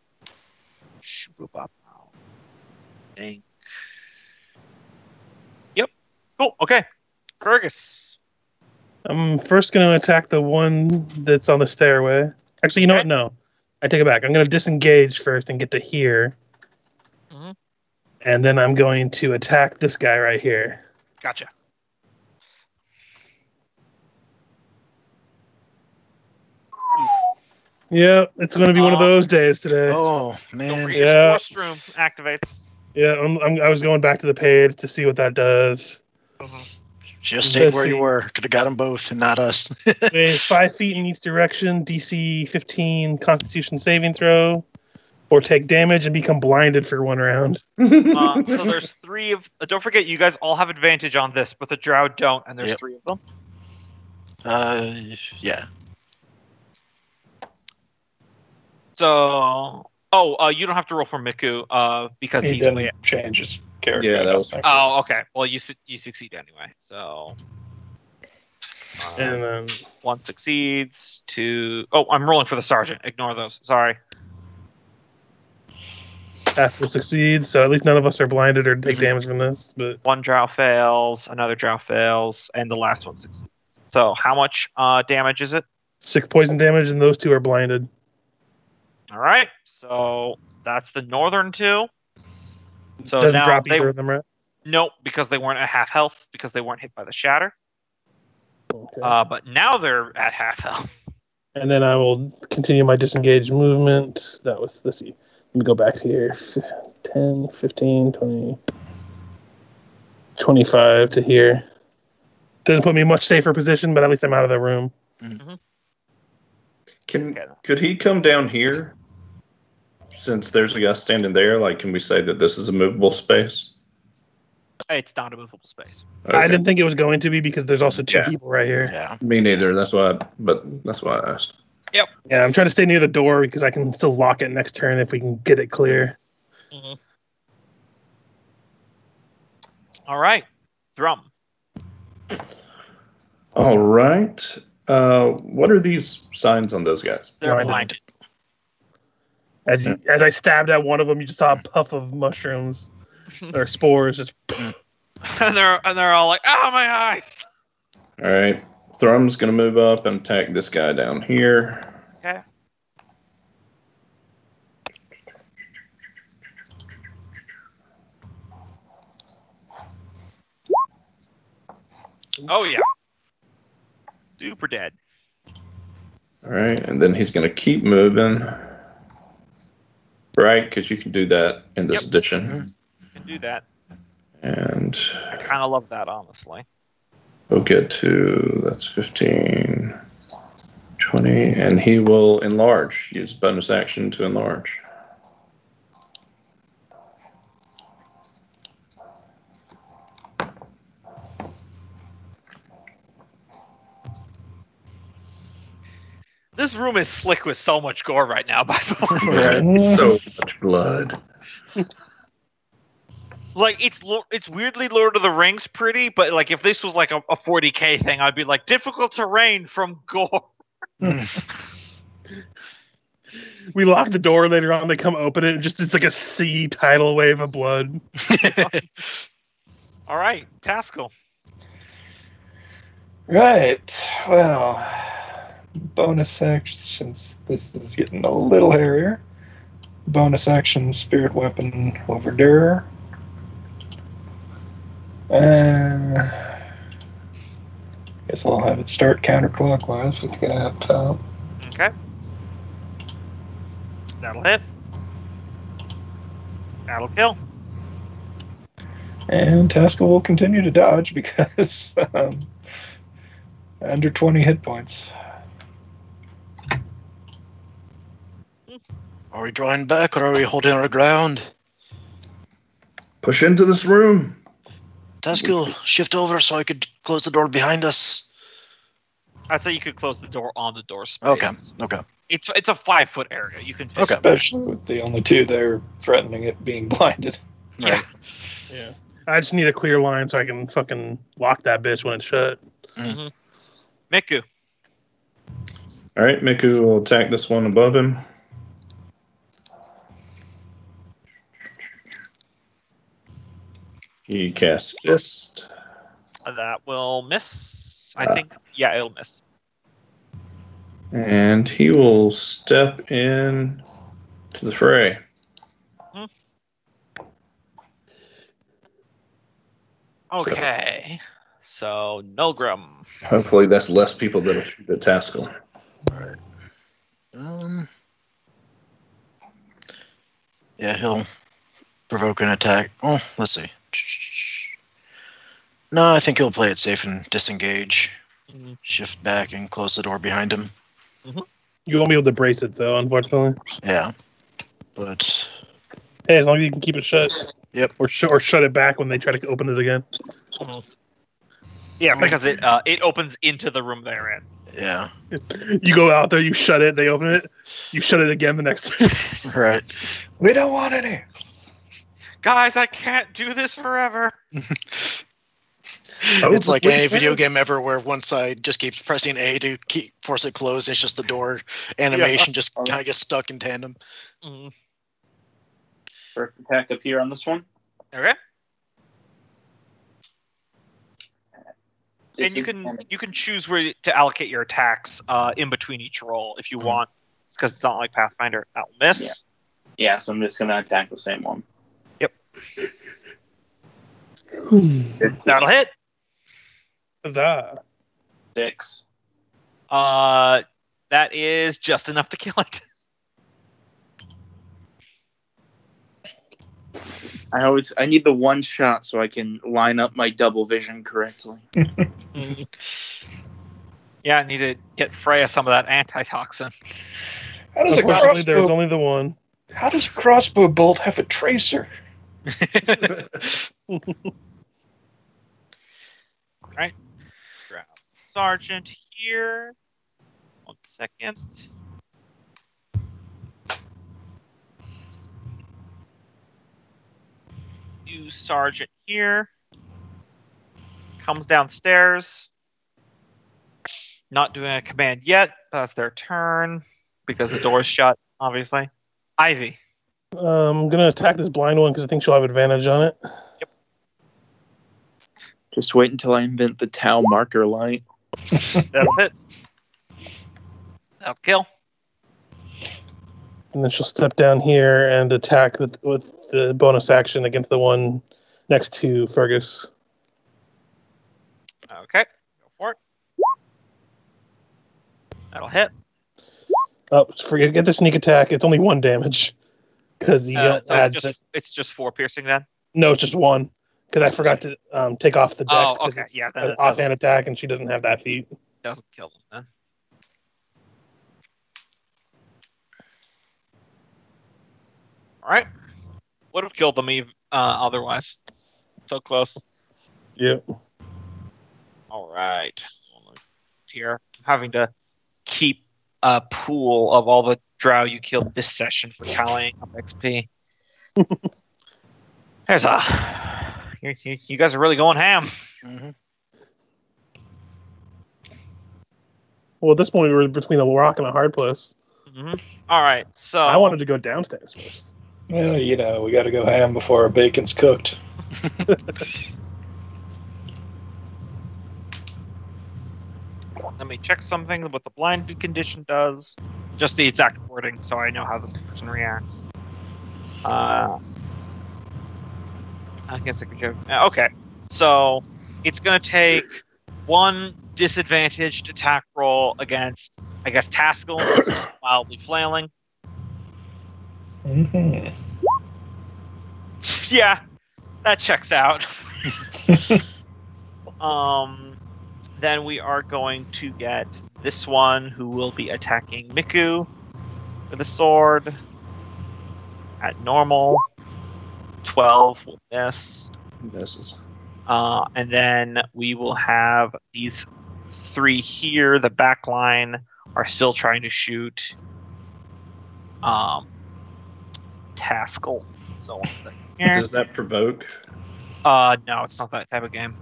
Shoo-bop-bop. Yep. Cool. Okay. Fergis. I'm first going to attack the one that's on the stairway. Actually, you know Okay. what? No. I take it back. I'm going to disengage first and get to here. Mhm. And then I'm going to attack this guy right here. Gotcha. Yeah, it's going to be one of those days today. Oh Don't man. Yeah. your force room activates. Yeah, I'm, I'm, I was going back to the page to see what that does. Just stayed where Let's you see. were. Could have got them both and not us. Five feet in each direction, DC 15 Constitution saving throw, or take damage and become blinded for one round. Uh, so there's three of. Uh, don't forget, you guys all have advantage on this, but the drow don't, and there's Yep. three of them. uh, yeah. So, oh, uh, you don't have to roll for Miku, uh, because He he's didn't way. Change his character. Yeah, that was- Oh, okay. Well, you su- you succeed anyway. So, uh, And then one succeeds. Two oh I'm rolling for the sergeant. Ignore those. Sorry. Taskill succeeds, so at least none of us are blinded or take Mhm. damage from this. But One drow fails. Another drow fails, and the last one succeeds. So, how much uh, damage is it? six poison damage, and those two are blinded. All right. So that's the northern two. So Doesn't now drop they either of them, right? nope because they weren't at half health because they weren't hit by the shatter. Okay. Uh, but now they're at half health. and then I will continue my disengaged movement. That was, let's see. Let me go back to here. F- 10, 15, 20, 25 to here. Doesn't put me in much safer position, but at least I'm out of the room. Can could he come down here? Since there's a guy standing there, like, can we say that this is a movable space? It's not a movable space. I didn't think it was going to be because there's also two Yeah. people right here. Yeah. Me neither. That's why. I, but that's why I asked. Yep. Yeah, I'm trying to stay near the door because I can still lock it next turn if we can get it clear. All right, Thrum. All right. Uh, what are these signs on those guys? They're Blinded. Blinded. As you, as I stabbed at one of them, you just saw a puff of mushrooms or spores. Just and they're and they're all like, "Oh my eyes!" All right. Thrum's gonna move up and attack this guy down here. Okay. Oh yeah. Super dead. All right, and then he's gonna keep moving. Right, because you can do that in this Yep. edition. Mm-hmm. Can do that. And I kind of love that, honestly. we'll get to that's 15, 20, and he will enlarge. Use bonus action to enlarge. This room is slick with so much gore right now. By the way, Right. so much blood. like it's it's weirdly Lord of the Rings pretty, but like if this was like a, a 40k thing, I'd be like difficult terrain from gore. we lock the door later on. They come open it, and just it's like a sea tidal wave of blood. All right, Taskill. Right. Well, bonus action since this is getting a little hairier. Bonus action, spirit weapon over Durer. Uh, guess I'll have it start counterclockwise with the guy up top. Okay. That'll hit. That'll kill. And Taskill will continue to dodge because um, under 20 hit points. Are we drawing back or are we holding our ground? Push into this room. Taskill, shift over so I could close the door behind us. I'd say you could close the door on the door space. Okay. Okay. It's it's a five foot area. You can fit Okay. Especially with the only two there threatening it being blinded. Yeah. Right. Yeah. I just need a clear line so I can fucking lock that bitch when it's shut. Mm. Mm-hmm. Miku. All right, Miku will attack this one above him. He casts fist. That will miss. I Ah. think. Yeah, it'll miss. And he will step in to the fray. Okay. So Nolgrim. Hopefully, that's less people that'll shoot at Taskill. Right. Um. Yeah, he'll provoke an attack. Oh, let's see. No, I think he'll play it safe and disengage. Mhm. Shift back and close the door behind him. You won't be able to brace it though, unfortunately. Yeah. But Hey, as long as you can keep it shut. Yep. Or sh- or shut it back when they try to open it again. Yeah, because it uh, it opens into the room they're in. yeah. You go out there, you shut it, they open it, you shut it again the next time. Right. We don't want any. Guys, I can't do this forever. Oh, it's like any video game ever where one side just keeps pressing A to keep force it closed. It's just the door animation just kind of gets stuck in tandem. Mhm. First attack up here on this one. Okay. It's and you can you can choose where to allocate your attacks uh, in between each roll if you Mhm. want, because it's not like Pathfinder. That'll miss. Yeah. Yeah, so I'm just gonna attack the same one. That'll hit. Huzzah. Six. Uh, that is just enough to kill it. I always I need the one shot so I can line up my double vision correctly. yeah, I need to get Freya some of that antitoxin. How does a Unfortunately, there's only the one. How does a crossbow bolt have a tracer? Grab Sergeant here. One second. Use Sergeant here. Comes downstairs. Not doing a command yet. That's their turn because the door is shut, obviously. Ivy. Um, I'm gonna attack this blind one because I think she'll have advantage on it. Yep. Just wait until I invent the Tau marker light. That'll hit. That'll kill. And then she'll step down here and attack with, with the bonus action against the one next to Fergis. Okay. Go for it. That'll hit. Oh, forget get the sneak attack. It's only one damage because you Uh, don't so add. it's just it's just four piercing then. no, it's just one because I forgot to um, take off the dex. Oh, okay. Yeah, then an offhand attack, and she doesn't have that feat. doesn't kill them then. All right. Would have killed them ev- uh, otherwise. So close. Yep. All right. Here, I'm having to keep a pool of all the drow you killed this session for tallying up XP. There's a. You, you, you guys are really going ham. Mhm. Well, at this point, we were between a rock and a hard place. hmm All right. So I wanted to go downstairs first. Well, you know, we got to go ham before our bacon's cooked. Let me check something. What the blinded condition does. Just the exact wording, so I know how this person reacts. Uh, I guess I could joke. uh, Okay, so it's gonna take one disadvantaged attack roll against, I guess, Taskill, wildly flailing. hmm yeah, that checks out. um, then we are going to get this one who will be attacking Miku with a sword at normal. 12 will miss. Misses. Uh, and then we will have these three here. The back line are still trying to shoot um, Taskill. So. Does that provoke? Uh, no, it's not that type of game.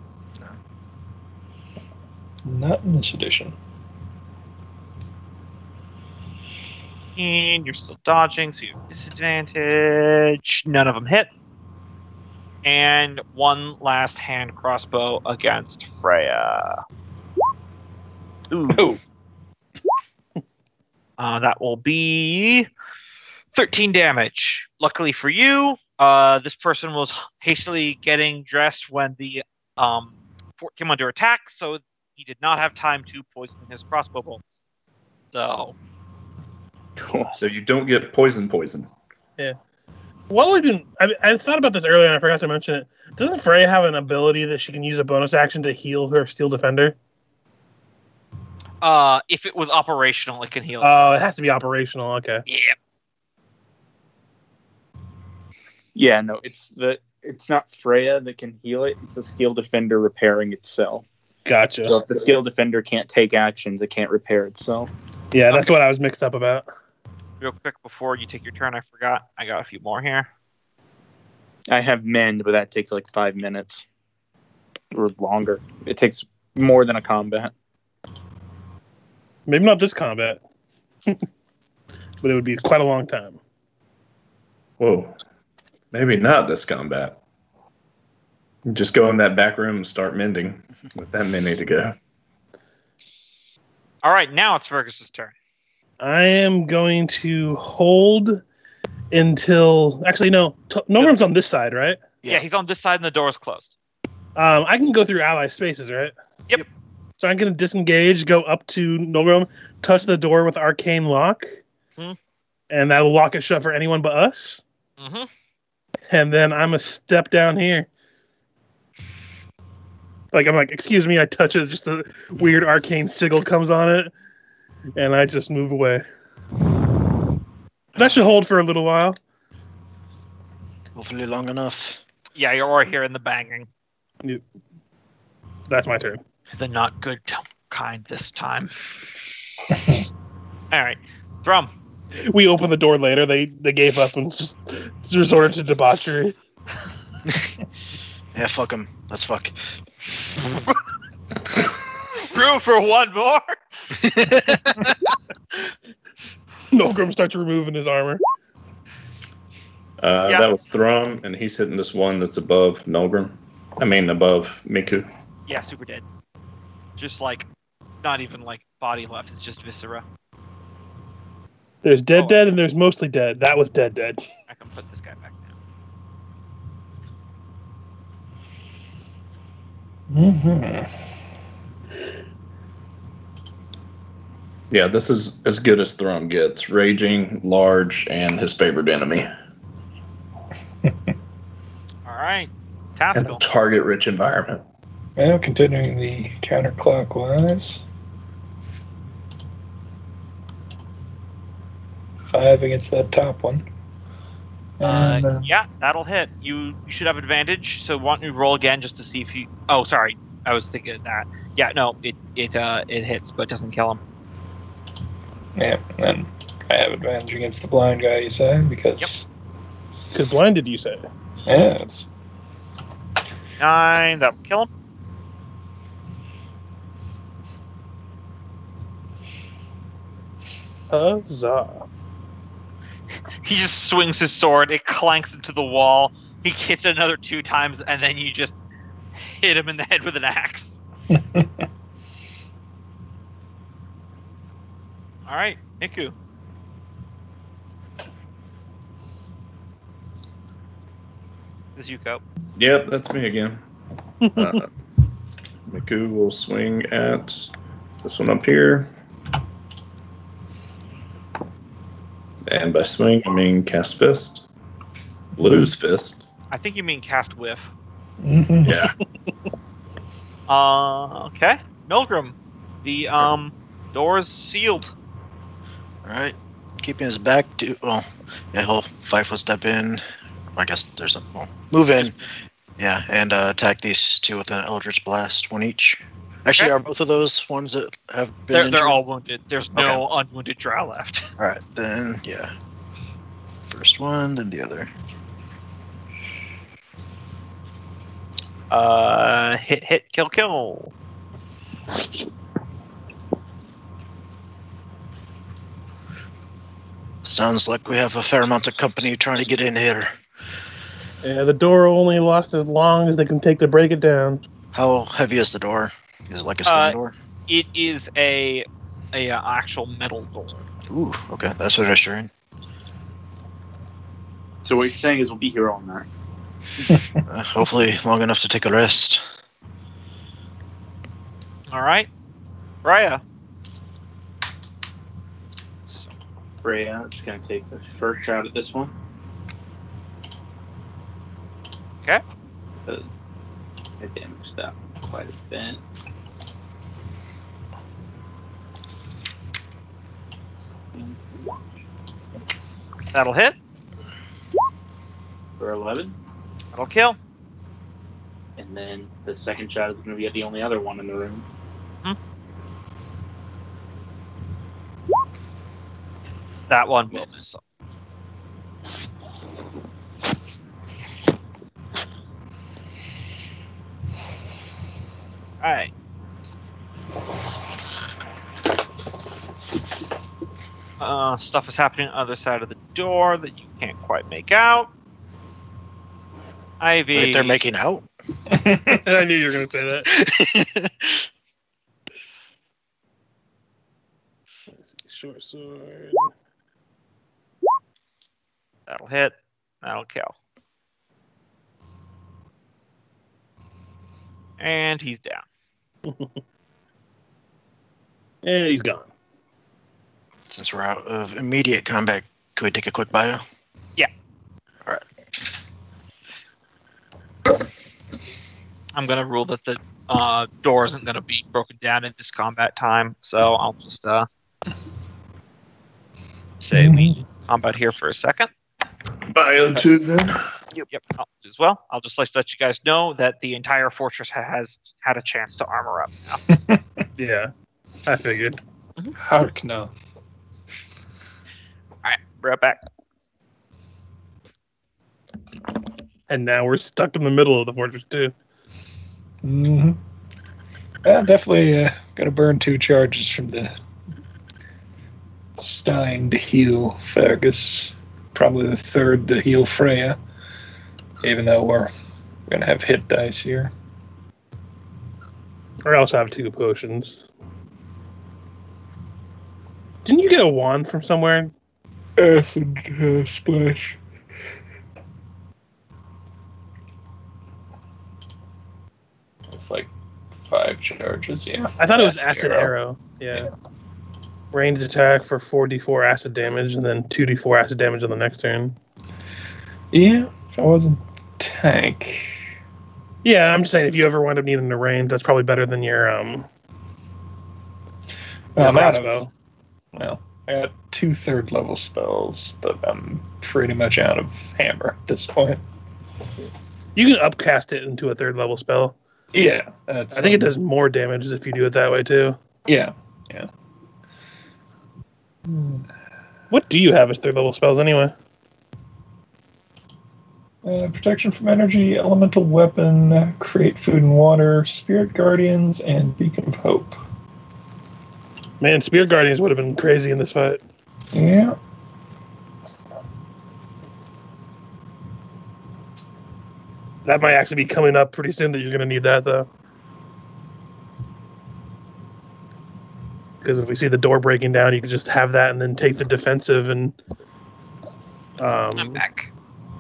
Not in this edition. And you're still dodging, so you have disadvantage. None of them hit. And one last hand crossbow against Freya. Ooh. Oh. Uh, that will be 13 damage. Luckily for you, uh, this person was hastily getting dressed when the um, fort came under attack, so he did not have time to poison his crossbow bolts. So, Cool. So you don't get poison poison. Yeah. While we've been, I, I thought about this earlier and I forgot to mention it. Doesn't Freya have an ability that she can use a bonus action to heal her steel defender? uh, if it was operational, it can heal. Oh, itself. it has to be operational. Okay. yeah. Yeah, no, it's the it's not Freya that can heal it. It's a steel defender repairing itself. Gotcha. So if the steel defender can't take actions, it can't repair itself. Yeah, that's what I was mixed up about. Real quick before you take your turn, I forgot. I got a few more here. I have mend, but that takes like five minutes or longer. It takes more than a combat. Maybe not this combat, but it would be quite a long time. Whoa. Maybe not this combat. Just go in that back room and start mending with that many to go. All right, now it's Fergis's turn. I am going to hold until. Actually, no. T- Nolgrim's on this side, right? Yeah. Yeah. he's on this side and the door is closed. Um, I can go through ally spaces, right? Yep. So I'm going to disengage, go up to Nolgrim, touch the door with arcane lock, Hmm. and that will lock it shut for anyone but us. Mm-hmm. And then I'm a step down here. Like I'm like, excuse me, I touch it, just a weird arcane sigil comes on it, and I just move away. That should hold for a little while. Hopefully long enough. Yeah, you're already hearing the banging. Yep. That's my turn. The not good kind this time. All right, Thrum. We open the door later. They they gave up and just resorted to debauchery. Yeah, fuck them. Let's fuck. Room for one more. Nolgrim starts removing his armor. Uh, Yeah. That was Thrum, and he's hitting this one that's above Nolgrim. I mean, above Miku. Yeah, super dead. Just like, not even like body left. It's just viscera. There's dead, Oh. dead, and there's mostly dead. That was dead, dead. I can put this guy back down. Hmm Yeah, this is as good as Thrum gets. Raging, large, and his favorite enemy. All right, And a target rich environment. Well, continuing the counterclockwise. Five against that top one. And, Uh, uh, yeah, that'll hit. You you should have advantage. So why don't you roll again just to see if you? Oh, sorry, I was thinking of that. Yeah, no, it it uh it hits, but doesn't kill him. yeah, and I have advantage against the blind guy, you say, because Because blinded, you say. yeah, it's Nine, that'll kill him. Huzzah. He just swings his sword. It clanks into the wall. He hits it another two times, and then you just hit him in the head with an axe. All right, Miku. This is Yuko. Yep, that's me again. Uh, Miku will swing at this one up here. And by swing, I mean cast fist. Lose fist. I think you mean cast whiff. Mhm. Yeah. Uh, okay. Nolgrim, the um door is sealed. All right. Keeping his back to. Well, yeah, he'll five foot step in. I guess there's a. Well, move in. Yeah, and uh, attack these two with an Eldritch Blast, one each. Actually, Okay. are both of those ones that have been They're, they're all wounded. There's no unwounded drow left. All right, then yeah. First one, then the other. Uh, hit, hit, kill, kill. Sounds like we have a fair amount of company trying to get in here. Yeah, the door only lasts as long as they can take to break it down. How heavy is the door? Is it like a stone Uh, door? It is a a uh, actual metal door. Ooh, okay, that's reassuring. So what you're saying is we'll be here all night. Uh, hopefully, long enough to take a rest. All right, Raya. So, Freya is going to take the first shot at this one. Okay. Uh, I damaged that quite a bit. That'll hit. For 11. That'll kill. And then the second shot is going to be at the only other one in the room. Hmm. That one will Miss. miss. All right. Uh, stuff is happening on the other side of the door that you can't quite make out. Ivy. Wait, they're making out? I knew you were going to say that. Short sword. That'll hit. That'll kill. And he's down. And he's gone. Since we're out of immediate combat, could we take a quick bio? Yeah. All right. I'm gonna rule that the uh, door isn't gonna be broken down in this combat time, so I'll just uh, say we combat here for a second. Bio two then. Yep, I'll do as well. I'll just like to let you guys know that the entire fortress ha- has had a chance to armor up now. Yeah, I figured. Hark no. All right, right back. And now we're stuck in the middle of the fortress too. hmm Yeah, definitely uh, got to burn two charges from the Stein to heal Fergis. Probably the third to heal Freya. Even though we're going to have hit dice here. I also have two potions. Didn't you get a wand from somewhere? Acid uh, splash. It's like five charges, yeah. I thought it was acid arrow. Yeah. Ranged attack for 4d4 acid damage and then 2d4 acid damage on the next turn. Yeah, if I wasn't tank. Yeah, I'm just saying if you ever wind up needing a range, that's probably better than your um Well, your I'm out of- Well, I got two third level spells, but I'm pretty much out of hammer at this point. You can upcast it into a third level spell. Yeah, that's. I think it um, does more damage if you do it that way too. Yeah, yeah. What do you have as third level spells anyway? Uh, protection from energy, elemental weapon, create food and water, spirit guardians, and beacon of hope. Man, Spirit Guardians would have been crazy in this fight. Yeah. That might actually be coming up pretty soon that you're going to need that though. Because if we see the door breaking down, you can just have that and then take the defensive and I'm um, back.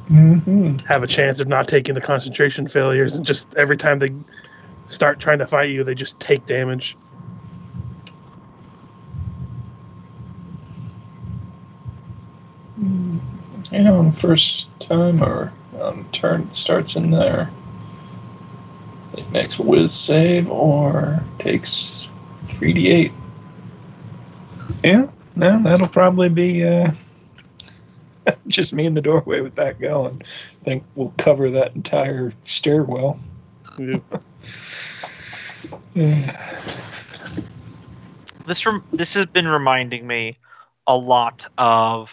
hmm have a chance of not taking the concentration failures. And just every time they start trying to fight you, they just take damage. Yeah, on first time or on turn starts in there. It makes a whiz save or takes 3d8. Yeah, no, that'll probably be uh, just me in the doorway with that going. I think we'll cover that entire stairwell. this rem- this has been reminding me a lot of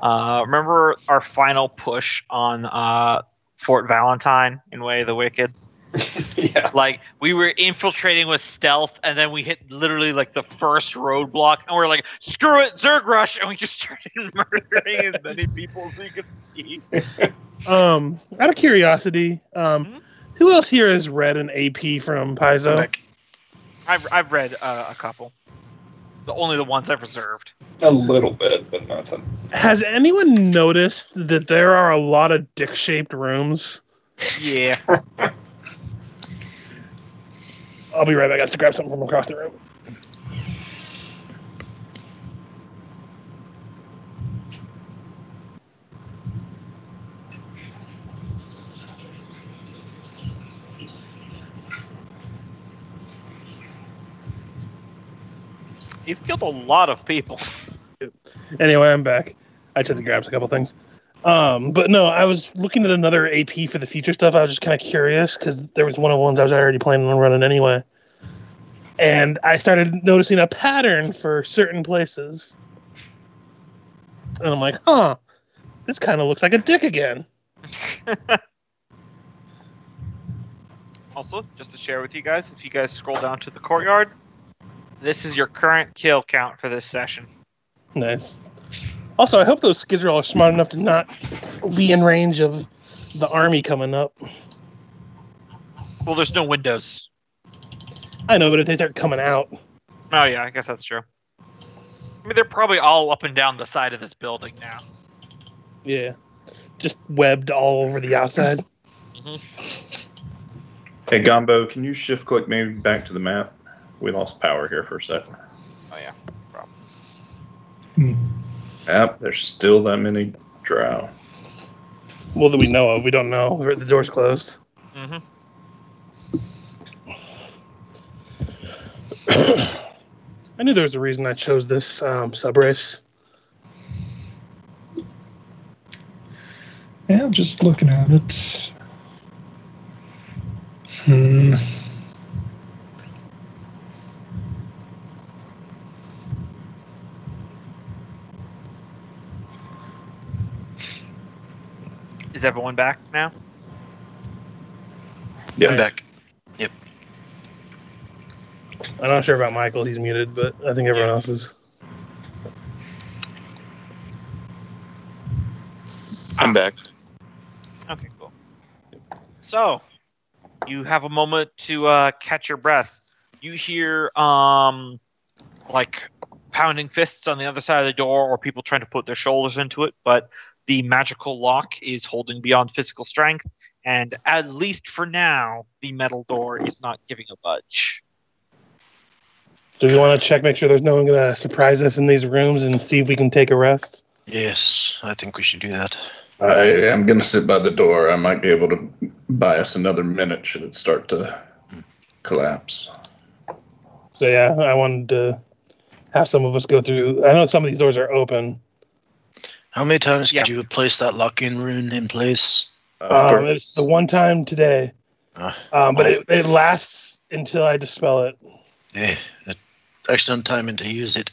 uh, remember our final push on uh, Fort Valentine in Way of the Wicked. yeah. Like we were infiltrating with stealth, and then we hit literally like the first roadblock, and we're like, "Screw it, Zerg rush!" and we just started murdering as many people as we could see. Um, out of curiosity, um, Mhm. who else here has read an AP from Paizo? I've I've read uh, a couple, the only the ones I've reserved. A little bit, but nothing. Has anyone noticed that there are a lot of dick-shaped rooms? Yeah, I'll be right back. I have to grab something from across the room. You've killed a lot of people. Anyway, I'm back. I just had to grab a couple things. Um, but no, I was looking at another AP for the future stuff. I was just kind of curious because there was one of the ones I was already planning on running anyway. And I started noticing a pattern for certain places. And I'm like, huh, this kind of looks like a dick again. Also, just to share with you guys, if you guys scroll down to the courtyard, this is your current kill count for this session. Nice. Also, I hope those Skizrel are all smart enough to not be in range of the army coming up. Well, there's no windows. I know, but if they start coming out, Oh yeah, I guess that's true. I mean, they're probably all up and down the side of this building now. yeah, just webbed all over the outside. Mm-hmm. Hey, Gombo, can you shift click maybe back to the map? We lost power here for a second. Oh yeah. Problem. Yep, there's still that many drow. Well, that we know of, we don't know. The door's closed. Mm-hmm. I knew there was a reason I chose this um, sub race. Yeah, just looking at it. Hmm. Is everyone back now? Yeah. I'm back. Yep. I'm not sure about Michael; he's muted, but I think everyone else is. I'm back. Okay, cool. So, you have a moment to uh, catch your breath. You hear um, like pounding fists on the other side of the door, or people trying to put their shoulders into it. But the magical lock is holding beyond physical strength, and at least for now, the metal door is not giving a budge. Do we want to check, make sure there's no one going to surprise us in these rooms, and see if we can take a rest? Yes, I think we should do that. I am going to sit by the door. I might be able to buy us another minute should it start to collapse. So yeah, I wanted to have some of us go through. I know some of these doors are open. How many times Yeah. could you place that lock-in rune in place? Uh, Um, it's the one time today, Uh, um, but it, it lasts until I dispel it. yeah, excellent timing to use it.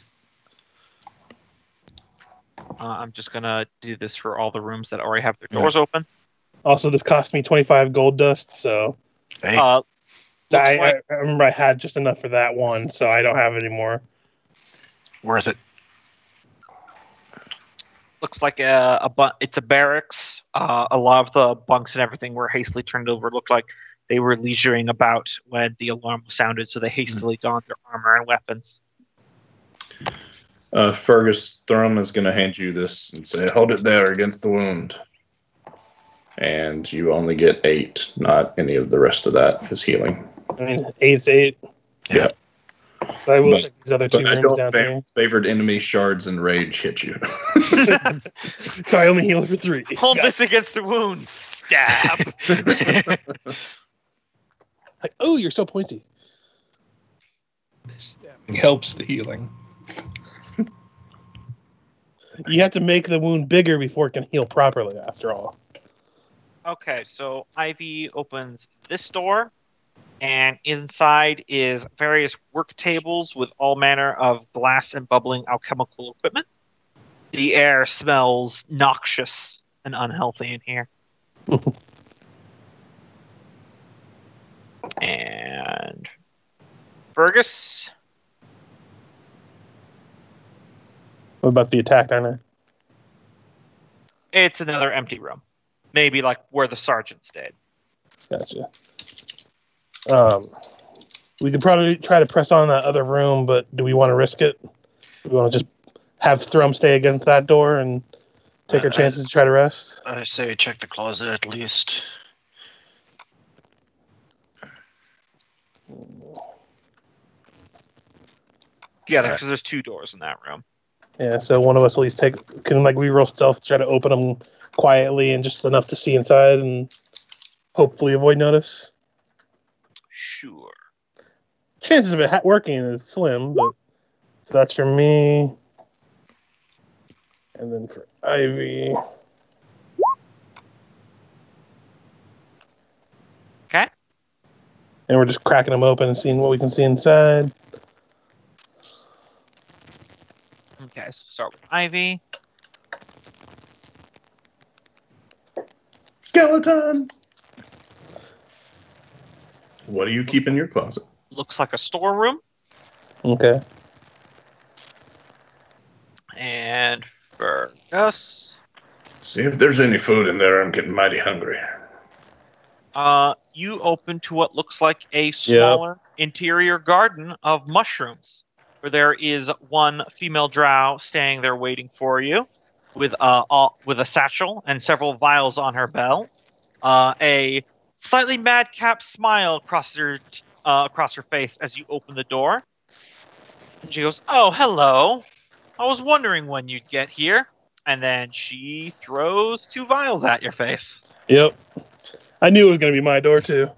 Uh, I'm just gonna do this for all the rooms that already have their doors open. Also, this cost me 25 gold dust, so Hey, Uh, I, like- I, I remember I had just enough for that one, so I don't have any more. worth it. Looks like a, a bu- it's a barracks. Uh, a lot of the bunks and everything were hastily turned over. Looked like they were leisuring about when the alarm was sounded, so they hastily donned their armor and weapons. uh, Fergis Thrum is going to hand you this and say, "Hold it there against the wound." And you only get eight, not any of the rest of that is healing. I mean, eight's eight. Yeah. But I will But- these other two But I don't down fa- here. favored enemy shards and rage hit you. So I only heal for three. Hold Got- this against the wound. Stab. Like, oh, you're so pointy. This stabbing helps the healing. You have to make the wound bigger before it can heal properly. After all. Okay, so Ivy opens this door, and inside is various work tables with all manner of glass and bubbling alchemical equipment. The air smells noxious and unhealthy in here. and Fergis, We're about to be attacked, aren't it's another empty room. Maybe like where the sergeant stayed. Gotcha. Um, we could probably try to press on that other room, but do we want to risk it? Do we want to just have Thrum stay against that door and take our Uh, chances to try to rest? I say check the closet at least. Yeah, because there's two doors in that room. Yeah, so one of us at least take can like we roll stealth, try to open them quietly and just enough to see inside and hopefully avoid notice. Sure. Chances of it ha- working is slim, but so that's for me. And then for Ivy, Okay. and we're just cracking them open and seeing what we can see inside. Okay, so start with Ivy. Skeletons. What do you keep in your closet? Looks like a storeroom. Okay. And for us. See if there's any food in there. I'm getting mighty hungry. Uh, you open to what looks like a smaller interior garden of mushrooms, where there is one female drow staying there waiting for you, with uh, all, with a satchel and several vials on her belt. Uh, a slightly madcap smile across her uh, across her face as you open the door. And she goes, "Oh, hello. I was wondering when you'd get here." And then she throws two vials at your face. Yep. I knew it was going to be my door too.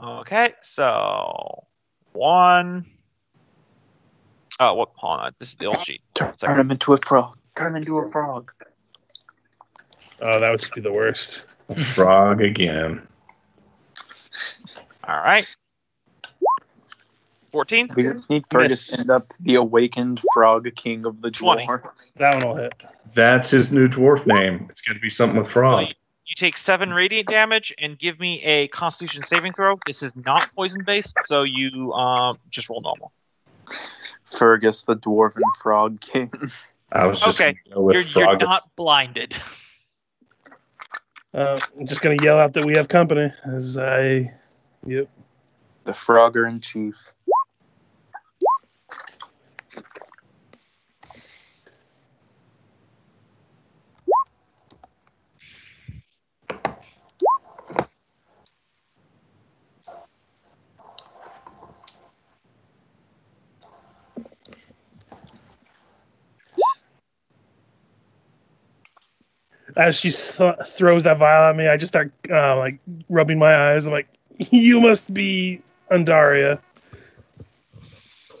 Okay, so one. Oh, what? pawn? on. This is the old sheet. Turn, Sorry. turn him into a frog. Turn him into a frog. Oh, that would just be the worst. Frog again. All right. 14? We just need Fergis to end up the awakened frog king of the 20. dwarves. That one will hit. That's his new dwarf name. It's got to be something with frog. You take seven radiant damage and give me a Constitution saving throw. This is not poison based, so you um just roll normal. Fergis, the dwarven frog king. I was just Okay, go with You're, you're not blinded. Uh, I'm just going to yell out that we have company as I. Yep. The frogger in chief. As she th- throws that vial at me, I just start uh, like rubbing my eyes. I'm like, "You must be Andaria."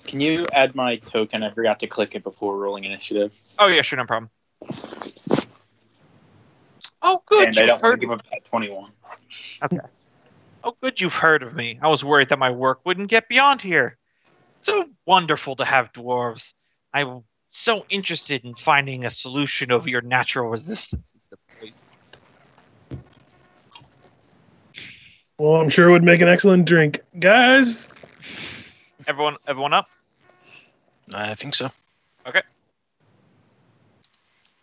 Can you add my token? I forgot to click it before rolling initiative. Oh yeah, sure, no problem. Oh good, and I you've don't heard. give up that 21. Oh good, you've heard of me. I was worried that my work wouldn't get beyond here. So wonderful to have dwarves. I'm so interested in finding a solution of your natural resistances to poison. Well, I'm sure it would make an excellent drink, guys. Everyone, everyone up. I think so. Okay.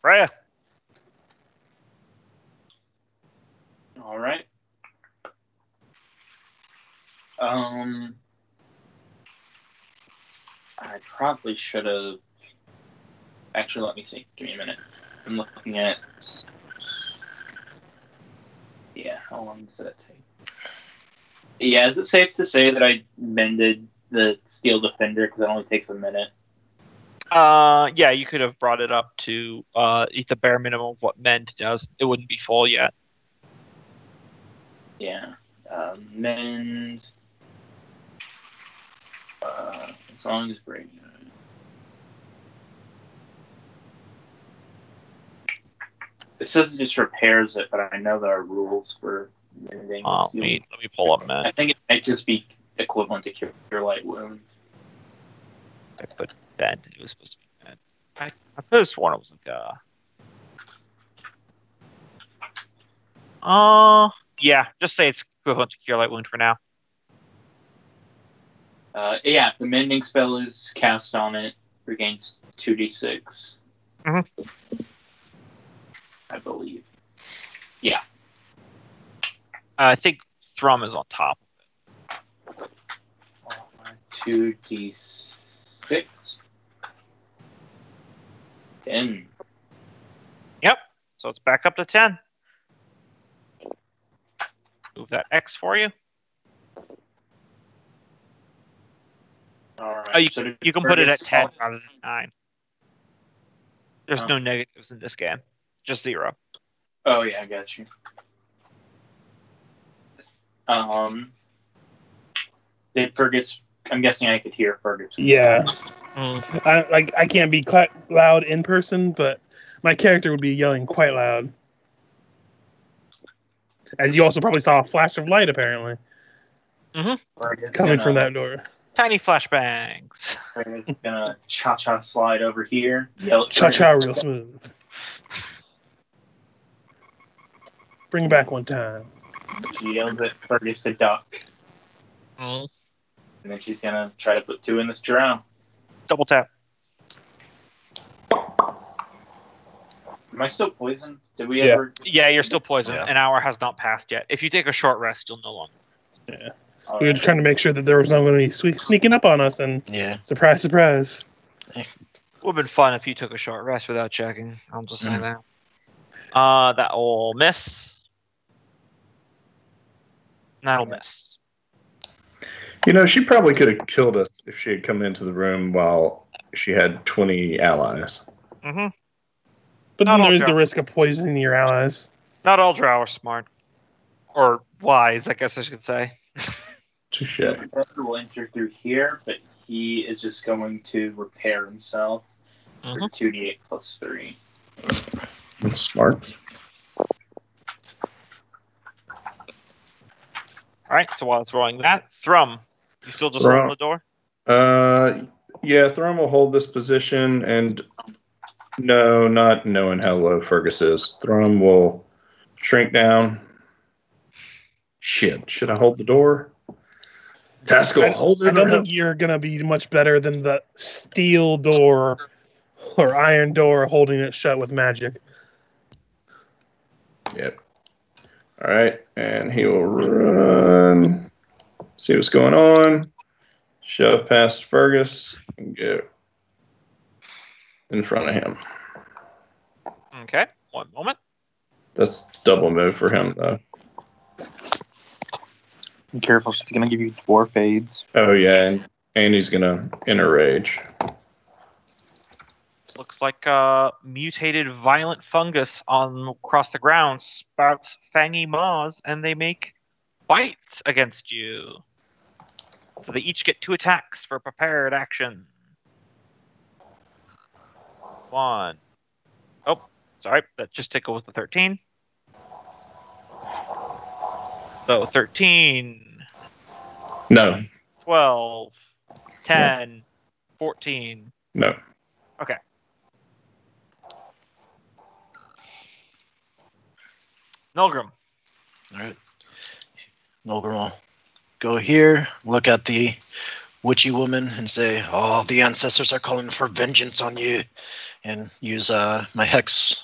Raya. All right. Um, I probably should have. Actually, let me see. Give me a minute. I'm looking at. Yeah, how long does that take? Yeah, is it safe to say that I mended the steel defender because it only takes a minute? Uh, yeah, you could have brought it up to uh eat the bare minimum of what mend does. It wouldn't be full yet. Yeah. Um, mend. Uh, as long as. It says it just repairs it, but I know there are rules for mending. Uh, let me let me pull up I think it might just be equivalent to cure, cure light wounds. I put bend. It was supposed to be bend. I I could have sworn it was like uh. Uh, yeah. Just say it's equivalent to cure light wound for now. Uh, yeah, the mending spell is cast on it, regains 2d6. Mhm. I believe. Uh, I think Thrum is on top. of it. 2d6. 10. Yep. So it's back up to 10. Move that X for you. Alright. Oh, you, so you can put it at 10 rather than 9. There's Oh. no negatives in this game. Just zero. Oh, yeah, I got you. Um, did Fergis. I'm guessing I could hear Fergis. Yeah, Mm. I like I can't be quite loud in person, but my character would be yelling quite loud. As you also probably saw a flash of light apparently Fergis coming gonna- from that door. Tiny flashbangs. Fergis gonna cha cha slide over here. Cha cha real smooth. Bring it back one time. She yells at Fergis to duck. Mm. And then she's gonna try to put two in this drow. Double tap. Am I still poisoned? Did we Yeah. ever? Yeah, you're still poisoned. Yeah. An hour has not passed yet. If you take a short rest, you'll no longer. All We were right. trying to make sure that there was no one to be sneaking up on us, and Yeah. surprise, surprise. Would have been fun if you took a short rest without checking. I'm just saying Mm. that. Uh, that will miss. That'll miss. You know, she probably could have killed us if she had come into the room while she had 20 allies. hmm But Not then all there is the risk of poisoning your allies. Not all drow are smart. Or wise, I guess I should say. Touche. Professor will enter through here, but he is just going to repair himself for Mhm. 2d8 plus 3. That's smart. All right, so while it's rolling that, Thrum, you still just Thrum. hold the door? Uh, yeah, Thrum will hold this position, and no, not knowing how low Fergis is. Thrum will shrink down. Shit, should I hold the door? Taskill, I- hold I don't up. think you're going to be much better than the steel door or iron door holding it shut with magic. Yep. All right, and he will run. See what's going on. Shove past Fergis and get in front of him. Okay, one moment. That's double move for him, though. Be careful, she's gonna give you dwarf aids. Oh yeah, and, and he's gonna enter rage. Like a mutated violent fungus on across the ground sprouts fangy maws, and they make bites against you. So they each get two attacks for prepared action. One. Oh, sorry, that just tickle was the thirteen. So 13, No, 12, 10, 14. no. Nolgrim. All right. Nolgrim will go here, look at the witchy woman, and say, "Oh, the ancestors are calling for vengeance on you," and use uh, my hex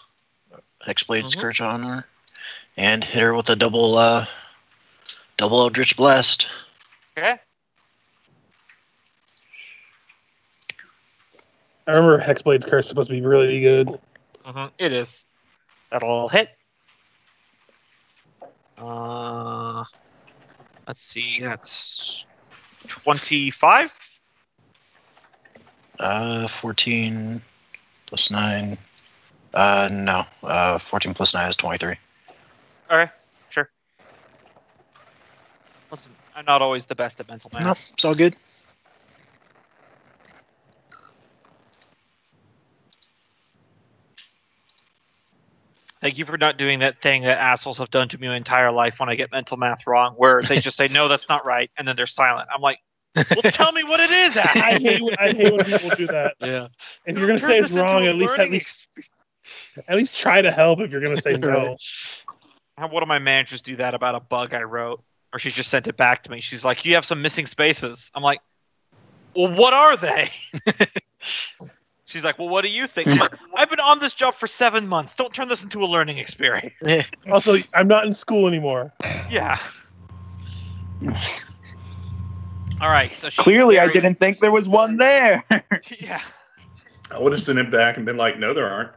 hexblade Mhm. scourge on her, and hit her with a double uh, double eldritch blast. Okay. I remember Hexblade's Curse is supposed to be really good. hmm It is. That'll hit. Uh, let's see. That's twenty-five. Uh, fourteen plus nine. Uh, no. Uh, fourteen plus nine is twenty-three. Okay, sure. Listen, I'm not always the best at mental math. No, it's all good. Thank you for not doing that thing that assholes have done to me my entire life when I get mental math wrong, where they just say, no, that's not right, and then they're silent. I'm like, well, tell me what it is, I hate when- I hate when people do that. Yeah. If you're gonna say it's wrong, at least at least at least try to help. If you're gonna say no, Right. Have one of my managers do that about a bug I wrote, or she just sent it back to me. She's like, "You have some missing spaces." I'm like, "Well, what are they?" She's like, "Well, what do you think?" I'm like, "I've been on this job for seven months. Don't turn this into a learning experience." also I'm not in school anymore. Yeah. All right. So she's Clearly, I didn't think there was one there. Yeah. I would have sent it back and been like, no, there aren't.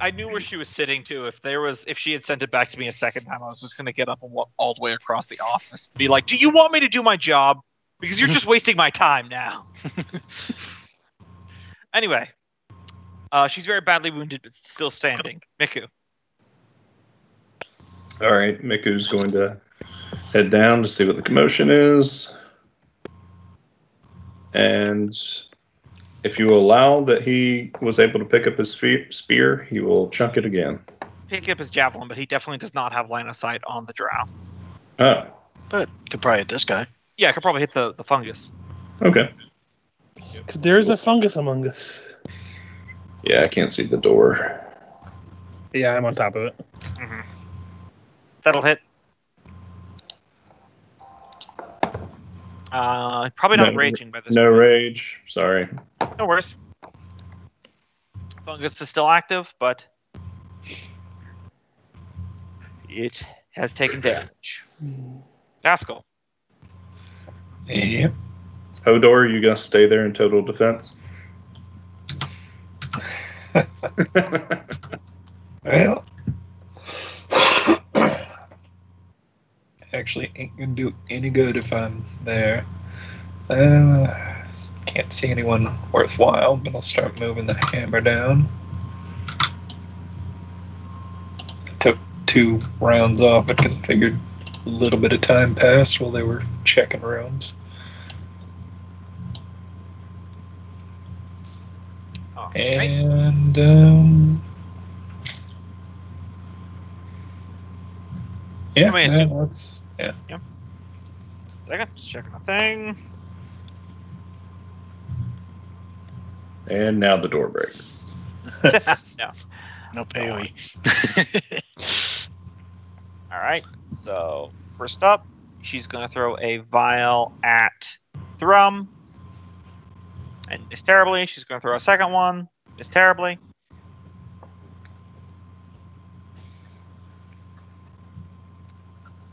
I knew where she was sitting too. If there was, if she had sent it back to me a second time, I was just gonna get up and walk all the way across the office, be like, "Do you want me to do my job? Because you're just wasting my time now." anyway, uh, she's very badly wounded, but still standing. Miku. All right, Miku's going to head down to see what the commotion is. And if you allow that he was able to pick up his spe- spear, he will chunk it again. Pick up his javelin, but he definitely does not have line of sight on the drow. Oh, But could probably hit this guy. Yeah, I could probably hit the, the fungus. okay. Because there's a fungus among us. Yeah, I can't see the door. Yeah, I'm on top of it. That'll hit. Uh, probably not No- raging by this No point. rage. Sorry. No worries. Fungus is still active, but it has taken damage. Taskill. Yep. Hodor, you gonna stay there in total defense? Well, actually, ain't gonna do any good if I'm there. Uh, can't see anyone worthwhile, but I'll start moving the hammer down. Took two rounds off because I figured a little bit of time passed while they were checking rooms. Alright. And um, yeah, Come here, yeah, Stu. that's yeah. Second, just checking the thing. and now the door breaks. no. No AoE. All right. So first up, she's gonna throw a vial at Thrum, and miss terribly. She's gonna throw a second one, miss terribly.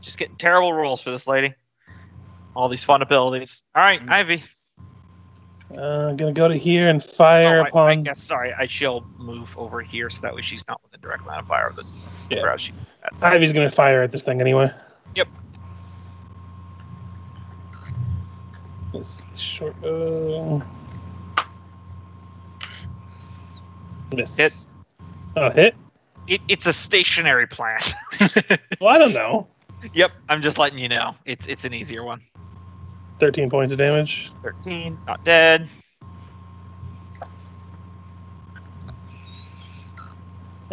Just getting terrible rolls for this lady. All these fun abilities. All right, Mm. Ivy. Uh, gonna go to here and fire Oh, I, I upon. guess sorry. I shall move over here so that way she's not within direct line of fire of the Yeah. She, Ivy's gonna fire at this thing anyway. Yep. This short. Uh... Miss. Hit. Oh, hit. it, it's a stationary plant. Well, I don't know. yep, I'm just letting you know. It's it's an easier one. Thirteen points of damage. 13, not dead.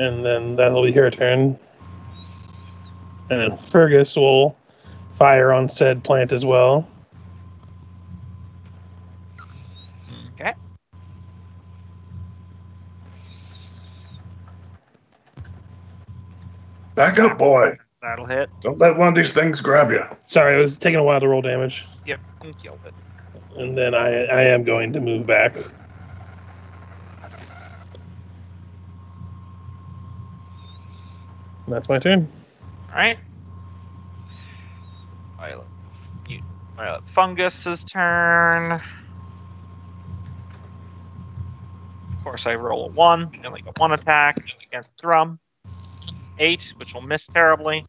and then that'll be her turn. And then Fergis will fire on said plant as well. Okay. Back up, boy. That'll hit. Don't let one of these things grab you. Sorry, it was taking a while to roll damage. Yep, you killed it. And then I I am going to move back. And that's my turn. Alright. Violet. You, Violet Fungus's turn. Of course, I roll a 1. I only got one attack against Thrum. 8, which will miss terribly.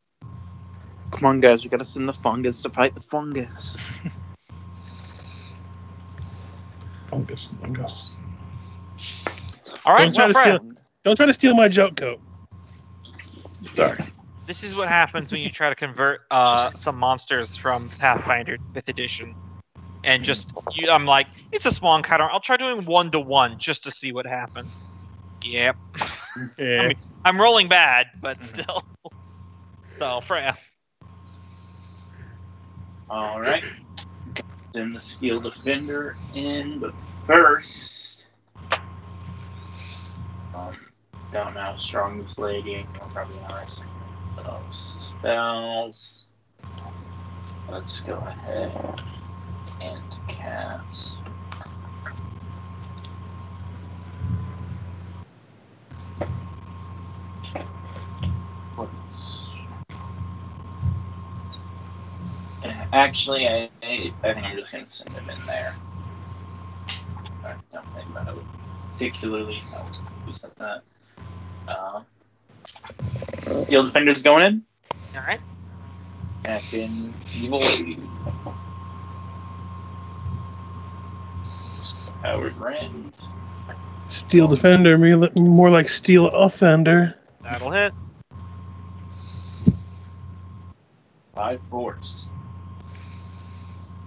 Come on, guys, we gotta send the fungus to fight the fungus. Fungus, fungus. Alright, Don't try well, to steal- Don't try to steal my joke coat. Sorry. This is what happens when you try to convert uh, some monsters from Pathfinder 5th edition. And just, you, I'm like, it's a small encounter. I'll try doing one to one just to see what happens. Yep. Yeah. mean- I'm rolling bad, but still. So Freya. All right. Send the steel defender in, but first, um, don't know how strong this lady. is. I'll probably not. So spells. Let's go ahead and cast. Actually, I, I, think I'm just going to send him in there. I don't think that I would particularly know who said that. Uh, Steel Defender's going in. All right. Acting Evil Lady. Howard Rand. Steel defender, more like steel offender. That'll hit. Five force.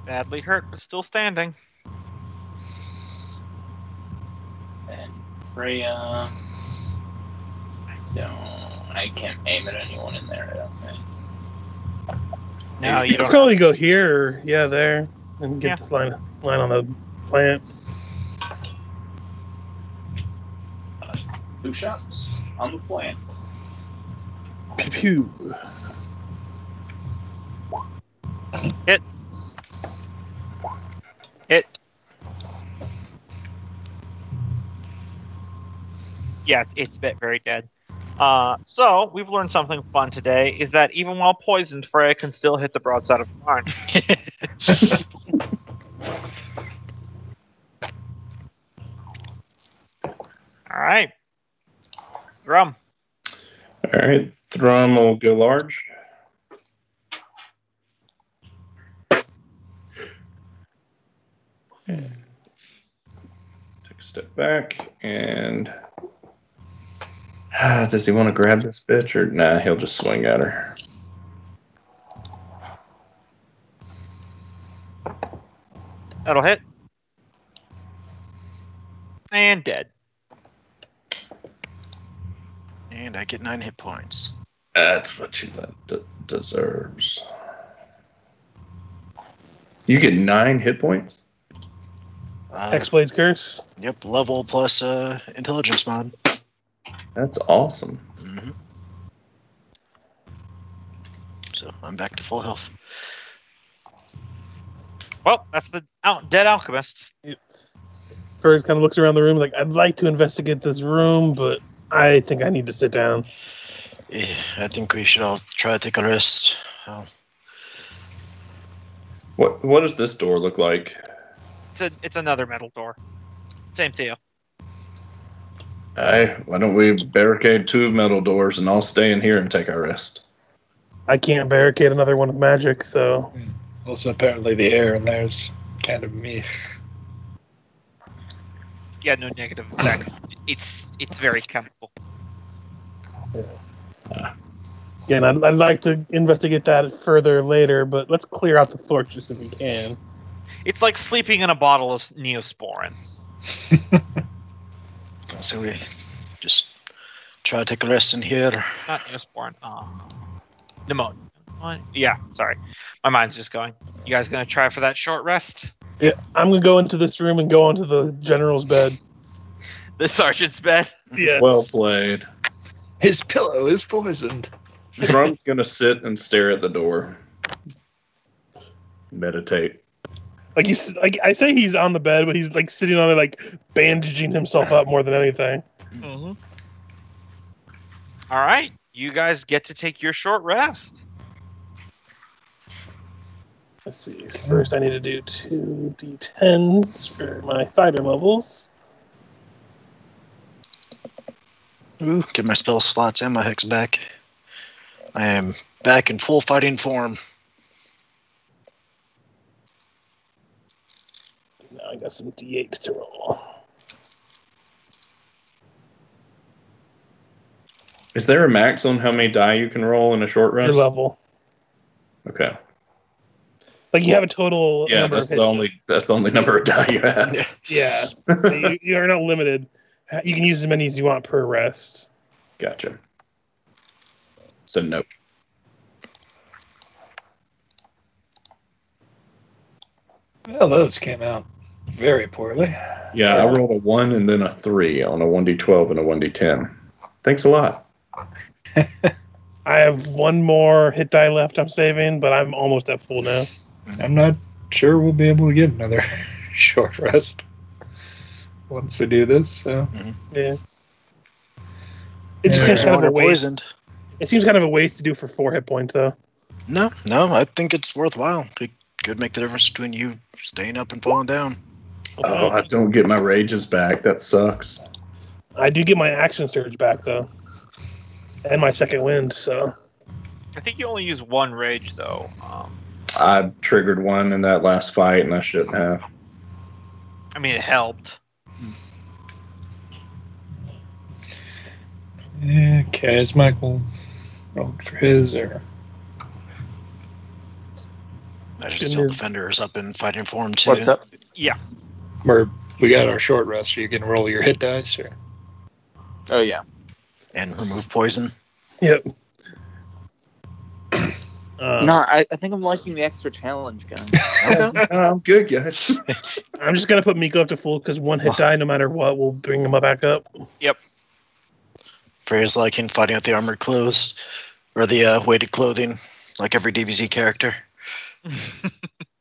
Badly hurt, but still standing. And Freya. I don't. I can't aim at anyone in there, I don't think. No, You you could don't. probably go here, or, yeah, there, and get Yeah. the line, line on the plant. Two shots on the plant. Pew pew. Hit. Yeah, it's a bit very dead. Uh, so we've learned something fun today: is that even while poisoned, Freya can still hit the broadside of the barn. All right, Thrum. All right, Thrum will go large. Take a step back and. Does he want to grab this bitch or nah? He'll just swing at her. That'll hit. And dead. And I get nine hit points. That's what she de- deserves. You get nine hit points. Uh, Hexblade's curse. yep, level plus uh, intelligence mod. That's awesome. hmm So I'm back to full health. Well, that's the out- dead alchemist. Fergis kind of looks around the room like, I'd like to investigate this room, but I think I need to sit down. Yeah, I think we should all try to take a rest. Oh, What What does this door look like? It's a, it's another metal door. Same deal. Aye, why don't we barricade two metal doors and I'll stay in here and take our rest? I can't barricade another one with magic, so hmm. Also, apparently the air in there's kind of me. Yeah, no negative effects. it's it's very chemical. again, I'd, I'd like to investigate that further later, but let's clear out the fortress if we can. It's like sleeping in a bottle of neosporin. so we just try to take a rest in here. Not neosporin. Uh, pneumonia. Yeah, sorry. My mind's just going. You guys gonna try for that short rest? Yeah, I'm gonna go into this room and go onto the general's bed. The sergeant's bed. Yeah. Well played. His pillow is poisoned. Thrum's gonna sit and stare at the door. Meditate. Like he's like I say he's on the bed, but he's like sitting on it, like bandaging himself up more than anything. Mm-hmm. All right, you guys get to take your short rest. Let's see. First, I need to do two d10s for my fighter levels. Ooh, get my spell slots and my hex back. I am back in full fighting form. I got some d8s to roll. Is there a max on how many die you can roll in a short Your rest? level. Okay. Like you have a total. Yeah, number that's of the hit- only that's the only number of die you have. Yeah, So you, you are not limited. You can use as many as you want per rest. Gotcha. So nope. Well, those came out very poorly. Yeah, I rolled a one and then a three on a one d twelve and a one d ten. Thanks a lot. I have one more hit die left. I'm saving, but I'm almost at full now. I'm not sure we'll be able to get another short rest once we do this. So mm-hmm. Yeah. It just seems kind of a waste. poisoned. It seems kind of a waste to do for four hit points, though. No, no, I think it's worthwhile. It could make the difference between you staying up and falling down. Oh, I don't get my rages back. That sucks. I do get my action surge back though, and my second wind. So I think you only use one rage though. Um, I triggered one in that last fight, and I shouldn't have. I mean, it helped. okay, is Michael rolled for his or I just Good still move. defender is up in fighting form too. What's up? Or we got our short rest? Are you gonna roll your hit dice or? Oh yeah. And remove poison. yep. Uh, no, I, I think I'm liking the extra challenge, guys. No, I'm good, guys. I'm just gonna put Miku up to full because one hit die, no matter what, will bring him back up. Yep. Freya's liking fighting with the armored clothes or the uh, weighted clothing, like every DBZ character.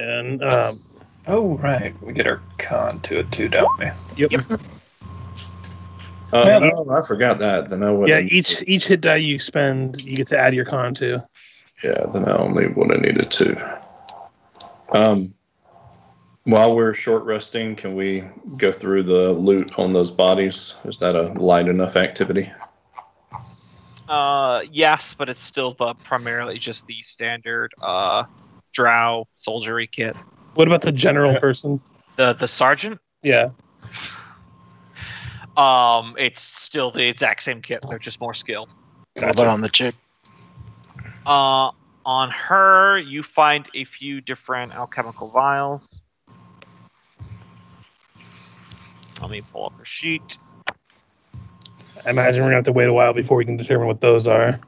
And um, Oh right, we get our con to it too, don't we? Oh, Yeah. no, I forgot that. Then I would. yeah, each each hit die you spend, you get to add your con to. Yeah, then I only would have needed two. Um, while we're short resting, can we go through the loot on those bodies? Is that a light enough activity? Uh, yes, but it's still the primarily just the standard uh, drow soldiery kit. What about the general person? The the sergeant. Yeah. Um, it's still the exact same kit. They're just more skilled. What about on the chick? Uh, on her, you find a few different alchemical vials. Let me pull up her sheet. I imagine we're gonna have to wait a while before we can determine what those are.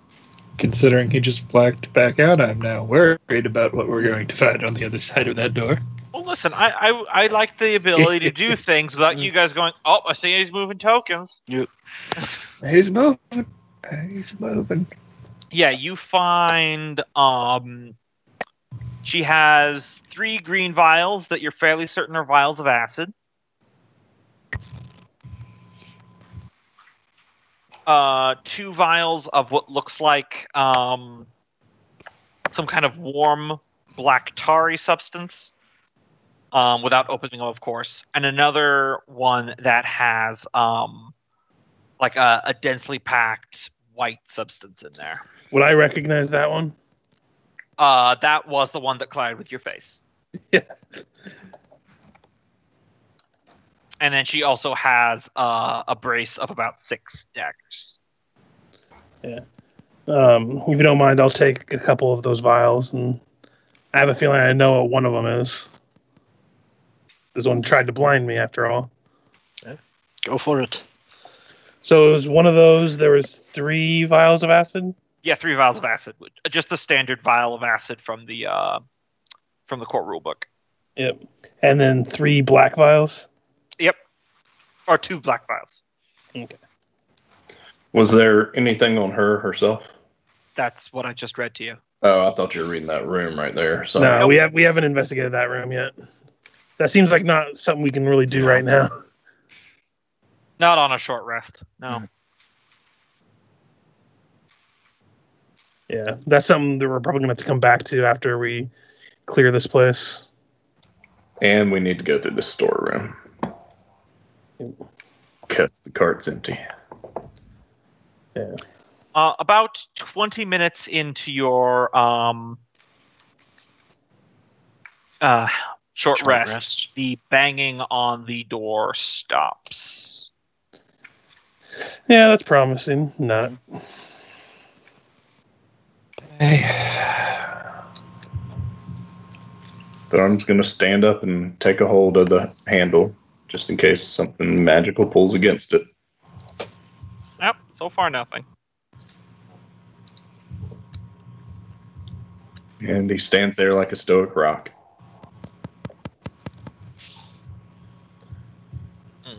Considering he just blacked back out, I'm now worried about what we're going to find on the other side of that door. Well, listen, I I, I like the ability to do things without you guys going. Oh, I see he's moving tokens. Yep. He's moving. He's moving. Yeah, you find um she has three green vials that you're fairly certain are vials of acid. Uh two vials of what looks like um some kind of warm black tarry substance. Um, without opening them, of course, and another one that has um, like a, a densely packed white substance in there. Would I recognize that one? Uh, that was the one that collided with your face. Yeah. And then she also has uh, a brace of about six daggers. Um, if you don't mind, I'll take a couple of those vials, and I have a feeling I know what one of them is. This one tried to blind me, after all. Yeah. Go for it. So it was one of those. There was three vials of acid. Yeah, three vials of acid. Just the standard vial of acid from the uh, from the court rulebook. Yep. And then three black vials. Yep. Or two black vials. Okay. Was there anything on her herself? That's what I just read to you. Oh, I thought you were reading that room right there. So No, we have we haven't investigated that room yet. That seems like not something we can really do right now. Not on a short rest. No. Hmm. Yeah, that's something that we're probably gonna have to come back to after we clear this place. and we need to go through the storeroom because the cart's empty. Uh, about 20 minutes into your um, uh, short, Short rest, rest. the banging on the door stops. Yeah, that's promising. Not. Thrum's gonna stand up and take a hold of the handle, just in case something magical pulls against it. Yep. So far, nothing. And he stands there like a stoic rock.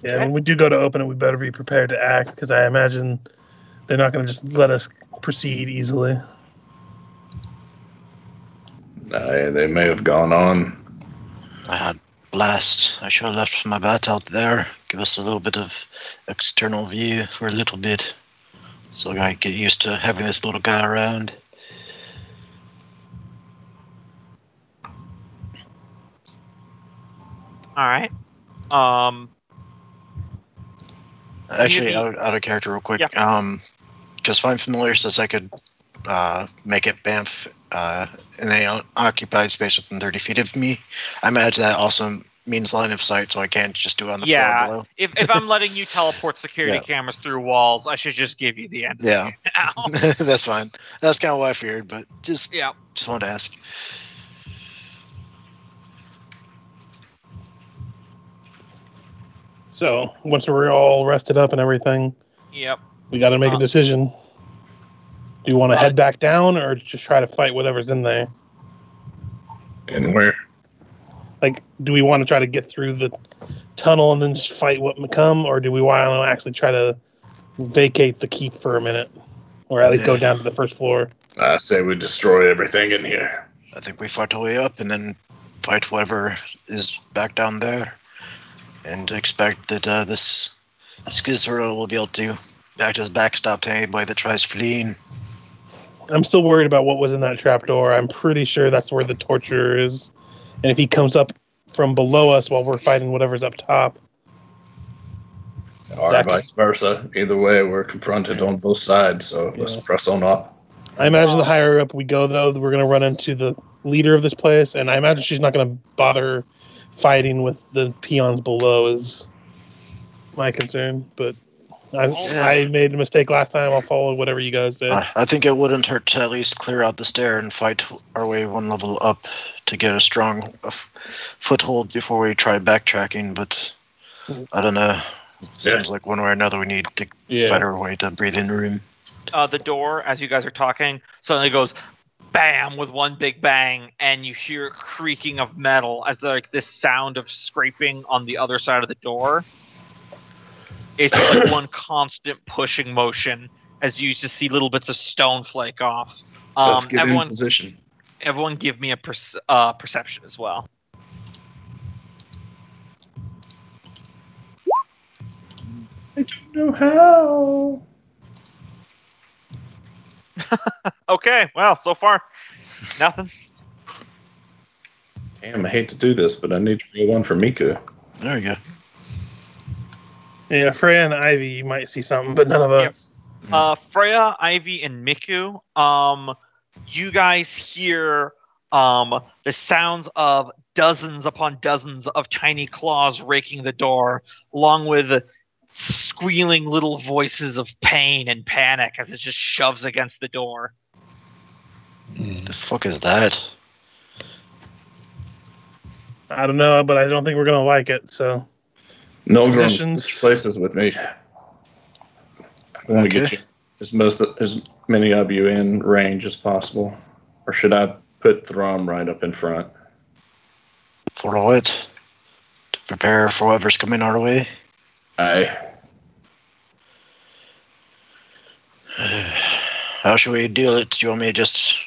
Yeah, when we do go to open it, we better be prepared to act because I imagine they're not going to just let us proceed easily. Uh, they may have gone on. I had blast. I should have left my bat out there. Give us a little bit of external view for a little bit. So I get used to having this little guy around. All right. Um. Actually, out, out of character, real quick. Yeah. Um, because Find Familiar says I could uh, make it Banff uh, in a un- occupied space within 30 feet of me. I imagine that also means line of sight, so I can't just do it on the Yeah. floor below. If, if I'm letting you teleport security Yeah. cameras through walls, I should just give you the end. Yeah, that's fine. That's kind of what I feared, but just yeah. just wanted to ask. So once we're all rested up and everything, Yep. we got to make Uh, a decision. Do you want to head back down or just try to fight whatever's in there? And where? Like, do we want to try to get through the tunnel and then just fight what may come, or do we want to actually try to vacate the keep for a minute, or at least go down to the first floor? I say we destroy everything in here. I think we fight our way up and then fight whatever is back down there, and expect that uh, this Skizero will be able to act as backstop to anybody that tries fleeing. I'm still worried about what was in that trapdoor. I'm pretty sure that's where the torture is, and if he comes up from below us while we're fighting whatever's up top, Or vice versa. Either way, we're confronted on both sides, so let's press on up. I imagine the higher up we go, though, we're going to run into the leader of this place, and I imagine she's not going to bother fighting with the peons below. Is my concern, but I, Yeah. I made a mistake last time. I'll follow whatever you guys say. I I think it wouldn't hurt to at least clear out the stair and fight our way one level up to get a strong uh, f- foothold before we try backtracking. But I don't know. Seems like one way or another we need to yeah, fight our way to breathe in room. Uh, the door, as you guys are talking, suddenly goes bam with one big bang, and you hear creaking of metal as like this sound of scraping on the other side of the door. It's just like one constant pushing motion as you just see little bits of stone flake off. Um, Let's get everyone, in position. everyone, give me a perce- uh, perception as well. I don't know how. Okay, well, so far, nothing. Damn, I hate to do this, but I need to roll one for Miku. There we go. Yeah. Freya and Ivy, you might see something, but none of Yep. us. Uh, Freya, Ivy, and Miku, um, you guys hear um, the sounds of dozens upon dozens of tiny claws raking the door, along with squealing little voices of pain and panic as it just shoves against the door. The fuck is that? I don't know, but I don't think we're gonna like it. So No Positions. switch places with me. I want to get you as most as many of you in range as possible. Or should I put Thrum right up in front? For what? To prepare for whatever's coming our way. I How should we deal it? Do you want me to just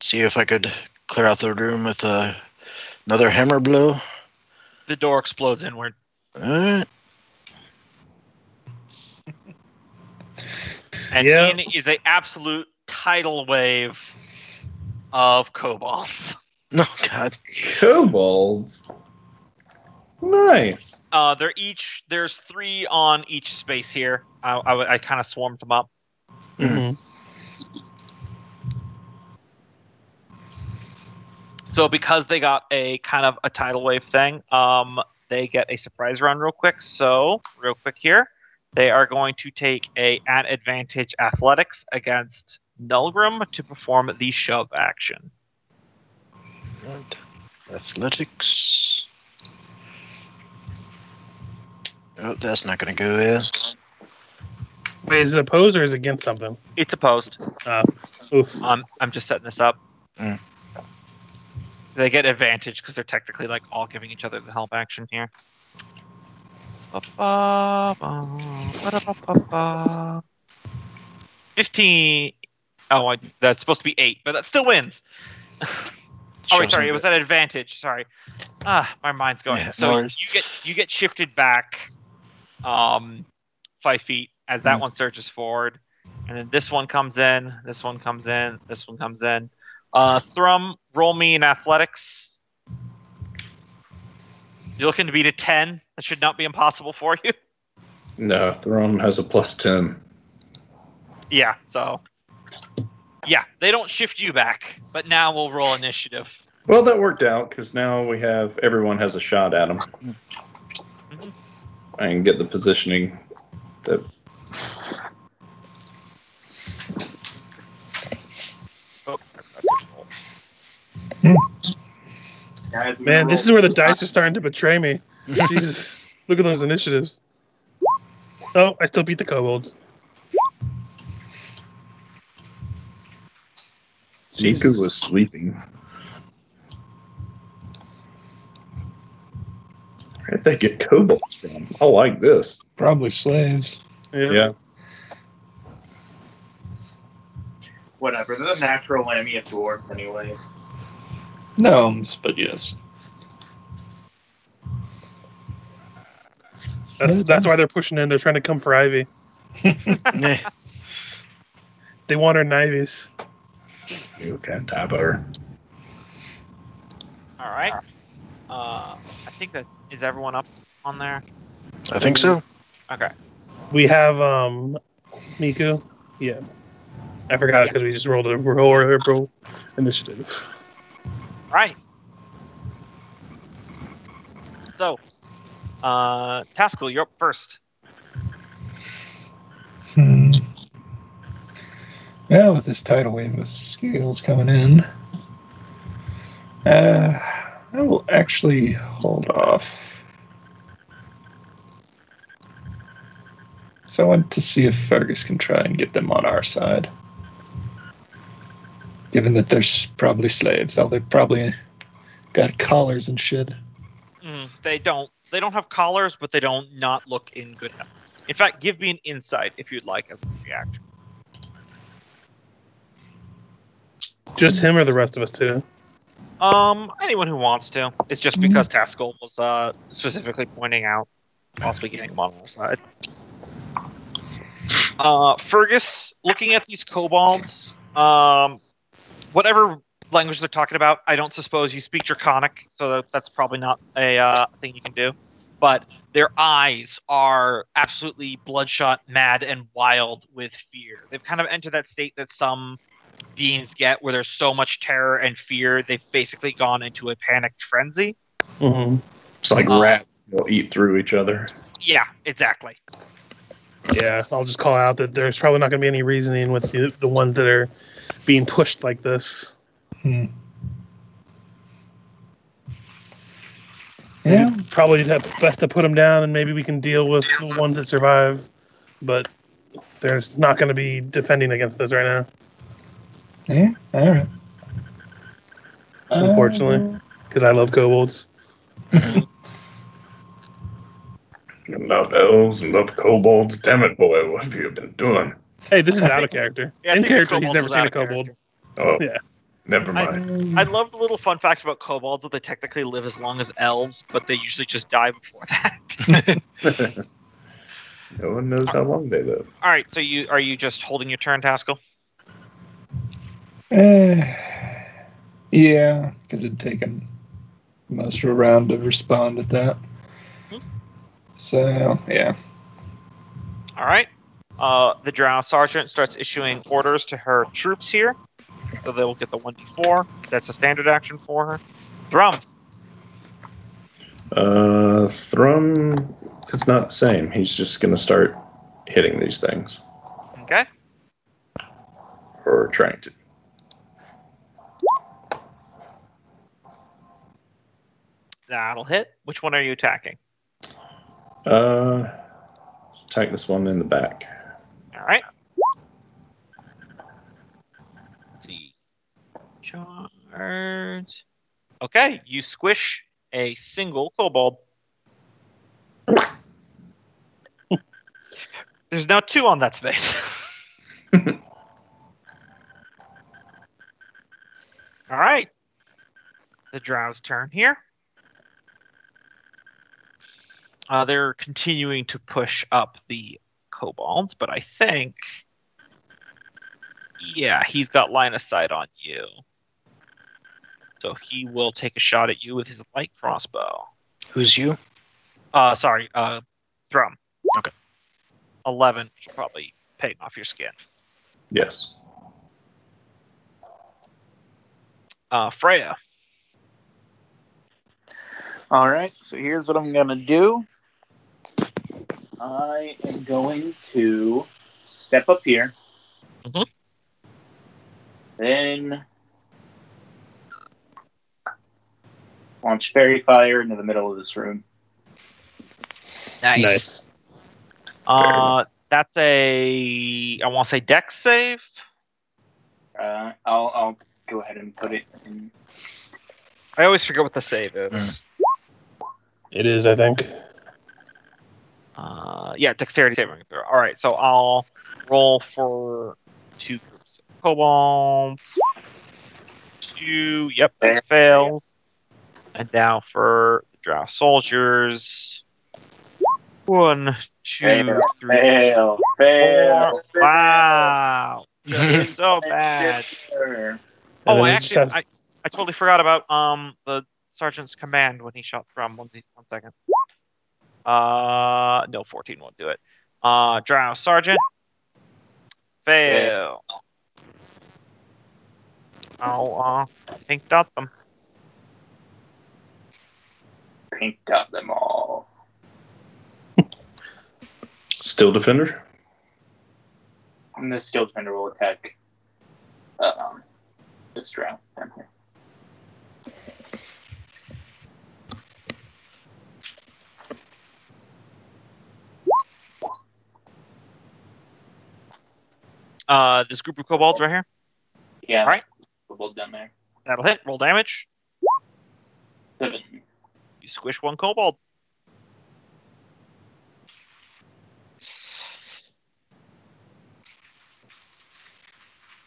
see if I could clear out the room with uh, another hammer blow? The door explodes inward. Alright. And Yeah. in is a absolute tidal wave of kobolds. No, God. kobolds. Nice. Uh, they're each there's three on each space here. I, I, I kind of swarmed them up. Mhm. So because they got a kind of a tidal wave thing, um, they get a surprise round real quick. So real quick here, they are going to take a at advantage athletics against Nolgrim to perform the shove action. Right. Athletics. Oh, that's not going to go in. Wait, is it opposed or is it against something? It's opposed. Uh, oof. Um, I'm just setting this up. Mm. They get advantage because they're technically like all giving each other the help action here. Fifteen. Oh, I, that's supposed to be eight, but that still wins. Oh, wait, sorry, it was at advantage. Sorry. Ah, my mind's going. Yeah, so you get you get shifted back, um, five feet as that Mm. one surges forward, and then this one comes in. This one comes in. This one comes in. Uh, Thrum, roll me in athletics. You're looking to beat a ten. That should not be impossible for you. No, Thrum has a plus 10. Yeah. So. Yeah, they don't shift you back, but now we'll roll initiative. Well, that worked out because now we have everyone has a shot at him. Mhm. I can get the positioning that Man, this is where the dice are starting to betray me. Jesus. Look at those initiatives. Oh, I still beat the kobolds. Miku was sleeping. Where'd they get kobolds from? I like this. Probably slaves. Yeah. Whatever. They're the natural enemy of dwarves, anyways. Gnomes, but yes. That's, that's why they're pushing in. They're trying to come for Ivy. They want her Ivies. You can tap her. All right. Uh, I think that is everyone up on there. I think so. Okay. We have um Miku. Yeah. I forgot because we just rolled a roll, roll initiative. Right. So, uh, Taskill, you're up first. Hmm. Well, with this tidal wave of scales coming in, uh, I will actually hold off. So I want to see if Fergis can try and get them on our side. Given that there's probably slaves, oh, they probably got collars and shit. Mm, they don't. They don't have collars, but they don't not look in good health. In fact, give me an insight if you'd like as a reaction. Just him or the rest of us too. Um, anyone who wants to. It's just because Taskill was uh specifically pointing out, possibly getting him on our side. Uh, Fergis, looking at these kobolds, um, whatever language they're talking about, I don't suppose you speak Draconic, so that's probably not a uh, thing you can do. But their eyes are absolutely bloodshot, mad, and wild with fear. They've kind of entered that state that some beings get where there's so much terror and fear, they've basically gone into a panicked frenzy. hmm It's like Uh, rats. They'll eat through each other. Yeah, exactly. Yeah, I'll just call out that there's probably not going to be any reasoning with the, the ones that are being pushed like this. Hmm. Yeah, Probably have best to put them down, and maybe we can deal with the ones that survive. But there's not going to be defending against this right now, yeah, all right. Unfortunately. because I love kobolds. You love elves and love kobolds. Damn it, boy, what have you been doing? Hey, this is out of character. Yeah, In character, he's never seen a kobold. Oh, Yeah. never mind. I love the little fun fact about kobolds that they technically live as long as elves, but they usually just die before that. no one knows how long they live. All right, so you are you just holding your turn, Taskill? Uh, yeah, because it'd taken most of a round to respond at that. Hmm. So, yeah. All right. Uh, the Drow sergeant starts issuing orders to her troops here, so they will get the one d four. That's a standard action for her. Drum. Uh, Thrum, it's not the same. He's just going to start hitting these things, Okay. or trying to. That'll hit. Which one are you attacking? Uh, let's attack this one in the back. All right. Let's see. Charge. Okay, you squish a single kobold. There's now two on that space. All right. The drow's turn here. Uh, they're continuing to push up the kobolds, but I think, yeah, he's got line of sight on you. So he will take a shot at you with his light crossbow. Who's you? Uh, sorry, uh, Thrum. Okay. 11 should probably paying off your skin. Yes. Uh, Freya. All right, so here's what I'm gonna do. I am going to step up here. Mhm. Then launch faerie fire into the middle of this room. Nice. Nice. Uh, that's a, I want to say dex save. Uh, I'll I'll go ahead and put it in. I always forget what the save is. It is, I think. Uh, yeah, dexterity saving throw. All right, so I'll roll for two groups of kobolds. Two, yep, that fails. And now for the drow soldiers. One, two, Fail, three, fail, fail, four. fail. Wow, so bad. Oh, I actually, I, I totally forgot about um the sergeant's command when he shot from. One, one second. Uh, no, fourteen won't do it. Uh, drow sergeant. Fail. I'll uh pink dot them. Pink dot them all. Steel defender. And the steel defender will attack. Um, this drow down here. Uh, this group of kobolds right here. Yeah. All right. Both down there. That'll hit. Roll damage. Seven. You squish one kobold.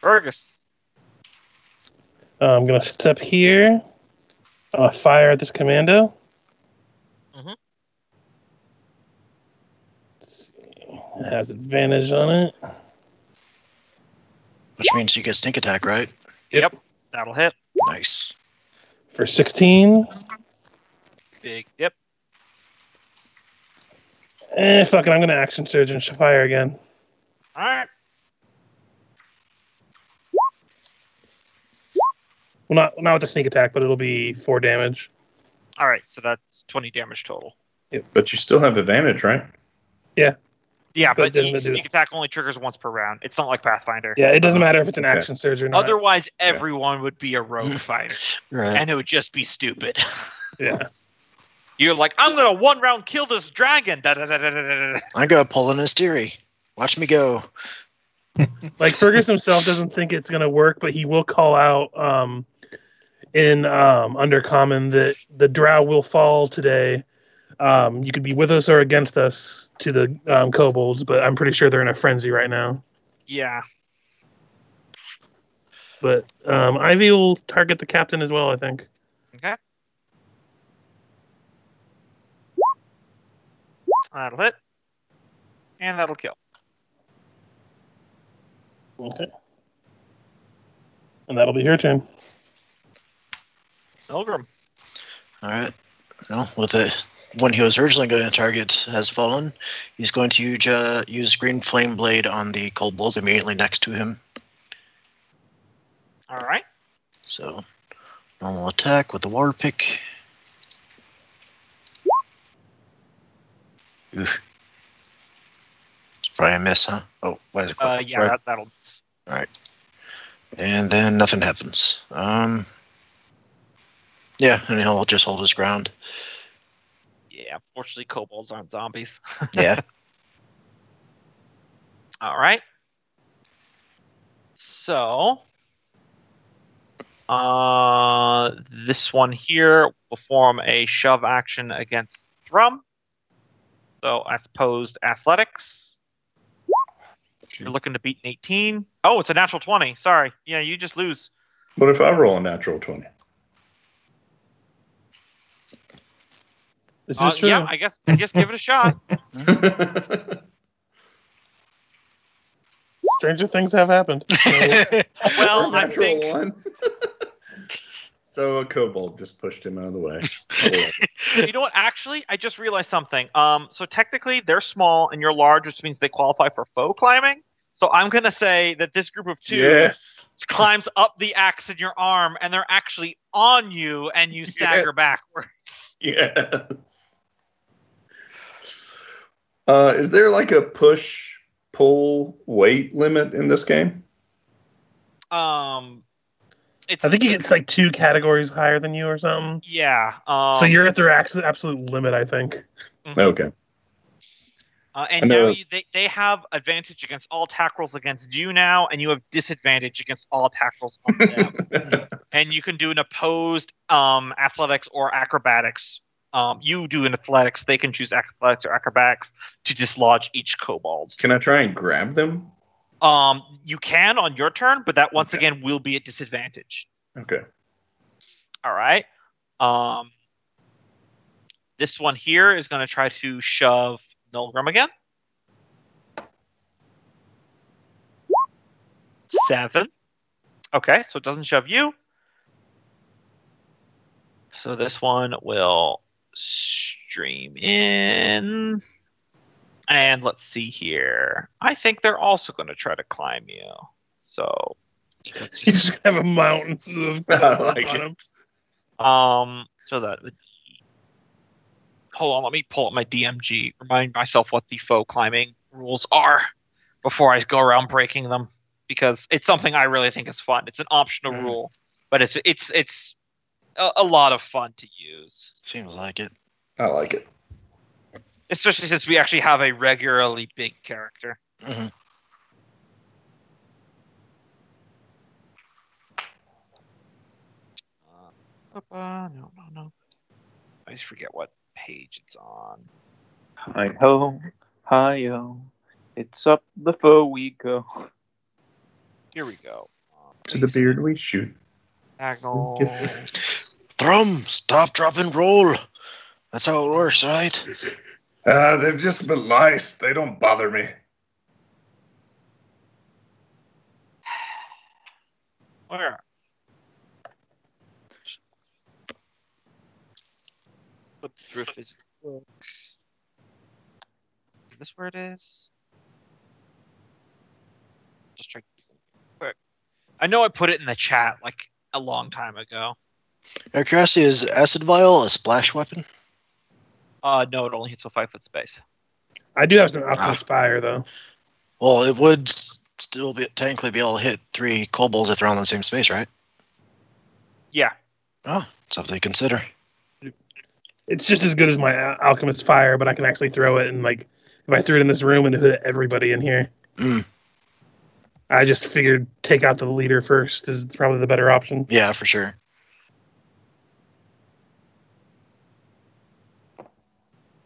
Fergis. Uh, I'm gonna step here. Uh, fire at this commando. Mhm. Let's see. It has advantage on it. Which means you get sneak attack, right? Yep. That'll hit. Nice. For 16. Big dip. Eh, fuck it. I'm gonna action surge and fire again. All right. Well, not not with the sneak attack, but it'll be four damage. All right. So that's twenty damage total. But you still have advantage, right? Yeah, But but doesn't the do- sneak attack only triggers once per round. It's not like Pathfinder. Yeah, it doesn't matter if it's an Okay. action surge or not. Otherwise, everyone would be a rogue fighter, Right. and it would just be stupid. yeah. You're like, I'm gonna one round kill this dragon. Da, da, da, da, da, da, da. I got pulling his theory. Watch me go. Like Fergis himself doesn't think it's gonna work, but he will call out um, in um, Undercommon that the Drow will fall today. Um, you could be with us or against us to the um, kobolds, but I'm pretty sure they're in a frenzy right now. Yeah. But um, Ivy will target the captain as well, I think. Okay. That'll hit, and that'll kill. Okay. And that'll be her turn. Nolgrim. All right. Well, with the one he was originally going to target has fallen, he's going to use, uh, use Green Flame Blade on the Kobold immediately next to him. All right. So, normal attack with the War Pick. Oof. It's probably a miss, huh? Oh, why is it Uh, yeah, Right. that, that'll. And then nothing happens. Um, Yeah, and he'll just hold his ground. Yeah, fortunately, kobolds aren't zombies. Yeah. All right. So, uh, this one here will form a shove action against Thrum. So, as opposed athletics. You're looking to beat an 18. Oh, it's a natural 20. Sorry. Yeah, you just lose. What if I roll a natural 20? This Uh, true. yeah, I guess I guess give it a shot. Stranger things have happened. Well, I think one. so a kobold just pushed him out of the way. you know what? Actually, I just realized something. Um, so technically, they're small and you're large, which means they qualify for foe climbing. So I'm gonna say that this group of two yes. climbs up the axe in your arm, and they're actually on you, and you stagger backwards. Yes. Uh, is there like a push pull weight limit in this game? Um, it's I think he gets like two categories higher than you or something. yeah. Um, so you're at their absolute limit, I think. Okay. Uh, and And now you, they, they have advantage against all tackles against you now, and you have disadvantage against all tackles rolls on them. and you can do an opposed um, athletics or acrobatics. Um, you do an athletics; they can choose athletics or acrobatics to dislodge each kobold. Can I try and grab them? Um, you can on your turn, but that once Okay. again will be at disadvantage. Okay. All right. Um, this one here is going to try to shove Nolgrim again. Seven. Okay, so it doesn't shove you. So this one will stream in. And let's see here. I think they're also going to try to climb you. So let's just have a mountain of like it. Um, so that would be. Hold on, let me pull up my DMG. Remind myself what the foe climbing rules are before I go around breaking them, because it's something I really think is fun. It's an optional Mm. rule, but it's it's it's a, a lot of fun to use, Seems like it. I like it. especially since we actually have a regularly big character. Mhm. Uh, uh, no, no, no. I always forget what page it's on. Hi ho, hi yo. It's up the foe we go. Here we go. Um, To the beard we shoot. Diagonal. Thrum, stop, drop, and roll. That's how it works, right? Uh, they've just been lice. They don't bother me. Where? Flip through physical book. Is this where it is? Just try quick. I know I put it in the chat like a long time ago. Out of curiosity, is acid vial a splash weapon? Uh no, it only hits a five foot space. I do have some alchemist fire though. Well, it would still be technically be able to hit three kobolds if they're on the same space, right? Yeah. Oh, something to consider. It's just as good as my al- alchemist fire, but I can actually throw it and like if I threw it in this room and hit everybody in here. Mm. I just figured take out the leader first is probably the better option. Yeah, for sure.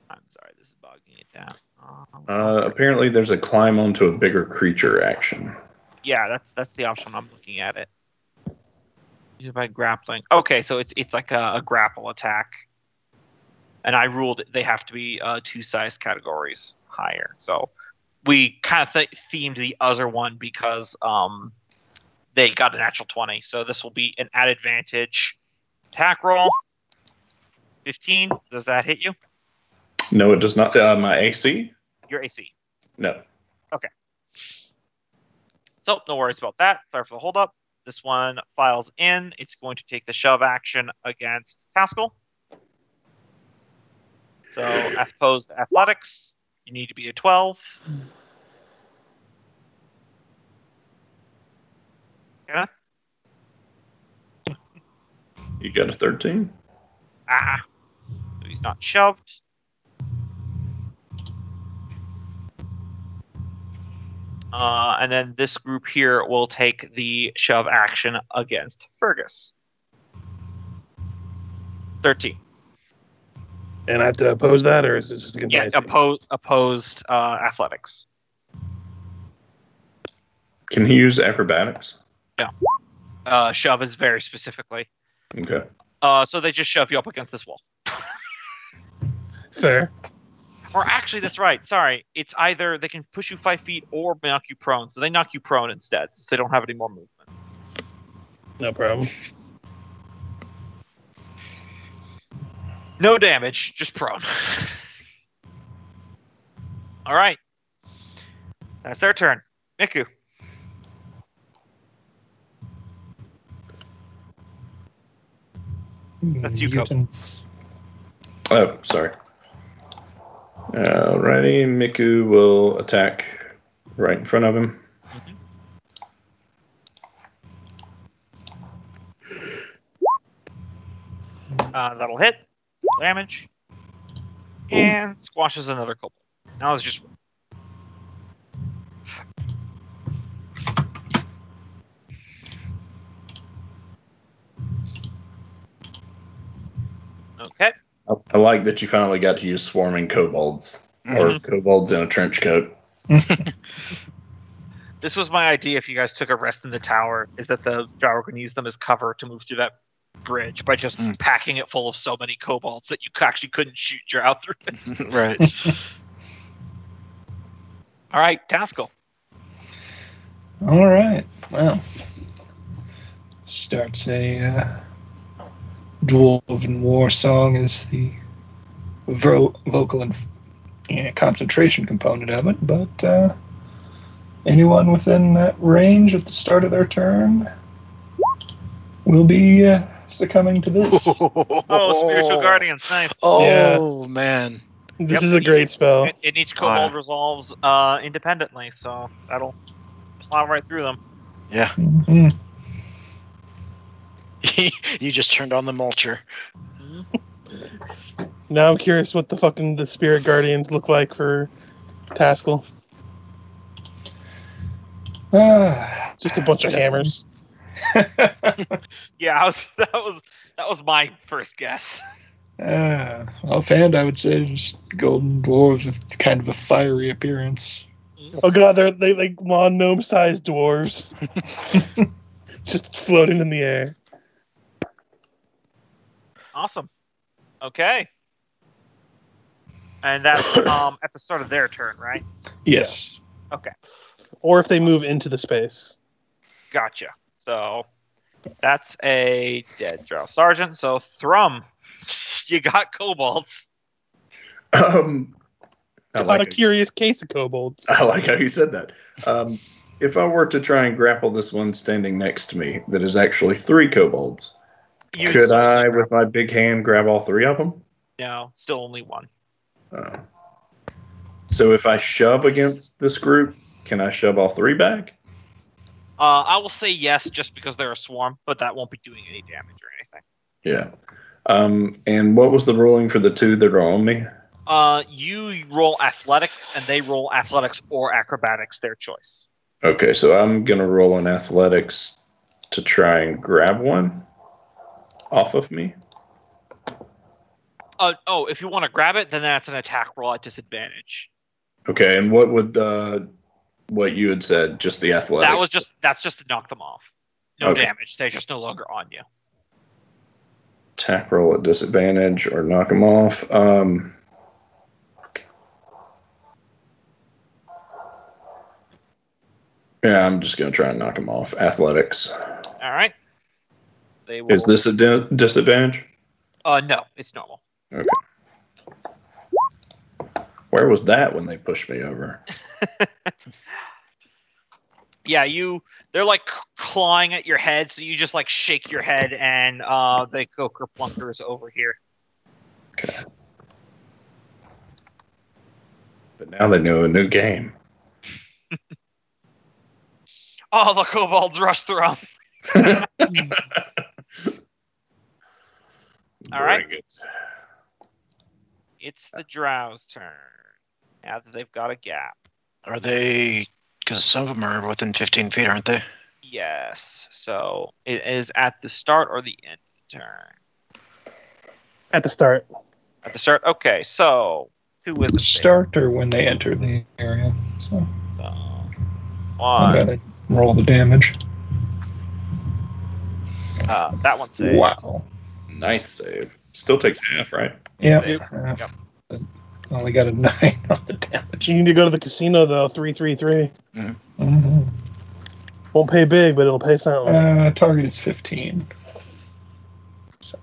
I'm sorry, this is bogging it down. Um, Uh, apparently, there's a climb onto a bigger creature action. Yeah, that's that's the option I'm looking at it. Use by grappling. Okay, so it's it's like a, a grapple attack, and I ruled they have to be uh, two size categories higher. So we kind of th- themed the other one because um they got a natural twenty. So this will be an added advantage attack roll. Fifteen. Does that hit you? No, it does not. Uh, my AC? Your AC. No. Okay. So no worries about that. Sorry for the holdup. This one files in. It's going to take the shove action against Taskill. So opposed athletics, you need to be a 12. Yeah. You got a 13? Ah. So he's not shoved. Uh, and then this group here will take the shove action against Fergis. 13. And I have to oppose that, or is it just against Yeah, my opposed, opposed uh, athletics. Can he use acrobatics? Yeah. Uh, shove is very specifically. Okay. Uh, so they just shove you up against this wall. Fair. Or actually, that's right. Sorry, it's either they can push you five feet or knock you prone. So they knock you prone instead, since they don't have any more movement. No problem. No damage, just prone. All right, that's their turn. Miku. That's you, Cope. Mutants. Oh, sorry. Alrighty, Miku will attack right in front of him. Uh, that'll hit. Damage. And squashes another couple. Now it's just. Okay. I, I like that you finally got to use swarming kobolds or kobolds in a trench coat. This was my idea if you guys took a rest in the tower, is that the Drow can use them as cover to move through that bridge by just Mm. packing it full of so many kobolds that you actually couldn't shoot Drow through it. right. All right, Taskill. All right. Well, starts a uh, dwarven war song is the vo- vocal and yeah, concentration component of it, but uh, anyone within that range at the start of their turn will be uh, succumbing to this. Oh, spiritual guardians, nice. Oh man. This Yep. is a great spell. And, and each kobold yeah. resolves uh, independently, so that'll plow right through them. Yeah. Mhm. you just turned on the mulcher. Now I'm curious what the fucking the spirit guardians look like for Taskill. Ah. Just a bunch of hammers. Yeah, I was, that was that was my first guess. Uh, offhand, I would say just golden dwarves with kind of a fiery appearance. Oh god, they're they like lawn gnome sized dwarves. Just floating in the air. Awesome. Okay. And that's um at the start of their turn, right? Yes. Okay. Or if they move into the space. Gotcha. So that's a dead drow sergeant. So Thrum, you got kobolds. Um, I Not a like, curious case of kobolds. I like how you said that. Um, if I were to try and grapple this one standing next to me, that is actually three kobolds, You could I, with my big hand, grab all three of them? No, still only one. Uh, so if I shove against this group, can I shove all three back? Uh, I will say yes, just because they're a swarm, but that won't be doing any damage or anything. Yeah. Um, and what was the ruling for the two that are on me? Uh, you roll athletics, and they roll athletics or acrobatics, their choice. Okay, so I'm gonna roll an athletics to try and grab one off of me. Uh, oh, if you want to grab it, then that's an attack roll at disadvantage. Okay, and what would uh, what you had said? Just the athletics. That was just that's just to knock them off. No Okay. damage. They're just no longer on you. attack roll at disadvantage or knock them off. Um, yeah, I'm just gonna try and knock them off. Athletics. All right. They will. Is this a di- disadvantage? Uh, no, it's normal. Okay. Where was that when they pushed me over? Yeah, you. They're like clawing at your head, so you just like shake your head, and uh, they go kerplunkers over here. Okay. But now they know a new game. Oh, the kobolds rush through. All right. Bring it. It's the Drow's turn. Now that they've got a gap. Are they? Because some of them are within 15 feet, aren't they? Yes. So it is at the start or the end of the turn. At the start. At the start. Okay. So two with the Start or when they enter the area. So So, one. roll the damage. Uh, that one saves. Wow. Nice save. Still takes half, right? Yeah. Yep. Only got a nine on the damage. You need to go to the casino though. Three three three. Mhm. Won't pay big, but it'll pay something. Uh, target is 15. So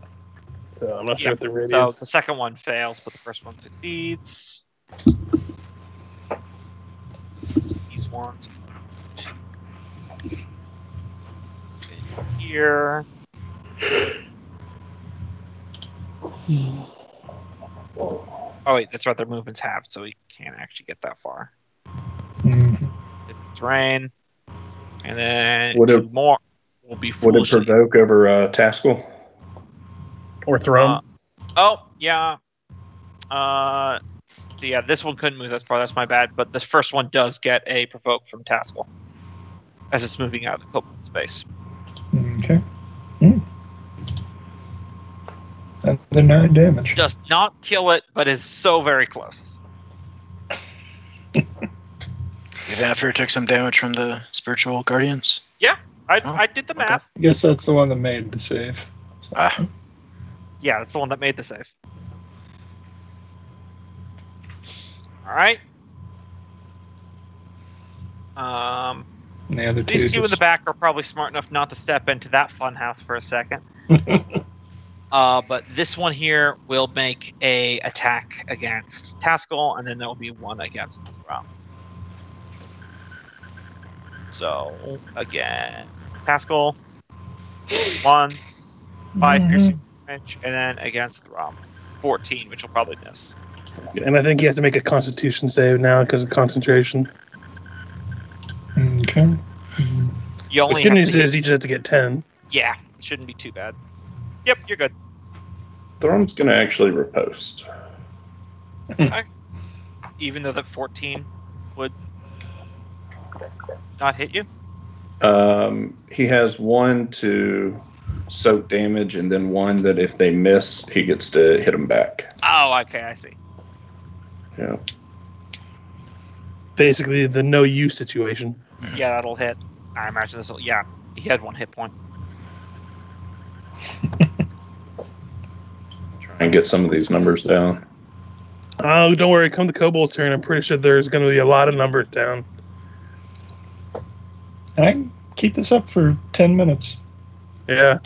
I'm not Yeah, sure what the So the second one fails, but the first one succeeds. These ones. Here. Oh wait, that's right. Their movement's halved, so we can't actually get that far. Mhm. It's rain, and then Would two it- more will be Would it foolishly- provoke over uh, Taskill? or throw 'em. Uh, oh yeah. Uh, yeah, this one couldn't move. That's far. That's my bad. But this first one does get a provoke from Taskill as it's moving out of the Copeland space. Okay. Hmm. Another nine damage. Does not kill it, but is so very close. Even after it took some damage from the spiritual guardians. Yeah, I, Oh, I did the okay. math. I guess that's the one that made the save. So- Ah. Yeah, that's the one that made the save. All right. Um, the other two these two in the back are probably smart enough not to step into that funhouse for a second. Uh, but this one here will make a attack against Taskill, and then there will be one against Thrum. So again, Taskill, one, 5 Mhm. piercing damage, and then against Thrum, fourteen, which will probably miss. And I think you have to make a Constitution save now because of concentration. Okay. You The good news to is you just have to get ten. yeah, shouldn't be too bad. Yep, you're good. Thrum's going to actually riposte. Even though the fourteen would not hit you. Um, he has one to soak damage, and then one that if they miss, he gets to hit them back. Oh, okay, I see. Yeah. Basically, the no you situation. Yeah, that'll hit. I imagine this will. Yeah, he had one hit point. Try and get some of these numbers down. Oh, don't worry. Come to kobold turn. I'm pretty sure there's going to be a lot of numbers down. And I can keep this up for 10 minutes. Yeah.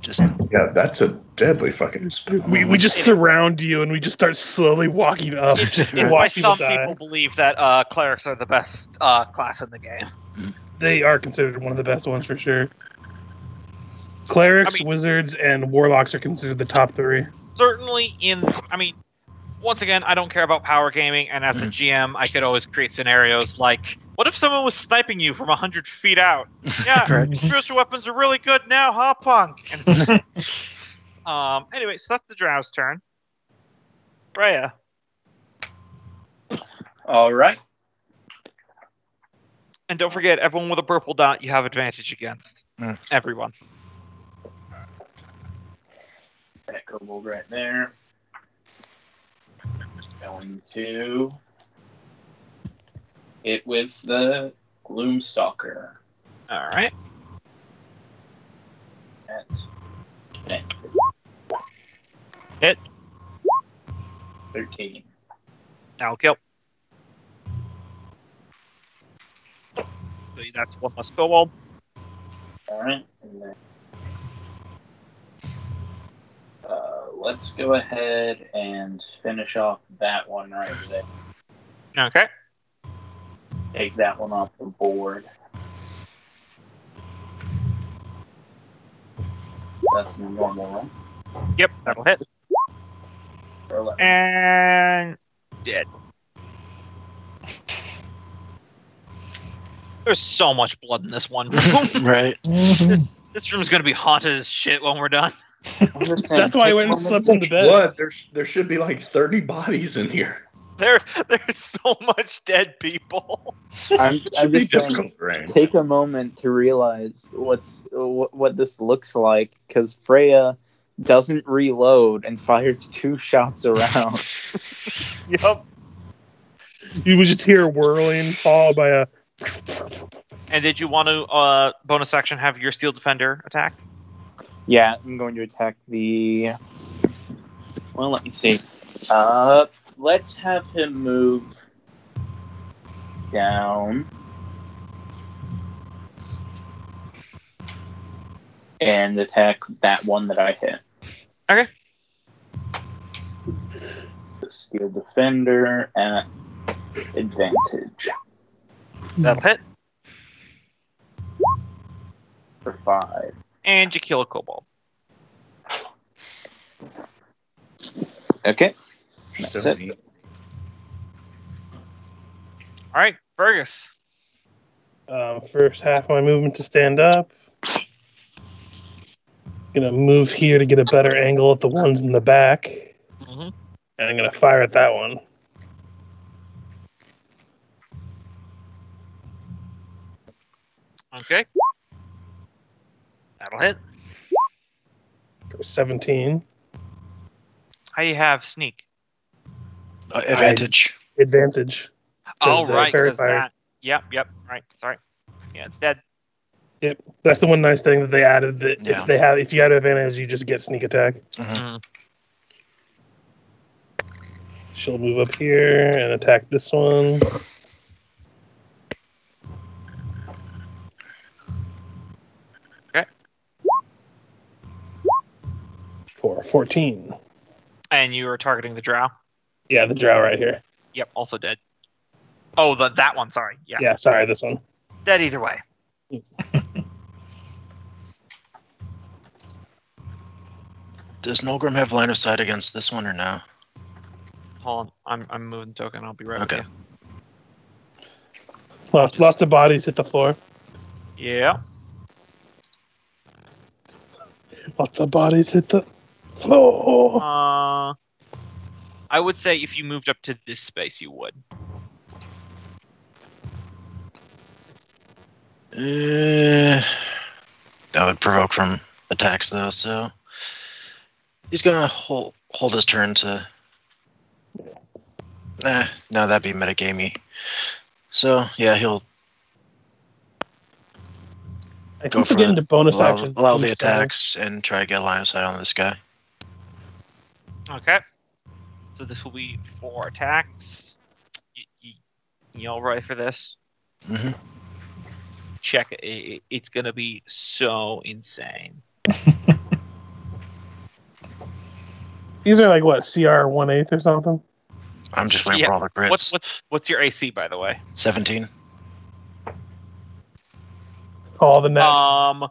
Just Yeah, that's a deadly fucking spell. We, we just surround you and we just start slowly walking up. It's, why watch people some die. people believe that uh, clerics are the best uh, class in the game. They are considered one of the best ones for sure. Clerics, I mean- wizards, and warlocks are considered the top three. Certainly, in I mean, once again, I don't care about power gaming, and as a GM, I could always create scenarios like, what if someone was sniping you from hundred feet out? Yeah, Right. spiritual weapons are really good now, huh, punk? And, um. Anyway, so that's the Drow's turn. Freya. All right. And don't forget, everyone with a purple dot, you have advantage against. Mm. Everyone. That kobold right there. Going to hit with the Gloomstalker All right. Hit. Thirteen. Now kill. So that's one less kobold. All right. And then, uh, let's go ahead and finish off that one right there. Okay. Take that one off the board. That's the normal one. Yep, that'll hit. And dead. There's so much blood in this one. room. right. this room's gonna be haunted as shit when we're done. I'm just saying, That's why I went a and slept in the bed. What? There's there should be like 30 bodies in here. There, there's so much dead people. I'm, I'm should be just saying, difficult take a moment to realize what's what, what this looks like because Freya doesn't reload and fires two shots around. Yup. You would just hear whirling, followed by a. And did you want to uh bonus action have your steel defender attack? Yeah, I'm going to attack the. Well, let me see. Uh, let's have him move down. And attack that one that I hit. Okay. Steel defender at advantage That'll hit. for five. And you kill a kobold. Okay. That's So it. neat. All right, Fergis. Um, first half of my movement to stand up. Gonna move here to get a better angle at the ones in the back. Mhm. And I'm gonna fire at that one. Okay. That'll hit. for 17. How you have sneak? Uh, advantage. Advantage. Oh, the right. fairy 'cause fire. that. Yep, yep. Right. Sorry. Yeah, it's dead. Yep. That's the one nice thing that they added that Yeah. if they have if you had advantage you just get sneak attack. Mhm. She'll move up here and attack this one. For 14. And you were targeting the drow. Yeah, the drow right here. Yep, also dead. Oh, the that one. Sorry. Yeah, Yeah, sorry, this one. dead either way. Does Nolgrim have line of sight against this one or no? Hold on. I'm I'm moving the token. I'll be right Okay. with Lots, lots of bodies hit the floor. Yeah. Lots of bodies hit the floor. Uh, I would say if you moved up to this space, you would. Uh, that would provoke from attacks though, so he's gonna hold hold his turn to. Nah, no, that'd be metagamey. So yeah, he'll I go think for getting the- to bonus allow, action. allow the attacks and try to get a line of sight on this guy. Okay. So this will be four attacks. Y- y- You all ready for this? hmm Check it. it. It's gonna be so insane. These are like what CR one eighth or something. I'm just waiting Yeah, for all the crits. What's what's what's your AC by the way? Seventeen. All the net. Um.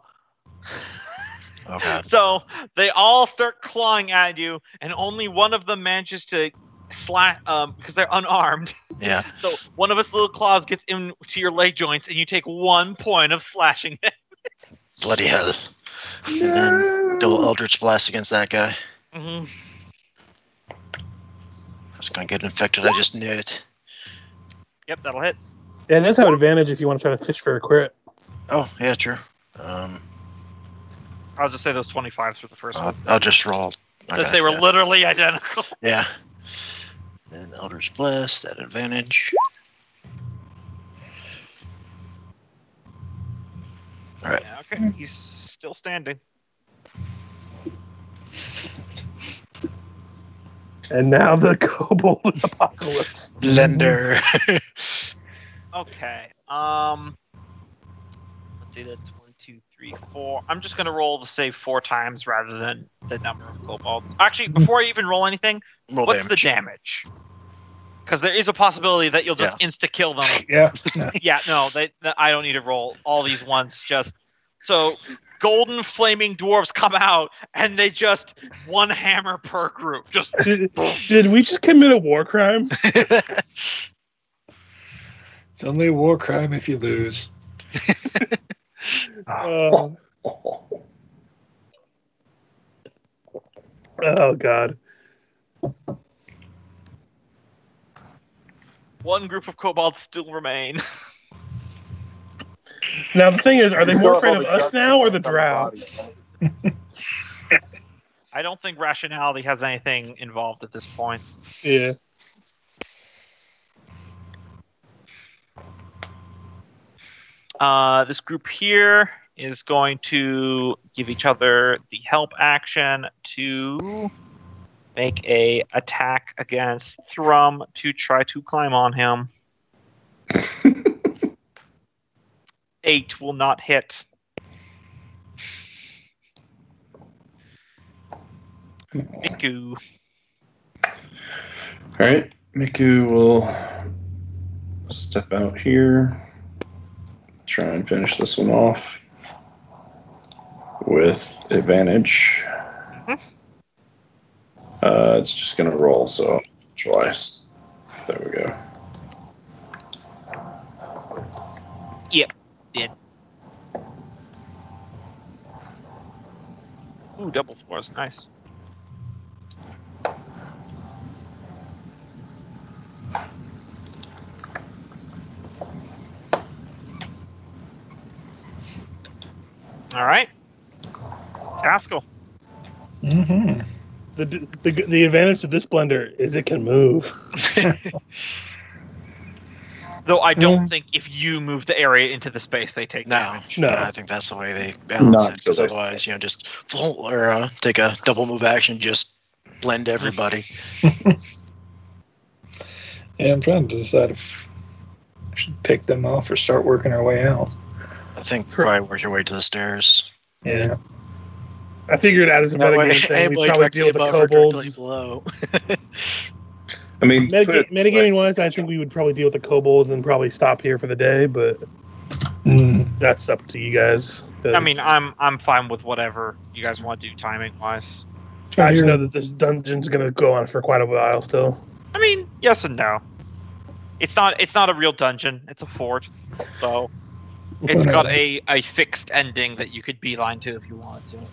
Oh. So they all start clawing at you, and only one of them manages to slash um because they're unarmed. Yeah. So one of its little claws gets into your leg joints, and you take one point of slashing it. Bloody hell. And then double Eldritch Blast against that guy. Mm-hmm. That's gonna get infected. I just knew it. Yep, that'll hit. yeah, it does have an advantage if you want to try to fish for a crit. Oh yeah, true. Um, I'll just say those twenty fives for the first I'll, one, I'll just roll. because they were yeah. literally identical. Yeah. Then Eldritch Blast, that advantage. Alright. Yeah, okay, he's still standing. And now the kobold apocalypse. Blender. Okay. Um. Let's see. That's one, two, three, four. I'm just gonna roll the save four times rather than the number of kobolds. Actually, before I even roll anything, roll what's damage. the damage? Because there is a possibility that you'll just insta kill them. Yeah. yeah, no, they, th- I don't need to roll all these ones. Just so golden flaming dwarves come out and they just one hammer per group. Just Did, did we just commit a war crime? It's only a war crime if you lose. Uh, Oh god. One group of kobolds still remain. Now the thing is, are they more afraid of us now or the left on drow? I don't think rationality has anything involved at this point. Yeah. Uh, this group here is going to give each other the help action to make a attack against Thrum to try to climb on him. Eight will not hit. Miku. All right, Miku will step out here, try and finish this one off with advantage. Uh, it's just gonna roll, so twice. There we go. Yep, did. Ooh, double fours, nice. All right, Taskill. Mm-hmm. The, the the advantage to this blender is it can move. Though I don't Mm. think if you move the area into the space, they take No, damage. No. I think that's the way they balance Not it. Because till they otherwise, you know, just full or uh, take a double move action, just blend everybody. Yeah, I'm trying to decide if I should pick them off or start working our way out. I think probably work your way to the stairs. Yeah. I figured out as a That way, thing, anybody we'd probably deal with the above kobolds. below. I mean, Metag- put it this way. metagaming wise, I think we would probably deal with the kobolds and probably stop here for the day, but Mm. that's up to you guys. I mean, I'm I'm fine with whatever you guys want to do timing wise. I just know that this dungeon's gonna go on for quite a while still. I mean, yes and no. It's not it's not a real dungeon. It's a fort, so it's got a, a fixed ending that you could beeline to if you wanted to.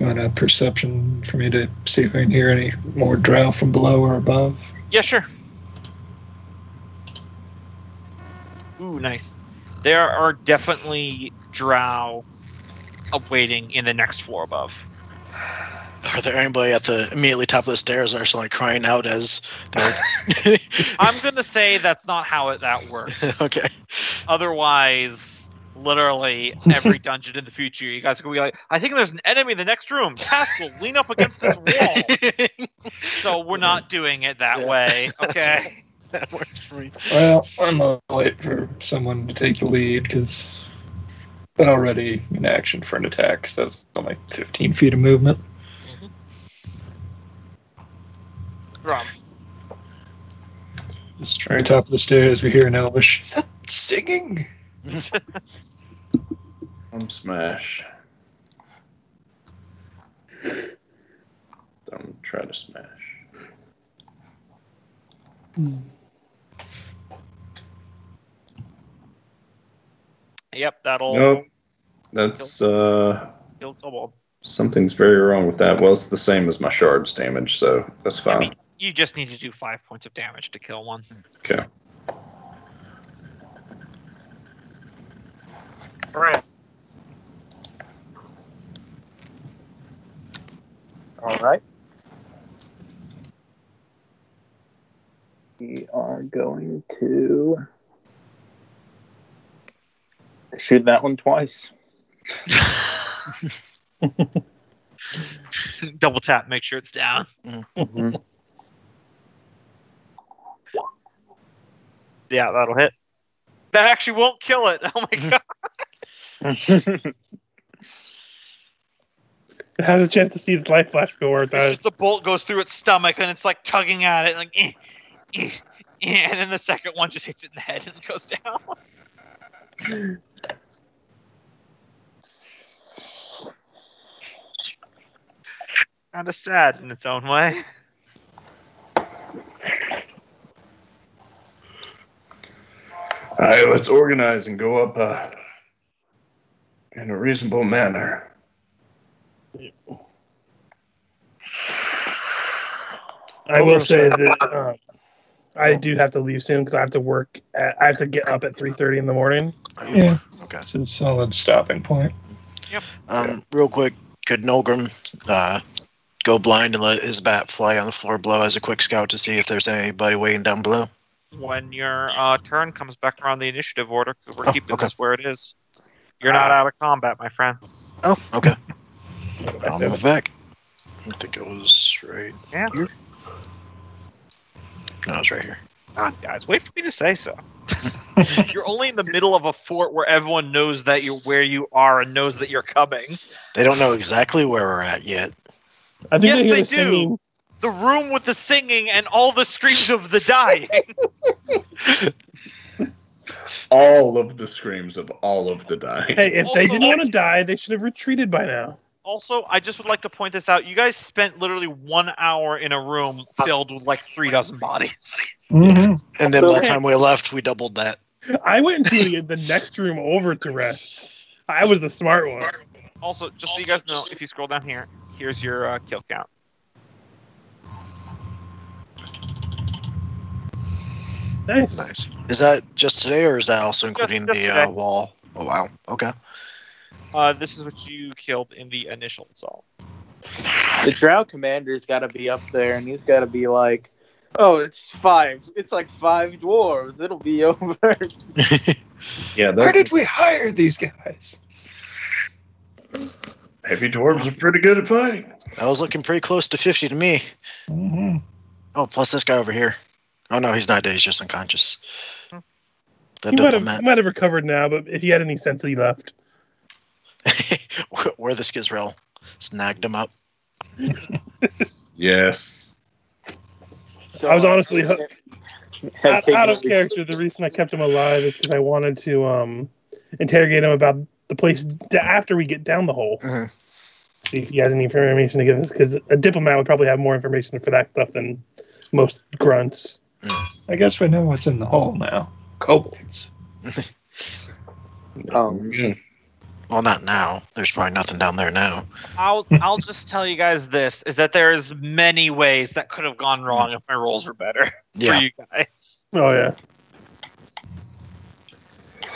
Want a perception for me to see if I can hear any more drow from below or above? Yeah, sure. Ooh, nice. There are definitely drow awaiting in the next floor above. Are there anybody at the immediately top of the stairs that are still like crying out as they're I'm gonna say that's not how it, that works. okay? Otherwise, literally every dungeon in the future, you guys are gonna be like, I think there's an enemy in the next room. Taskill, lean up against this wall. So we're not doing it that Yeah, way, okay? that works for me. Well, I'm gonna wait for someone to take the lead because been already in action for an attack, so it's only 15 feet of movement. Thrum. Just trying to top of the stairs, we hear an elvish. Is that singing? Thrum smash. Thrum try to smash. Yep, that'll Nope. That's uh kill something's very wrong with that. Well, it's the same as my shards damage, so that's I fine. mean, you just need to do five points of damage to kill one. Okay. Alright. All right. We are going to shoot that one twice. Double tap, make sure it's down. Mhm. Yeah, that'll hit. That actually won't kill it. Oh my god. It has a chance to see its life flash before it It's dies. the bolt goes through its stomach and it's like tugging at it, like, eh, eh, eh, and then the second one just hits it in the head and goes down. It's kind of sad in its own way. All right, let's organize and go up uh, in a reasonable manner. I will say that um, I do have to leave soon because I have to work. At, I have to get up at three thirty in the morning. Yeah, Okay. it's a solid stopping point. Um, real quick, could Nolgrim uh, go blind and let his bat fly on the floor below as a quick scout to see if there's anybody waiting down below? When your uh, turn comes back around the initiative order, 'cause we're Oh, keeping okay. this where it is. You're not out of combat, my friend. Oh, okay. I'll move back. I think it was right Yeah. here. No, it's right here. God, guys, wait for me to say so. you're only in the middle of a fort where everyone knows that you're where you are and knows that you're coming. They don't know exactly where we're at yet. I think Yes, they hear they the do. singing. The room with the singing and all the screams of the dying. All of the screams of all of the dying. Hey, if they didn't want to die, they should have retreated by now. Also, I just would like to point this out. You guys spent literally one hour in a room filled with like three dozen bodies. Mm-hmm. And then by the time we left, we doubled that. I went into the, the next room over to rest. I was the smart one. Also, just so you guys know, if you scroll down here, here's your uh, kill count. Nice. Nice. Is that just today, or is that also including just the uh, wall? Oh wow. Okay. Uh, this is what you killed in the initial assault. The Drow commander's got to be up there, and he's got to be like, "Oh, it's five. It's like five dwarves. It'll be over." Yeah, Where did we hire these guys? heavy dwarves are pretty good at fighting. That was looking pretty close to 50 to me. Mm-hmm. Oh, plus this guy over here. Oh no, he's not dead. He's just unconscious. Hmm. The He might, have, diplomat. he might have recovered now, but if he had any sense, he left. Where the Skizrel snagged him up. Yes. So, I was honestly ho- out, out of character. The reason I kept him alive is because I wanted to um, interrogate him about the place d- after we get down the hole. Mhm. See if he has any information to give us, because a diplomat would probably have more information for that stuff than most grunts. I guess we know what's in the hole now. Kobolds. Um, Yeah. Well, not now. There's probably nothing down there now. I'll I'll just tell you guys this: is that there is many ways that could have gone wrong if my rolls were better Yeah. for you guys. Oh yeah,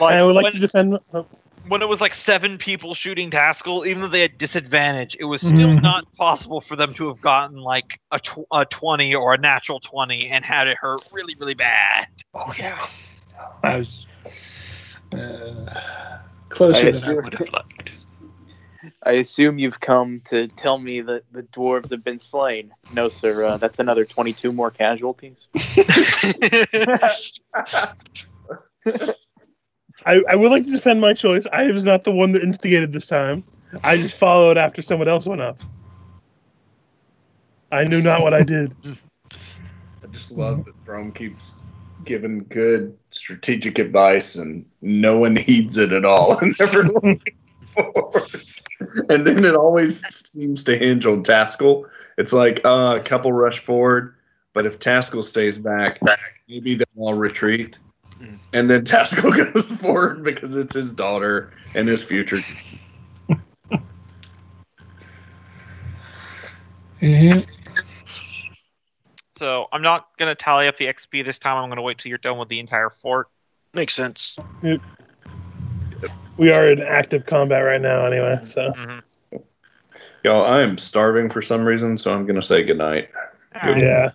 Like, I would like when, to defend. Oh, when it was like seven people shooting Taskill, even though they had disadvantage, it was still Mm-hmm. Mhm. not possible for them to have gotten like a, tw- a twenty or a natural twenty and had it hurt really really bad. Oh yeah. I was uh, closer I than I assume- would have liked. I assume you've come to tell me that the dwarves have been slain. No, sir. Uh, that's another twenty-two more casualties. I, I would like to defend my choice. I was not the one that instigated this time. I just followed after someone else went up. I knew not what I did. I just love that Thrum keeps giving good strategic advice and no one heeds it at all. And everyone. And then it always seems to hinge on Taskill. It's like uh, a couple rush forward, but if Taskill stays back, maybe they'll all retreat. Mm. And then Taskill goes forward because it's his daughter and his future. Yeah. So I'm not gonna tally up the XP this time. I'm gonna wait till you're done with the entire fort. Makes sense. We are in active combat right now, anyway. So Mhm. Y'all, I am starving for some reason, so I'm going to say goodnight. All right. yeah,